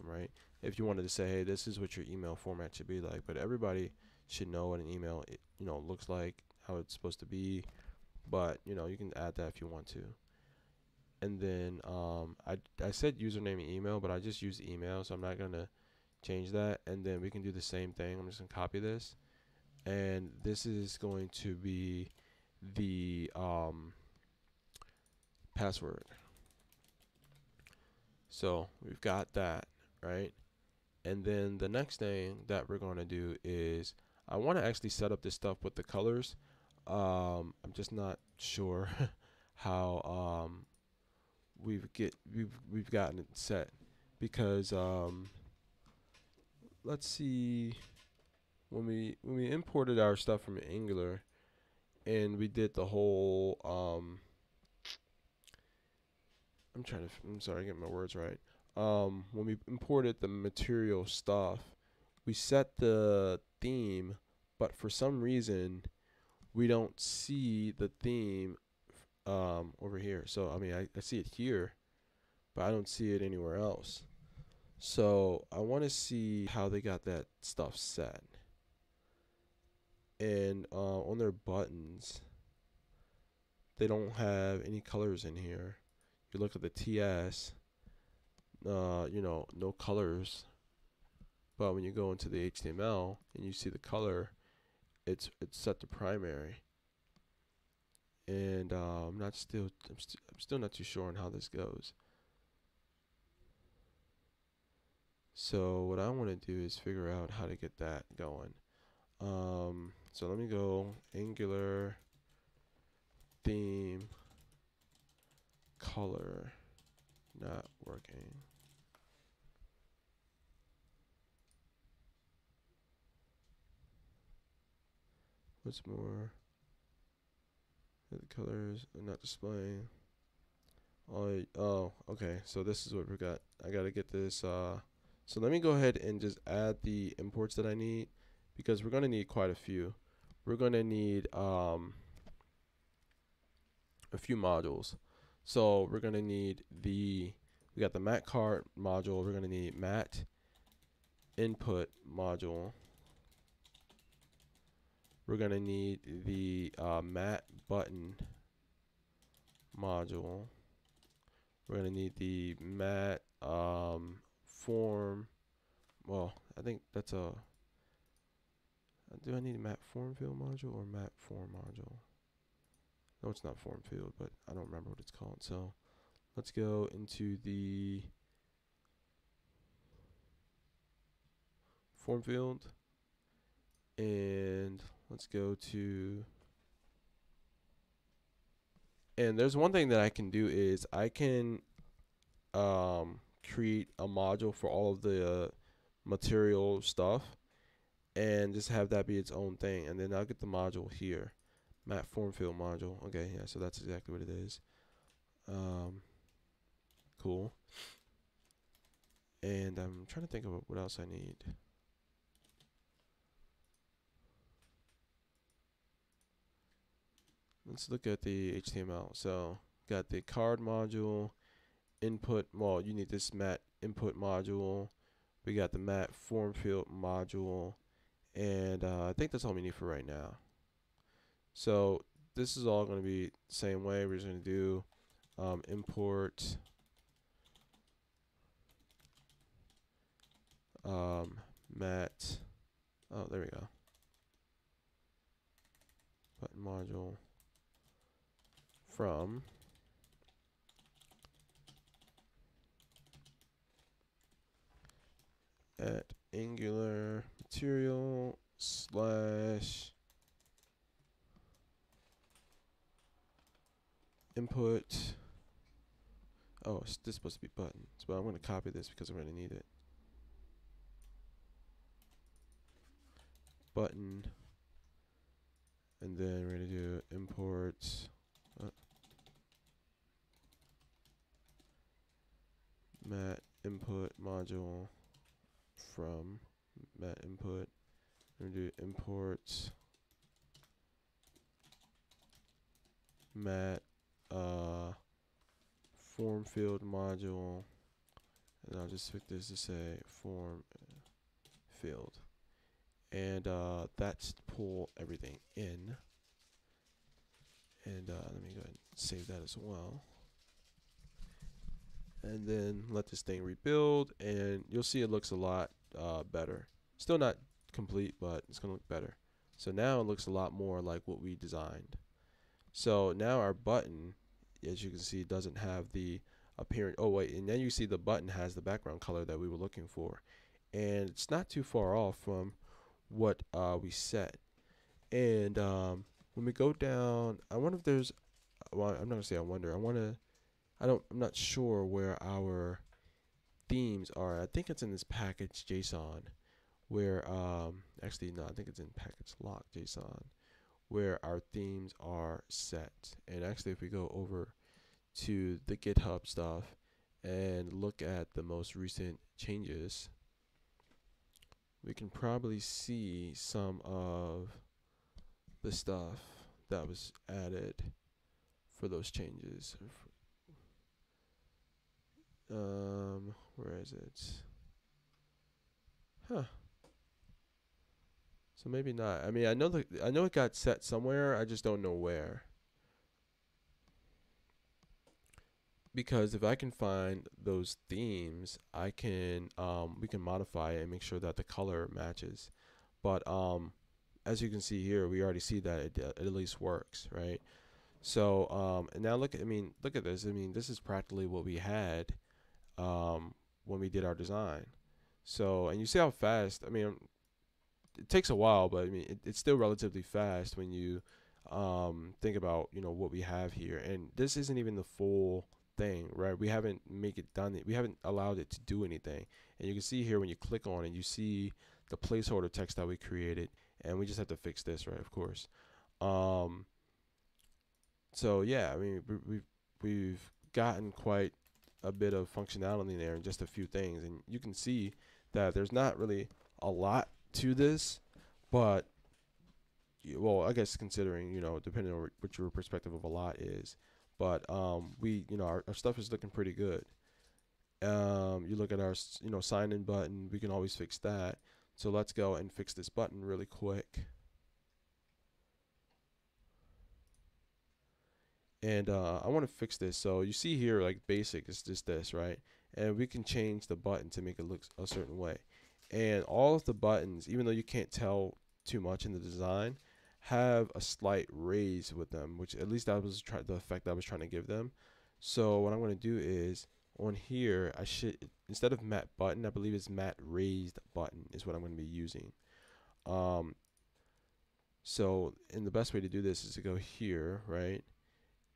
right? If you wanted to say, hey, this is what your email format should be like, but everybody should know what an email, you know, looks like, how it's supposed to be. But you know, you can add that if you want to. And then um, I I said username and email, but I just use email, so I'm not gonna change that. And then we can do the same thing. I'm just gonna copy this, and this is going to be the um, password. So we've got that, right? And then the next thing that we're going to do is I want to actually set up this stuff with the colors. Um, I'm just not sure <laughs> how um, we've get we've we've gotten it set because um, let's see when we when we imported our stuff from Angular and we did the whole um, I'm trying to I'm sorry, get my words right. Um, when we imported the material stuff, we set the theme, but for some reason we don't see the theme um, over here. So I mean, I, I see it here, but I don't see it anywhere else. So I want to see how they got that stuff set. And uh, on their buttons, they don't have any colors in here. You look at the TS, uh, you know, no colors. But when you go into the HTML and you see the color, it's it's set to primary. And uh, I'm not still I'm, st I'm still not too sure on how this goes. So what I want to do is figure out how to get that going. Um, so let me go Angular theme color not working. What's more? The colors are not displaying. Oh, oh, okay. So this is what we got. I gotta get this. Uh, so let me go ahead and just add the imports that I need because we're gonna need quite a few. We're gonna need um, a few modules. So we're gonna need the we got the mat card module. We're gonna need mat input module we're going to need the uh, mat button module. We're going to need the mat um, form. Well, I think that's a. Do I need a mat form field module or mat form module? No, it's not form field, but I don't remember what it's called. So let's go into the form field and let's go to and there's one thing that I can do is I can um, create a module for all of the uh, material stuff and just have that be its own thing. And then I'll get the module here mat form field module. Okay yeah so that's exactly what it is. Um, cool. And I'm trying to think of what else I need let's look at the HTML. So got the card module, input, well, you need this mat input module. We got the mat form field module. And uh, I think that's all we need for right now. So this is all going to be the same way. We're just going to do um, import um, mat. Oh, there we go. Button module from at angular material slash input. Oh this supposed to be buttons but I'm going to copy this because I'm going to need it. Button. And then we're going to do import uh, mat input module from mat input. We're going to do import mat uh, form field module, and I'll just switch this to say form field, and uh, that's pull everything in. And uh, let me go ahead and save that as well. And then let this thing rebuild, and you'll see it looks a lot uh, better. Still not complete, but it's gonna look better. So now it looks a lot more like what we designed. So now our button, as you can see, doesn't have the appearance. Oh wait, and then you see the button has the background color that we were looking for. And it's not too far off from what uh, we set. And um, when we go down, I wonder if there's, well, I'm not gonna say I wonder, I wanna, I don't, I'm not sure where our themes are. I think it's in this package JSON where um actually no I think it's in package lock JSON where our themes are set and actually if we go over to the GitHub stuff and look at the most recent changes we can probably see some of the stuff that was added for those changes um where is it huh so maybe not. I mean, I know the I know it got set somewhere. I just don't know where. Because if I can find those themes, I can um, we can modify and make sure that the color matches. But um, as you can see here, we already see that it, it at least works, right? So um, and now look I mean look at this. I mean this is practically what we had um, when we did our design. So and you see how fast. I mean it takes a while, but I mean it, it's still relatively fast when you um, think about you know what we have here. And this isn't even the full thing, right? We haven't make it done. We haven't allowed it to do anything. And you can see here when you click on it, you see the placeholder text that we created, and we just have to fix this, right? Of course. Um, so yeah, I mean we, we've we've gotten quite a bit of functionality there and just a few things, and you can see that there's not really a lot to this, but well, I guess considering you know depending on what your perspective of a lot is, but um, we you know our, our stuff is looking pretty good. Um, you look at our you know sign in button, we can always fix that. So let's go and fix this button really quick. And uh, I want to fix this. So you see here, like basic is just this, right? And we can change the button to make it look a certain way and all of the buttons even though you can't tell too much in the design have a slight raise with them which at least that was try- the effect I was trying to give them so what I'm going to do is on here I should instead of mat button I believe it's mat raised button is what I'm going to be using um so and the best way to do this is to go here right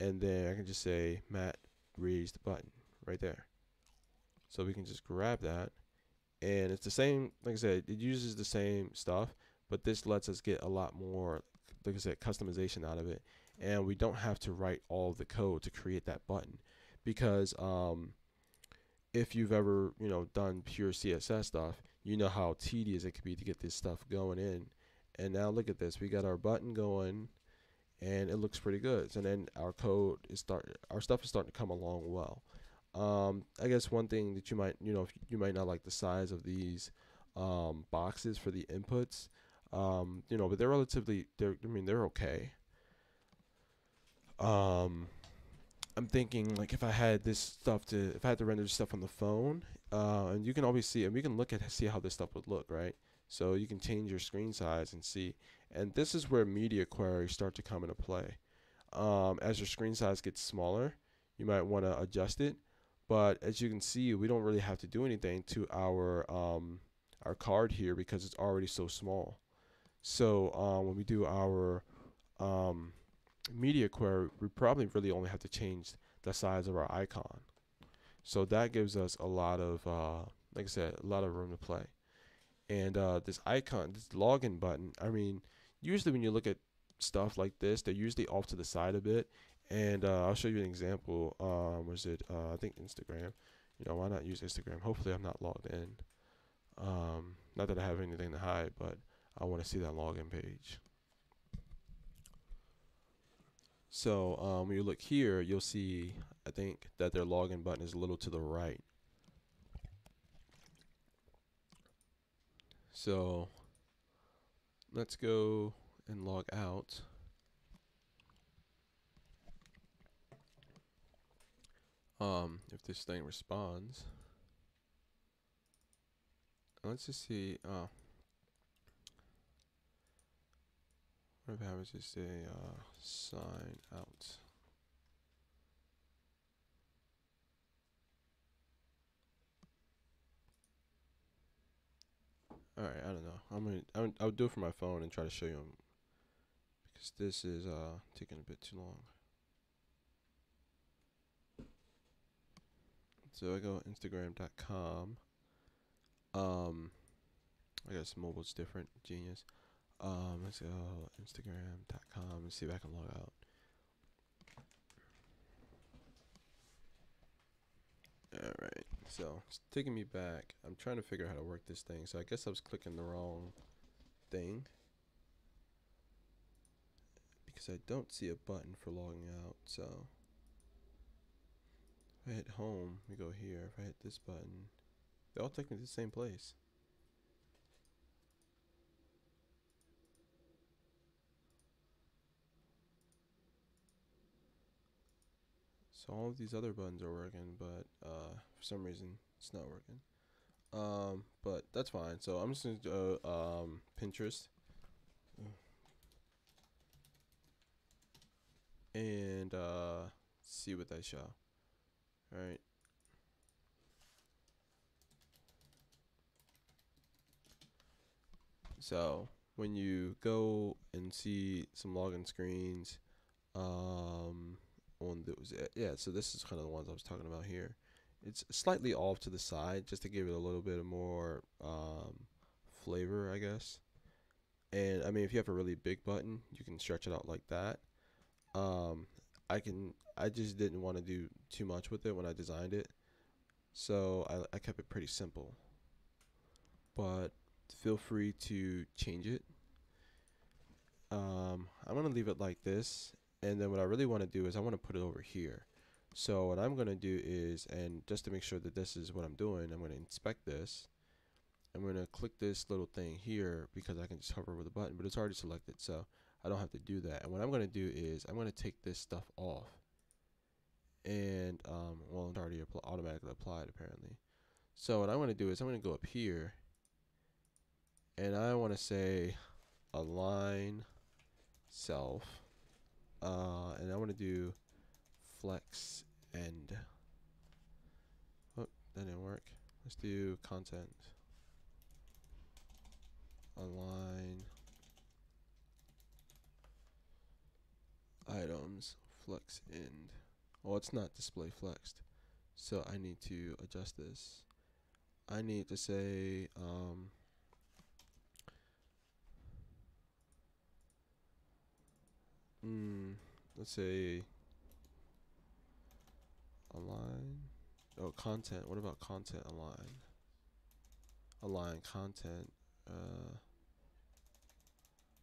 and then I can just say mat raised the button right there. So we can just grab that. And it's the same like i said it uses the same stuff but this lets us get a lot more like i said customization out of it. And we don't have to write all the code to create that button because um, if you've ever you know done pure css stuff you know how tedious it could be to get this stuff going in. And now look at this we got our button going and it looks pretty good and then our code is start our stuff is starting to come along well um, I guess one thing that you might, you know, you might not like the size of these um, boxes for the inputs, um, you know, but they're relatively, they're, I mean, they're okay. Um, I'm thinking like if I had this stuff to, if I had to render this stuff on the phone, uh, and you can always see, and we can look at see how this stuff would look, right? So you can change your screen size and see, and this is where media queries start to come into play. Um, as your screen size gets smaller, you might want to adjust it but as you can see, we don't really have to do anything to our um, our card here because it's already so small. So um, when we do our um, media query, we probably really only have to change the size of our icon. So that gives us a lot of, uh, like I said, a lot of room to play. And uh, this icon, this login button, I mean, usually when you look at stuff like this, they're usually off to the side a bit, and uh, I'll show you an example. Um, was it? Uh, I think Instagram. You know, why not use Instagram? Hopefully, I'm not logged in. Um, not that I have anything to hide, but I want to see that login page. So um, when you look here, you'll see I think that their login button is a little to the right. So let's go and log out. Um, if this thing responds. Let's just see. Oh. What if I just a uh, sign out? All right, I don't know. I'm gonna, I'm, I'll do it for my phone and try to show you 'em because this is uh taking a bit too long. So I go Instagram.com. Um, I guess mobile's different. Genius. Um, let's go Instagram.com and see if I can log out. Alright, so it's taking me back. I'm trying to figure out how to work this thing. So I guess I was clicking the wrong thing. Because I don't see a button for logging out, so if I hit home, we go here. If I hit this button, they all take me to the same place. So all of these other buttons are working, but uh, for some reason it's not working. Um, but that's fine. So I'm just gonna go um, Pinterest, and uh, see what they show. All right. So when you go and see some login screens, um, on those, yeah. So this is kind of the ones I was talking about here. It's slightly off to the side just to give it a little bit more um, flavor, I guess. And I mean, if you have a really big button, you can stretch it out like that. Um, I can. I just didn't want to do too much with it when I designed it, so I, I kept it pretty simple. But feel free to change it. Um, I'm gonna leave it like this, and then what I really want to do is I want to put it over here. So what I'm gonna do is, and just to make sure that this is what I'm doing, I'm gonna inspect this. I'm gonna click this little thing here because I can just hover over the button, but it's already selected, so I don't have to do that. And what I'm gonna do is I'm gonna take this stuff off, and um, well, it's already apl- automatically applied apparently. So what I'm gonna do is I'm gonna go up here, and I want to say align self, uh, and I want to do flex end. Oh, that didn't work. Let's do content. Align items flex end. Oh, it's not display flexed. So I need to adjust this. I need to say um, mm, let's say align. Oh, content. What about content align? Align content. Uh,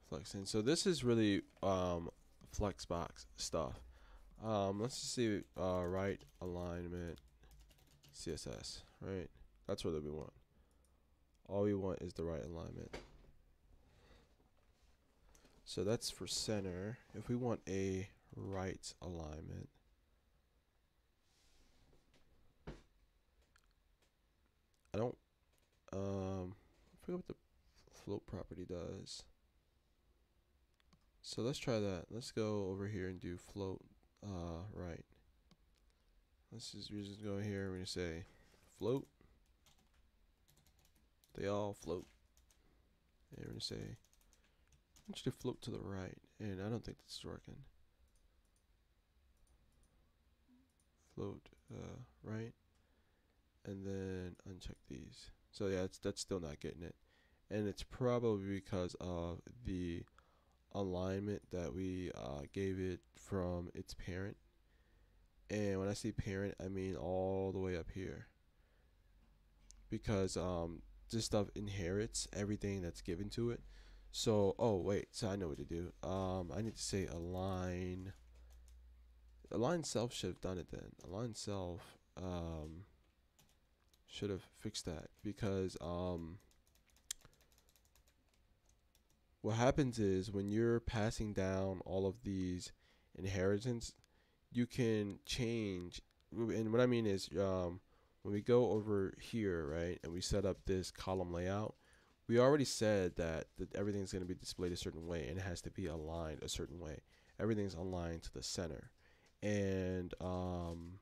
flexing. So this is really um, Flexbox stuff. Um, let's just see. Uh, right alignment, CSS. Right. That's what we want. All we want is the right alignment. So that's for center. If we want a right alignment, I don't. Um, I forget what the float property does. So let's try that. Let's go over here and do float uh, right. Let's just, we're just go here. We're gonna say float. They all float. And we're gonna say I want you to float to the right, and I don't think this is working. Float uh, right, and then uncheck these. So yeah, it's, that's still not getting it, and it's probably because of the alignment that we uh, gave it from its parent. And when I say parent, I mean all the way up here. Because um, this stuff inherits everything that's given to it. So, oh wait, so I know what to do. Um, I need to say align Align self should have done it then. Align self um, should have fixed that because um, what happens is when you're passing down all of these inheritance, you can change. And what I mean is, um, when we go over here, right, and we set up this column layout, we already said that, that everything's going to be displayed a certain way and it has to be aligned a certain way. Everything's aligned to the center. And um,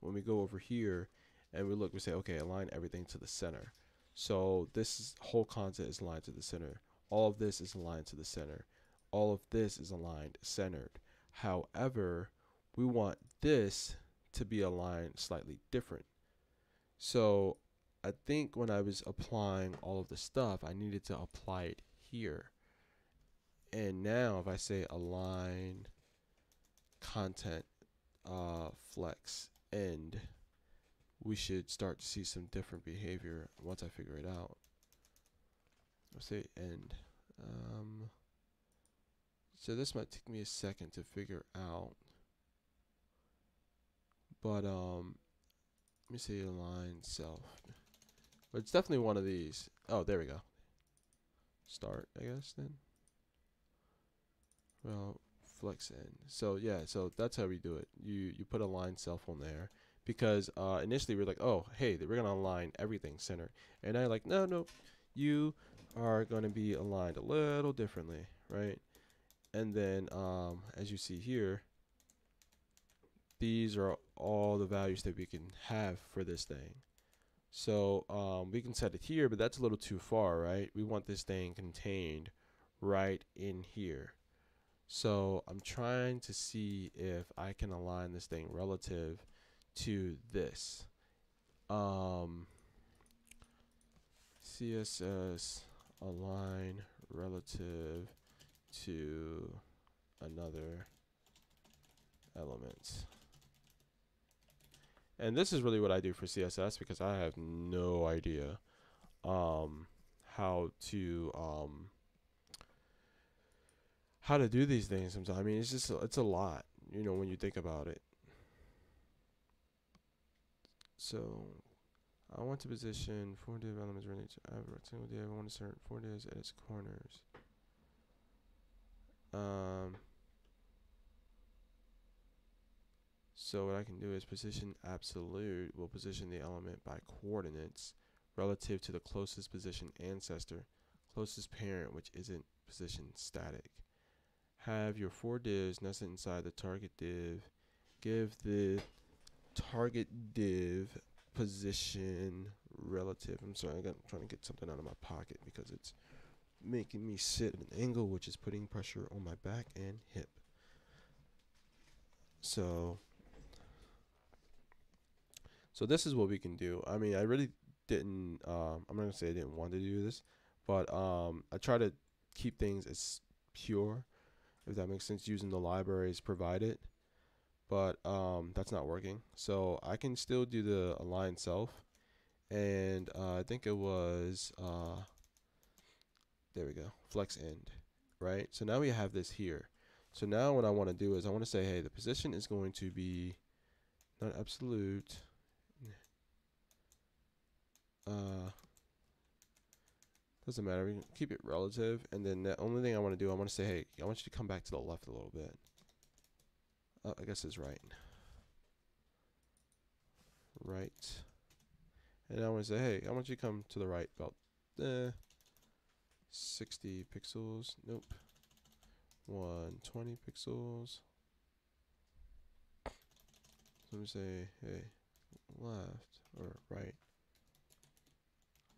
when we go over here and we look, we say, okay, align everything to the center. So this is, whole content is aligned to the center. All of this is aligned to the center. All of this is aligned centered. However, we want this to be aligned slightly different. So I think when I was applying all of the stuff, I needed to apply it here. And now if I say align content uh, flex end, we should start to see some different behavior once I figure it out. Let's say end. Um, so this might take me a second to figure out. But um, let me see align self. But it's definitely one of these. Oh, there we go. Start, I guess then. Well, flex end. So yeah, so that's how we do it. You you put align cell phone there because uh, initially we are like, oh, hey, we're gonna align everything center, and I like, no, no, you are gonna be aligned a little differently, right? And then um, as you see here, these are all the values that we can have for this thing. So um, we can set it here, but that's a little too far, right? We want this thing contained right in here. So I'm trying to see if I can align this thing relative to this. Um, CSS align relative to another element. And this is really what I do for CSS because I have no idea um, how to um, how to do these things sometimes. I mean, it's just it's a lot, you know, when you think about it. So, I want to position four div elements to every single div. I want to insert four divs at its corners. Um. So what I can do is position absolute will position the element by coordinates relative to the closest position ancestor, closest parent which isn't position static have your four divs nested inside the target div. Give the target div position relative. I'm sorry, I'm trying to get something out of my pocket because it's making me sit at an angle which is putting pressure on my back and hip. So so this is what we can do. I mean, I really didn't um, I'm not going to say I didn't want to do this, but um, I try to keep things as pure if that makes sense, using the libraries provided. But um, that's not working. So I can still do the align self. And uh, I think it was, uh, there we go, flex end, right? So now we have this here. So now what I want to do is I want to say, hey, the position is going to be not absolute. Uh, doesn't matter. We can keep it relative. And then the only thing I want to do, I want to say, hey, I want you to come back to the left a little bit. Oh, I guess it's right. Right. And I want to say, hey, I want you to come to the right about eh, 60 pixels. Nope. 120 pixels. Let me say, hey, left or right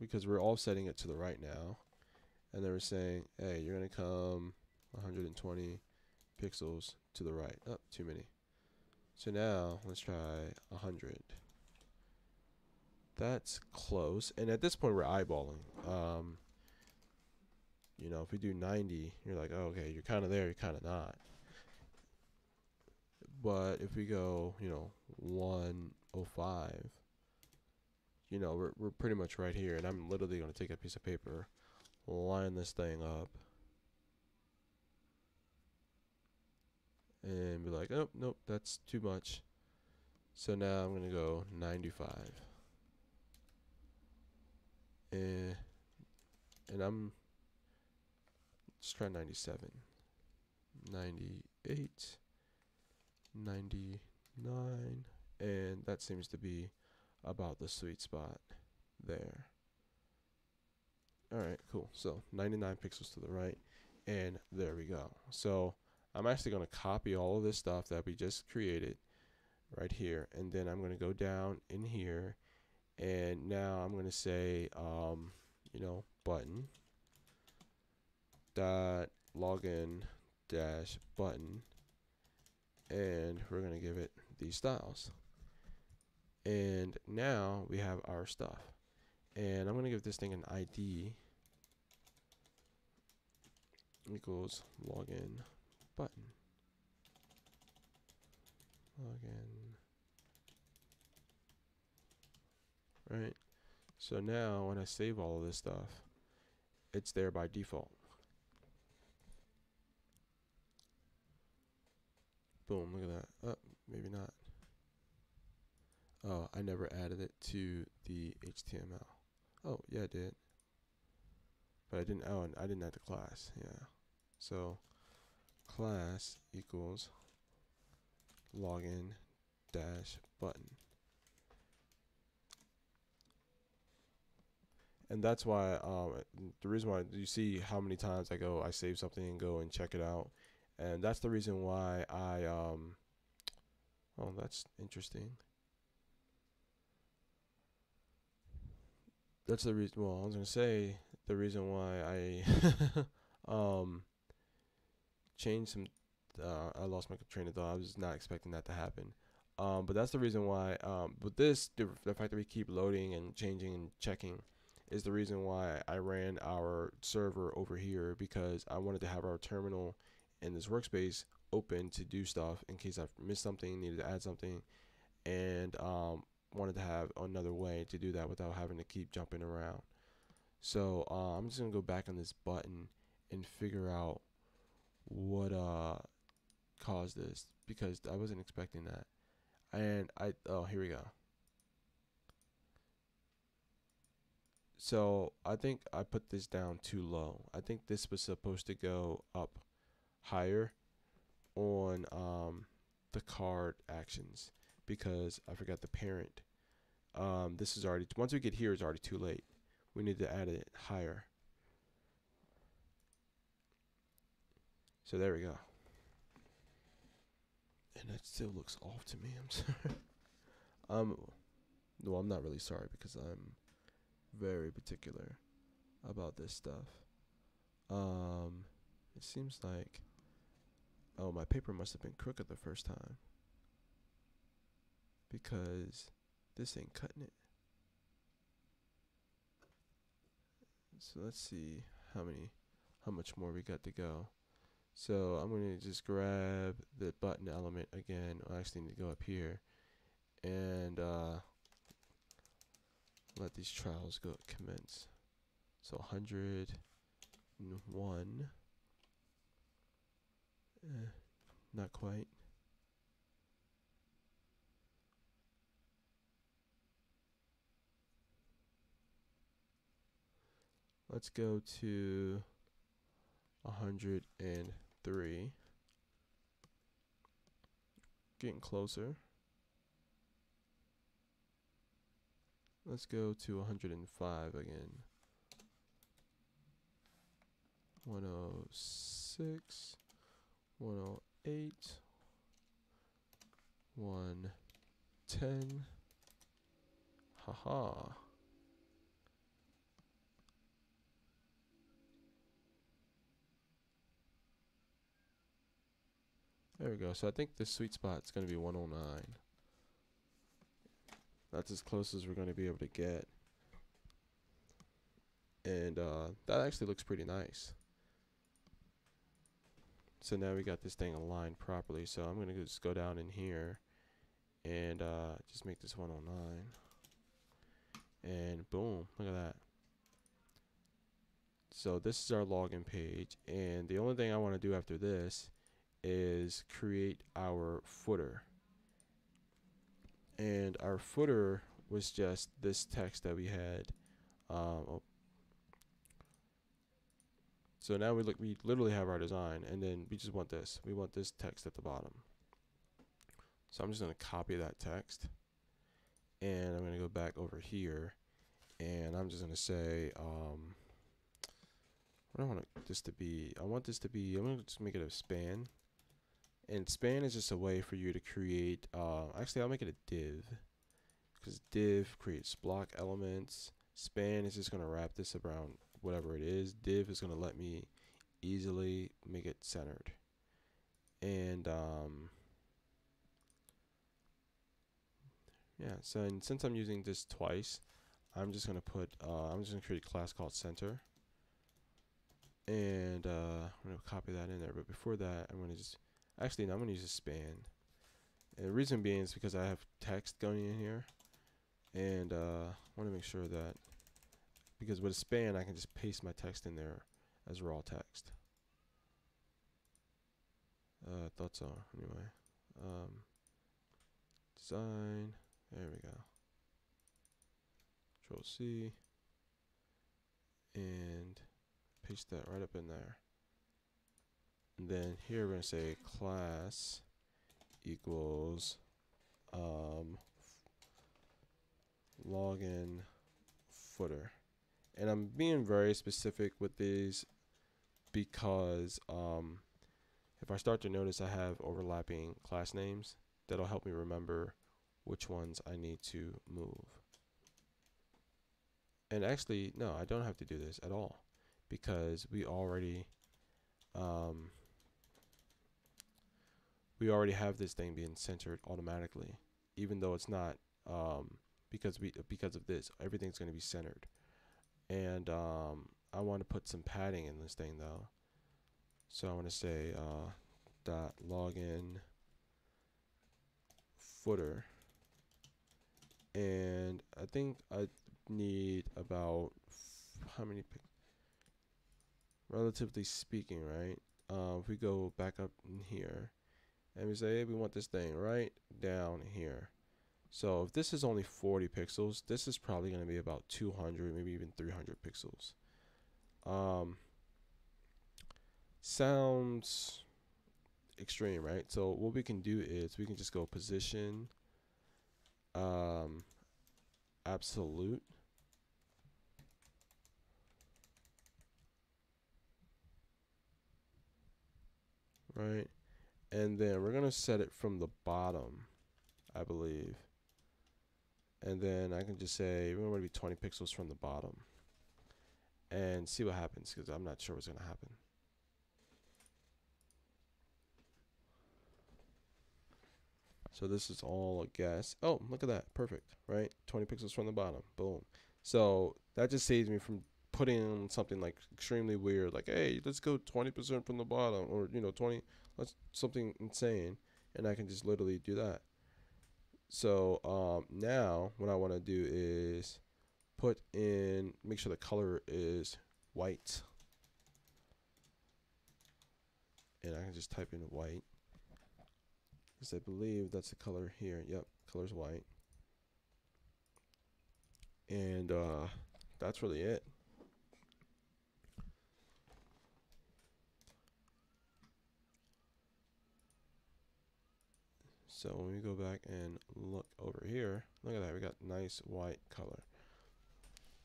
because we're all setting it to the right now. And they were saying, hey, you're going to come 120 pixels to the right. Oh, too many. So now let's try 100. That's close. And at this point, we're eyeballing. Um, you know, if we do 90, you're like, oh, okay, you're kind of there, you're kind of not. But if we go, you know, 105, you know, we're, we're pretty much right here. And I'm literally going to take a piece of paper, line this thing up. and be like, oh, nope, that's too much. So now I'm going to go 95. And, and I'm, let's try 97. 98. 99. And that seems to be about the sweet spot there. Alright, cool. So 99 pixels to the right. And there we go. So I'm actually going to copy all of this stuff that we just created right here. And then I'm going to go down in here. And now I'm going to say, um, you know, button dot login dash button. And we're going to give it these styles. And now we have our stuff. And I'm going to give this thing an ID equals login button. Login. Right. So now when I save all of this stuff, it's there by default. Boom, look at that. Oh, maybe not. Oh, I never added it to the HTML. Oh, yeah, I did. But I didn't, oh, I didn't add the class, yeah. So, class equals login dash button. And that's why, um, the reason why do you see how many times I go, I save something and go and check it out. And that's the reason why I, um, oh, that's interesting. That's the reason. Well, I was gonna say the reason why I <laughs> um changed some. Uh, I lost my train of thought. I was not expecting that to happen. Um, but that's the reason why. Um, but this, the, the fact that we keep loading and changing and checking, is the reason why I ran our server over here because I wanted to have our terminal in this workspace open to do stuff in case I missed something, needed to add something, and um, wanted to have another way to do that without having to keep jumping around. So uh, I'm just gonna go back on this button and figure out what uh caused this because I wasn't expecting that. And I oh here we go. So I think I put this down too low. I think this was supposed to go up higher on um, the card actions because I forgot the parent. Um, this is already, once we get here, it's already too late. We need to add it higher. So there we go. And that still looks off to me. I'm <laughs> sorry. um, no, I'm not really sorry because I'm very particular about this stuff. Um, it seems like, oh, my paper must have been crooked the first time because this ain't cutting it. So let's see how many, how much more we got to go. So I'm going to just grab the button element again. I actually need to go up here and uh, let these trials go commence. So 101. Eh, not quite. Let's go to 103. Getting closer. Let's go to 105 again. 106, 108, 110. Haha. There we go. So I think the sweet spot is going to be 109. That's as close as we're going to be able to get. And uh, that actually looks pretty nice. So now we got this thing aligned properly. So I'm going to just go down in here and uh, just make this 109. And boom, look at that. So this is our login page. And the only thing I want to do after this is create our footer. And our footer was just this text that we had. Um, oh. So now we look, we literally have our design, and then we just want this. We want this text at the bottom. So I'm just going to copy that text, and I'm going to go back over here, and I'm just going to say, um, I don't want this to be. I want this to be. I'm going to just make it a span. And span is just a way for you to create, uh, actually I'll make it a div because div creates block elements. Span is just going to wrap this around whatever it is. Div is going to let me easily make it centered. And um, yeah, so and since I'm using this twice, I'm just going to put, uh, I'm just going to create a class called center. And uh, I'm going to copy that in there. But before that, I'm going to just Actually, no, I'm going to use a span. And the reason being is because I have text going in here. And uh, I want to make sure that, because with a span, I can just paste my text in there as raw text. Uh, I thought so, anyway. Um, design, there we go. Control C, and paste that right up in there. Then here we're going to say class equals um, login footer. And I'm being very specific with these because um, if I start to notice I have overlapping class names, that'll help me remember which ones I need to move. And actually, no, I don't have to do this at all because we already um, we already have this thing being centered automatically, even though it's not um, because we because of this. Everything's going to be centered, and um, I want to put some padding in this thing though. So I want to say uh, dot login footer, and I think I need about how many relatively speaking, right? Uh, if we go back up in here, and we say hey, we want this thing right down here. So if this is only 40 pixels this is probably going to be about 200 maybe even 300 pixels. Um, sounds extreme right? So what we can do is we can just go position um, absolute. Right and then we're to set it from the bottom, I believe. And then I can just say we want to be 20 pixels from the bottom and see what happens because I'm not sure what's to happen. So this is all a guess. Oh, look at that. Perfect, right? 20 pixels from the bottom. Boom. So that just saves me from putting something like extremely weird, like, hey, let's go 20% from the bottom or, you know, 20, that's something insane, and I can just literally do that. So um, now what I want to do is put in, make sure the color is white. And I can just type in white. Because I believe that's the color here. Yep, color's white. And uh, that's really it. So when we go back and look over here, look at that, we got nice white color.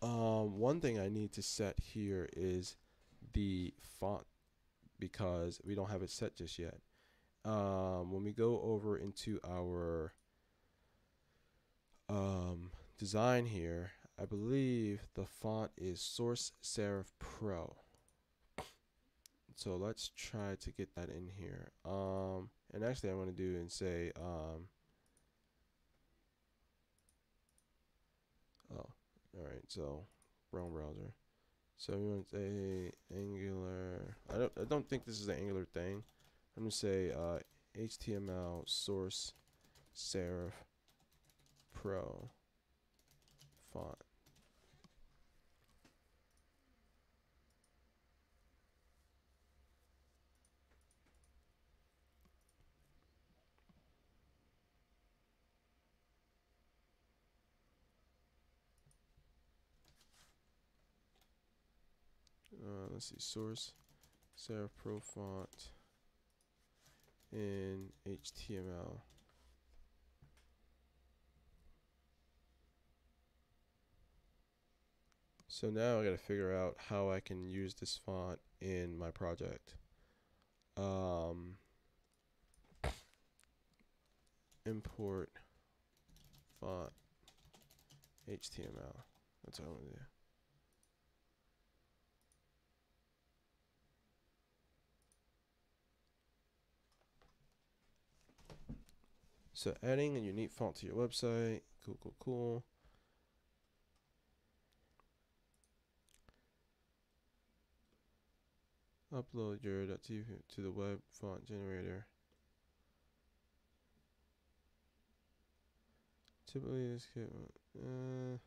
Um, one thing I need to set here is the font because we don't have it set just yet. Um, when we go over into our um, design here, I believe the font is Source Serif Pro. So let's try to get that in here. Um, and actually, I want to do and say, um, oh, all right. So, wrong browser. So we want to say Angular. I don't. I don't think this is an Angular thing. I'm gonna say uh, HTML source serif pro font. Uh, let's see, source serif pro font in HTML. So now I got to figure out how I can use this font in my project. Um, import font HTML. That's what I want to do. So adding a unique font to your website. Cool, cool, cool. Upload your .tv to the web font generator. Typically, this kit, uh,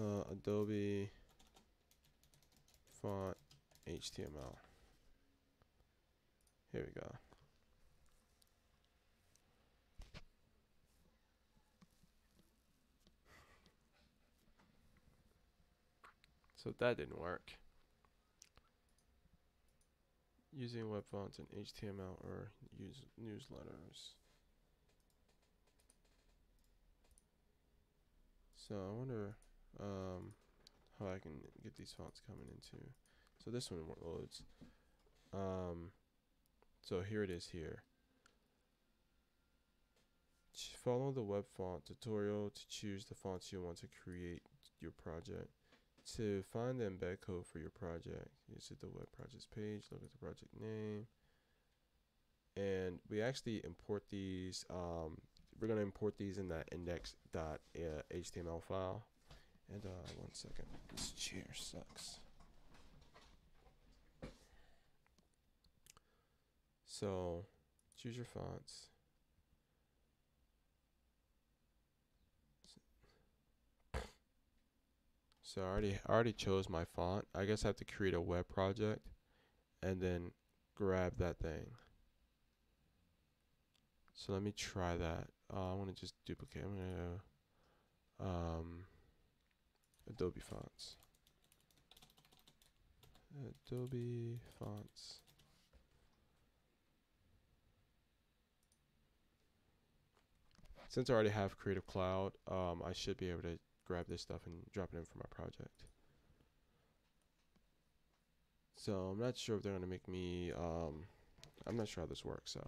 uh, Adobe font HTML. Here we go. So that didn't work. Using web fonts in HTML or use newsletters. So I wonder um, how I can get these fonts coming into. So this one loads. Um, so here it is here. Follow the web font tutorial to choose the fonts you want to create your project. To find the embed code for your project, you visit the web projects page, look at the project name. And we actually import these, um, we're going to import these in that index.html file. And uh, one second, this chair sucks. So choose your fonts. So I already I already chose my font. I guess I have to create a web project and then grab that thing. So let me try that. Uh, I want to just duplicate. I'm gonna um, Adobe fonts. Adobe fonts. Since I already have Creative Cloud, um, I should be able to grab this stuff and drop it in for my project. So I'm not sure if they're gonna make me. Um, I'm not sure how this works. So.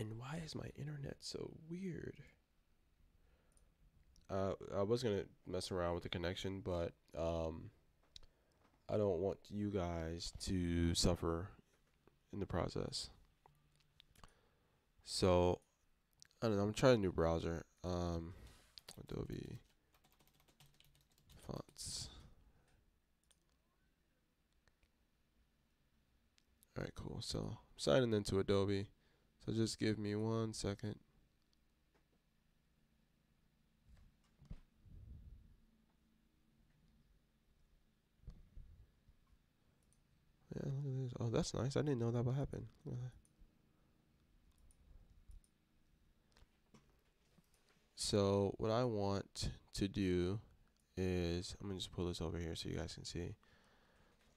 And why is my internet so weird? Uh, I was gonna mess around with the connection, but um, I don't want you guys to suffer in the process. So I don't know. I'm trying a new browser. Um, Adobe fonts. All right, cool. So I'm signing into Adobe. So just give me one second. Yeah, look at this. Oh, that's nice. I didn't know that would happen. So what I want to do is I'm gonna just pull this over here so you guys can see.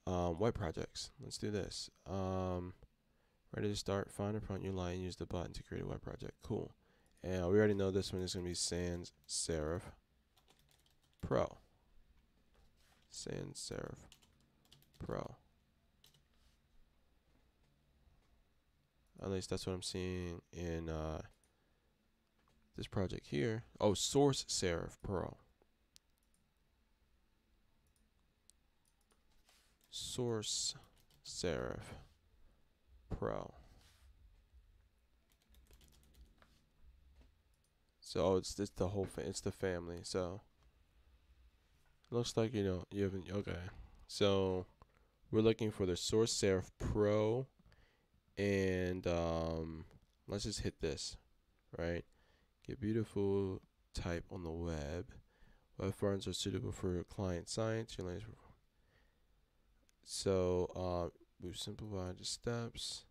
Um, web projects. Let's do this. Um, ready to start. Find a front new line. Use the button to create a web project. Cool. And we already know this one is gonna be Sans Serif Pro. Sans Serif Pro. At least that's what I'm seeing in uh, this project here. Oh, Source Serif Pro. Source Serif Pro. So oh, it's it's the whole it's the family. So looks like you know you haven't okay. So we're looking for the Source Serif Pro, and um, let's just hit this, right? Get beautiful type on the web. Web fonts are suitable for client sites. So uh, we've simplified the steps.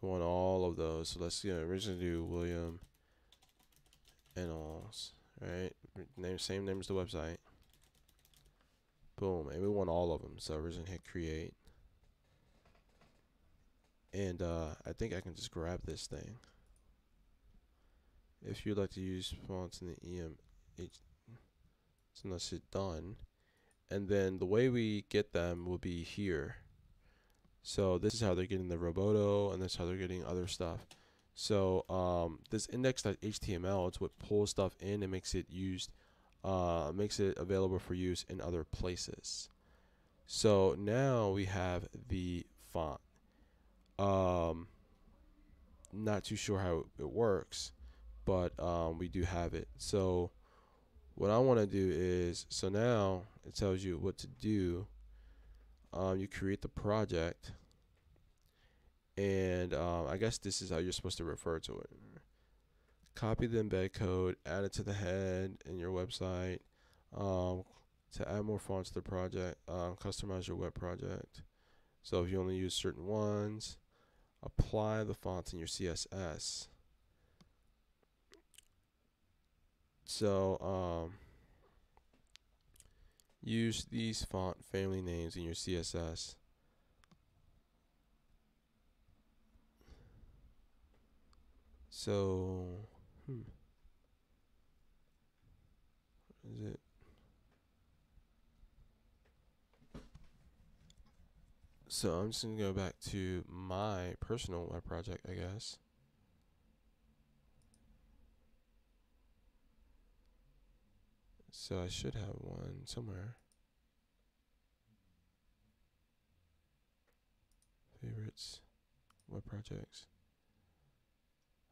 We want all of those. So let's you know, originally do William Ennals, right? Name same name as the website. Boom, and we want all of them. So originally hit create, and uh, I think I can just grab this thing. If you'd like to use fonts in the EM, it's that's it done, and then the way we get them will be here. So this is how they're getting the Roboto, and this is how they're getting other stuff. So um, this index.html is what pulls stuff in and makes it used, uh, makes it available for use in other places. So now we have the font. Um, not too sure how it works, but um, we do have it. So what I want to do is, so now it tells you what to do um, you create the project and um, I guess this is how you're supposed to refer to it. Copy the embed code, add it to the head in your website. Um, to add more fonts to the project, um, customize your web project. So if you only use certain ones, apply the fonts in your CSS. So um, Use these font family names in your CSS. So, hmm. Is it? So I'm just gonna go back to my personal web project, I guess. So I should have one somewhere. Favorites, web projects.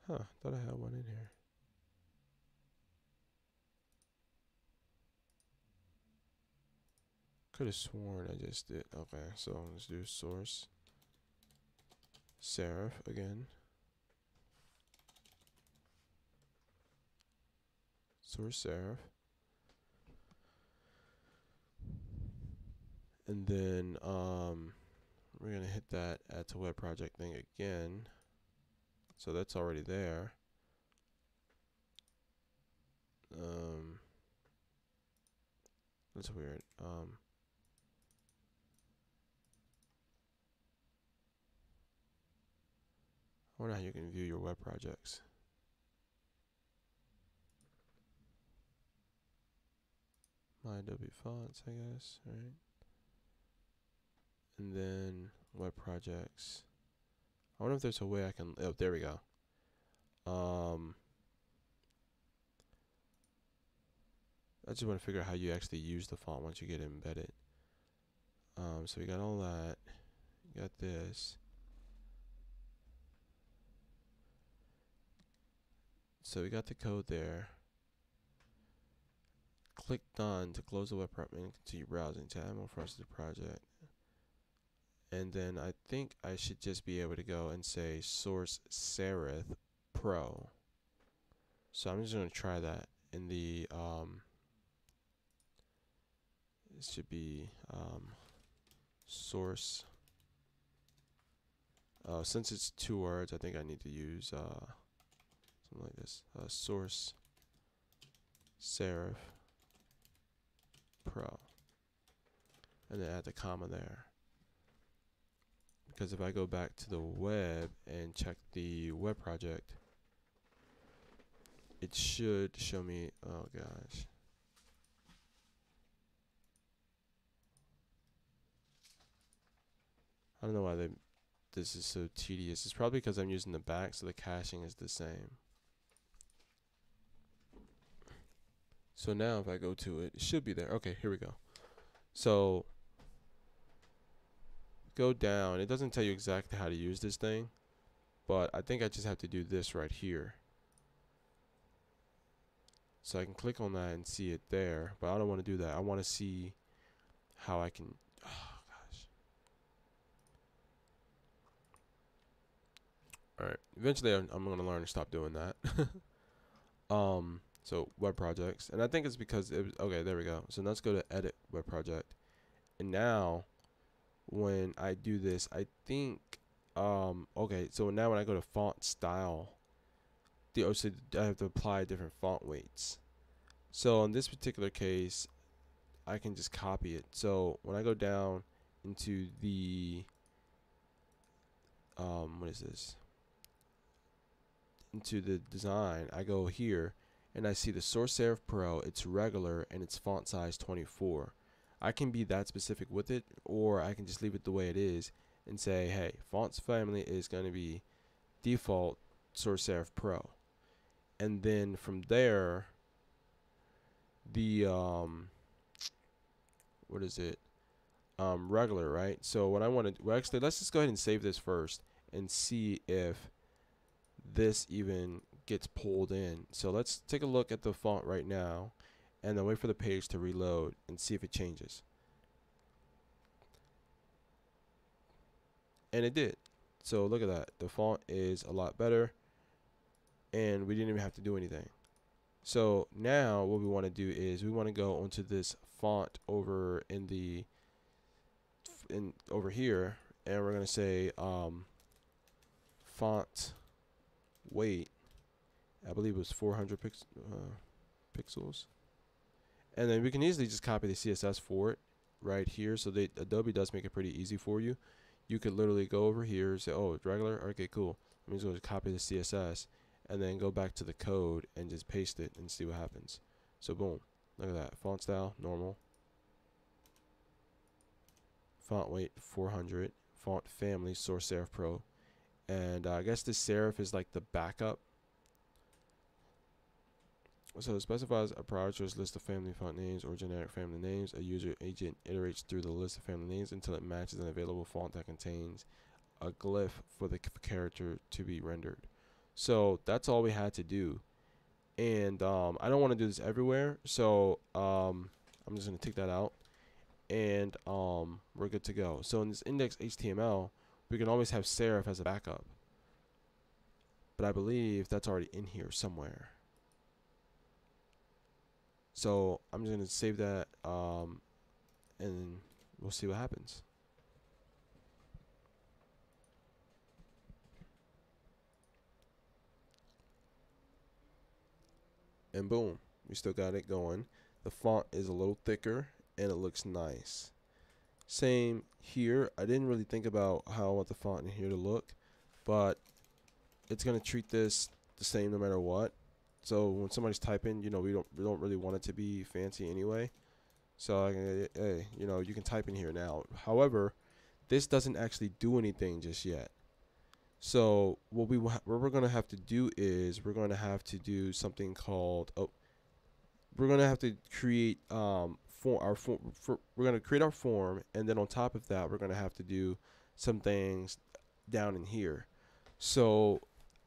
Huh, thought I had one in here. Could have sworn I just did. Okay, so let's do source. Serif again. Source serif. and then um, we're gonna hit that add to web project thing again so that's already there um, that's weird um, I wonder how you can view your web projects my Adobe fonts I guess right and then web projects. I wonder if there's a way I can. Oh, there we go. Um, I just want to figure out how you actually use the font once you get it embedded. Um, so we got all that. got this. So we got the code there. Click done to close the web project and continue browsing to add more to the project and then I think I should just be able to go and say source Serif pro so I'm just going to try that in the um, it should be um, source uh, since it's two words I think I need to use uh, something like this. Uh, source serif pro. And then add the comma there. Because if I go back to the web and check the web project it should show me oh gosh. I don't know why they this is so tedious. It's probably because I'm using the back so the caching is the same so now if I go to it it should be there okay here we go so go down. It doesn't tell you exactly how to use this thing, but I think I just have to do this right here. So I can click on that and see it there, but I don't want to do that. I want to see how I can, oh gosh. Alright, eventually I'm, I'm going to learn to stop doing that. <laughs> um, so web projects, and I think it's because, it was, okay, there we go. So let's go to edit web project. And now when I do this, I think um, okay, so now when I go to font style, the also I have to apply different font weights. So in this particular case, I can just copy it. So when I go down into the um, what is this? Into the design, I go here and I see the Source Serif Pro. It's regular and it's font size 24. I can be that specific with it, or I can just leave it the way it is and say, hey, fonts family is going to be default Source Serif Pro. And then from there, the um, what is it? Um, regular, right? So what I want to, well, actually, let's just go ahead and save this first and see if this even gets pulled in. So let's take a look at the font right now and then wait for the page to reload and see if it changes. And it did. So look at that. The font is a lot better and we didn't even have to do anything. So now what we want to do is we want to go onto this font over in the in over here and we're going to say um, font weight I believe it was 400 pix uh, pixels. And then we can easily just copy the CSS for it right here. So they Adobe does make it pretty easy for you. You could literally go over here say oh it's regular? Okay cool. I'm just going to copy the CSS and then go back to the code and just paste it and see what happens. So boom. Look at that. Font style normal. Font weight 400 font family source serif pro. And uh, I guess this serif is like the backup so it specifies a prioritize list of family font names or generic family names. A user agent iterates through the list of family names until it matches an available font that contains a glyph for the character to be rendered. So that's all we had to do. And um, I don't want to do this everywhere, so um, I'm just going to take that out. And um, we're good to go. So in this index HTML, we can always have serif as a backup. But I believe that's already in here somewhere. So I'm just to save that um, and we'll see what happens. And boom, we still got it going. The font is a little thicker and it looks nice. Same here. I didn't really think about how I want the font in here to look, but it's going to treat this the same no matter what. So when somebody's typing, you know, we don't we don't really want it to be fancy anyway. So hey, eh, eh, eh, you know, you can type in here now. However, this doesn't actually do anything just yet. So what we what we're going to have to do is we're going to have to do something called oh we're going to have to create um form our form for, we're to create our form and then on top of that we're going to have to do some things down in here. So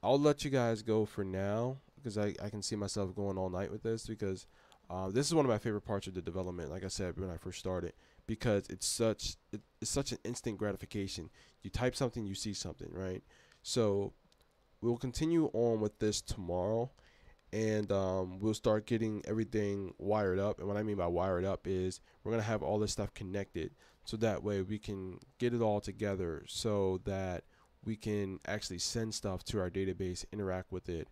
I'll let you guys go for now because I, I can see myself going all night with this because uh, this is one of my favorite parts of the development. Like I said when I first started, because it's such it, it's such an instant gratification. You type something, you see something, right? So we'll continue on with this tomorrow, and um, we'll start getting everything wired up. And what I mean by wired up is we're gonna have all this stuff connected, so that way we can get it all together, so that we can actually send stuff to our database, interact with it,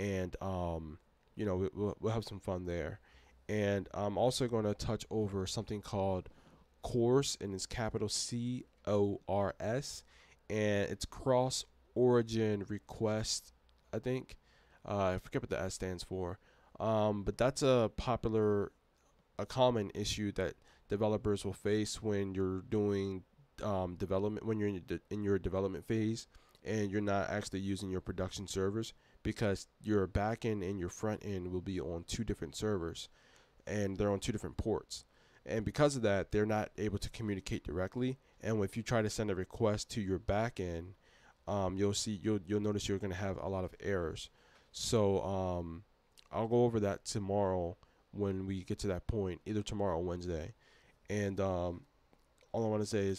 and um, you know we'll, we'll have some fun there. And I'm also going to touch over something called CORS, and it's capital C O R S, and it's cross origin request. I think uh, I forget what the S stands for, um, but that's a popular, a common issue that developers will face when you're doing um, development when you're in, in your development phase and you're not actually using your production servers because your back end and your front end will be on two different servers and they're on two different ports. And because of that, they're not able to communicate directly. And if you try to send a request to your back end, um, you'll see you'll you'll notice you're going to have a lot of errors. So um, I'll go over that tomorrow when we get to that point, either tomorrow or Wednesday. And um, all I want to say is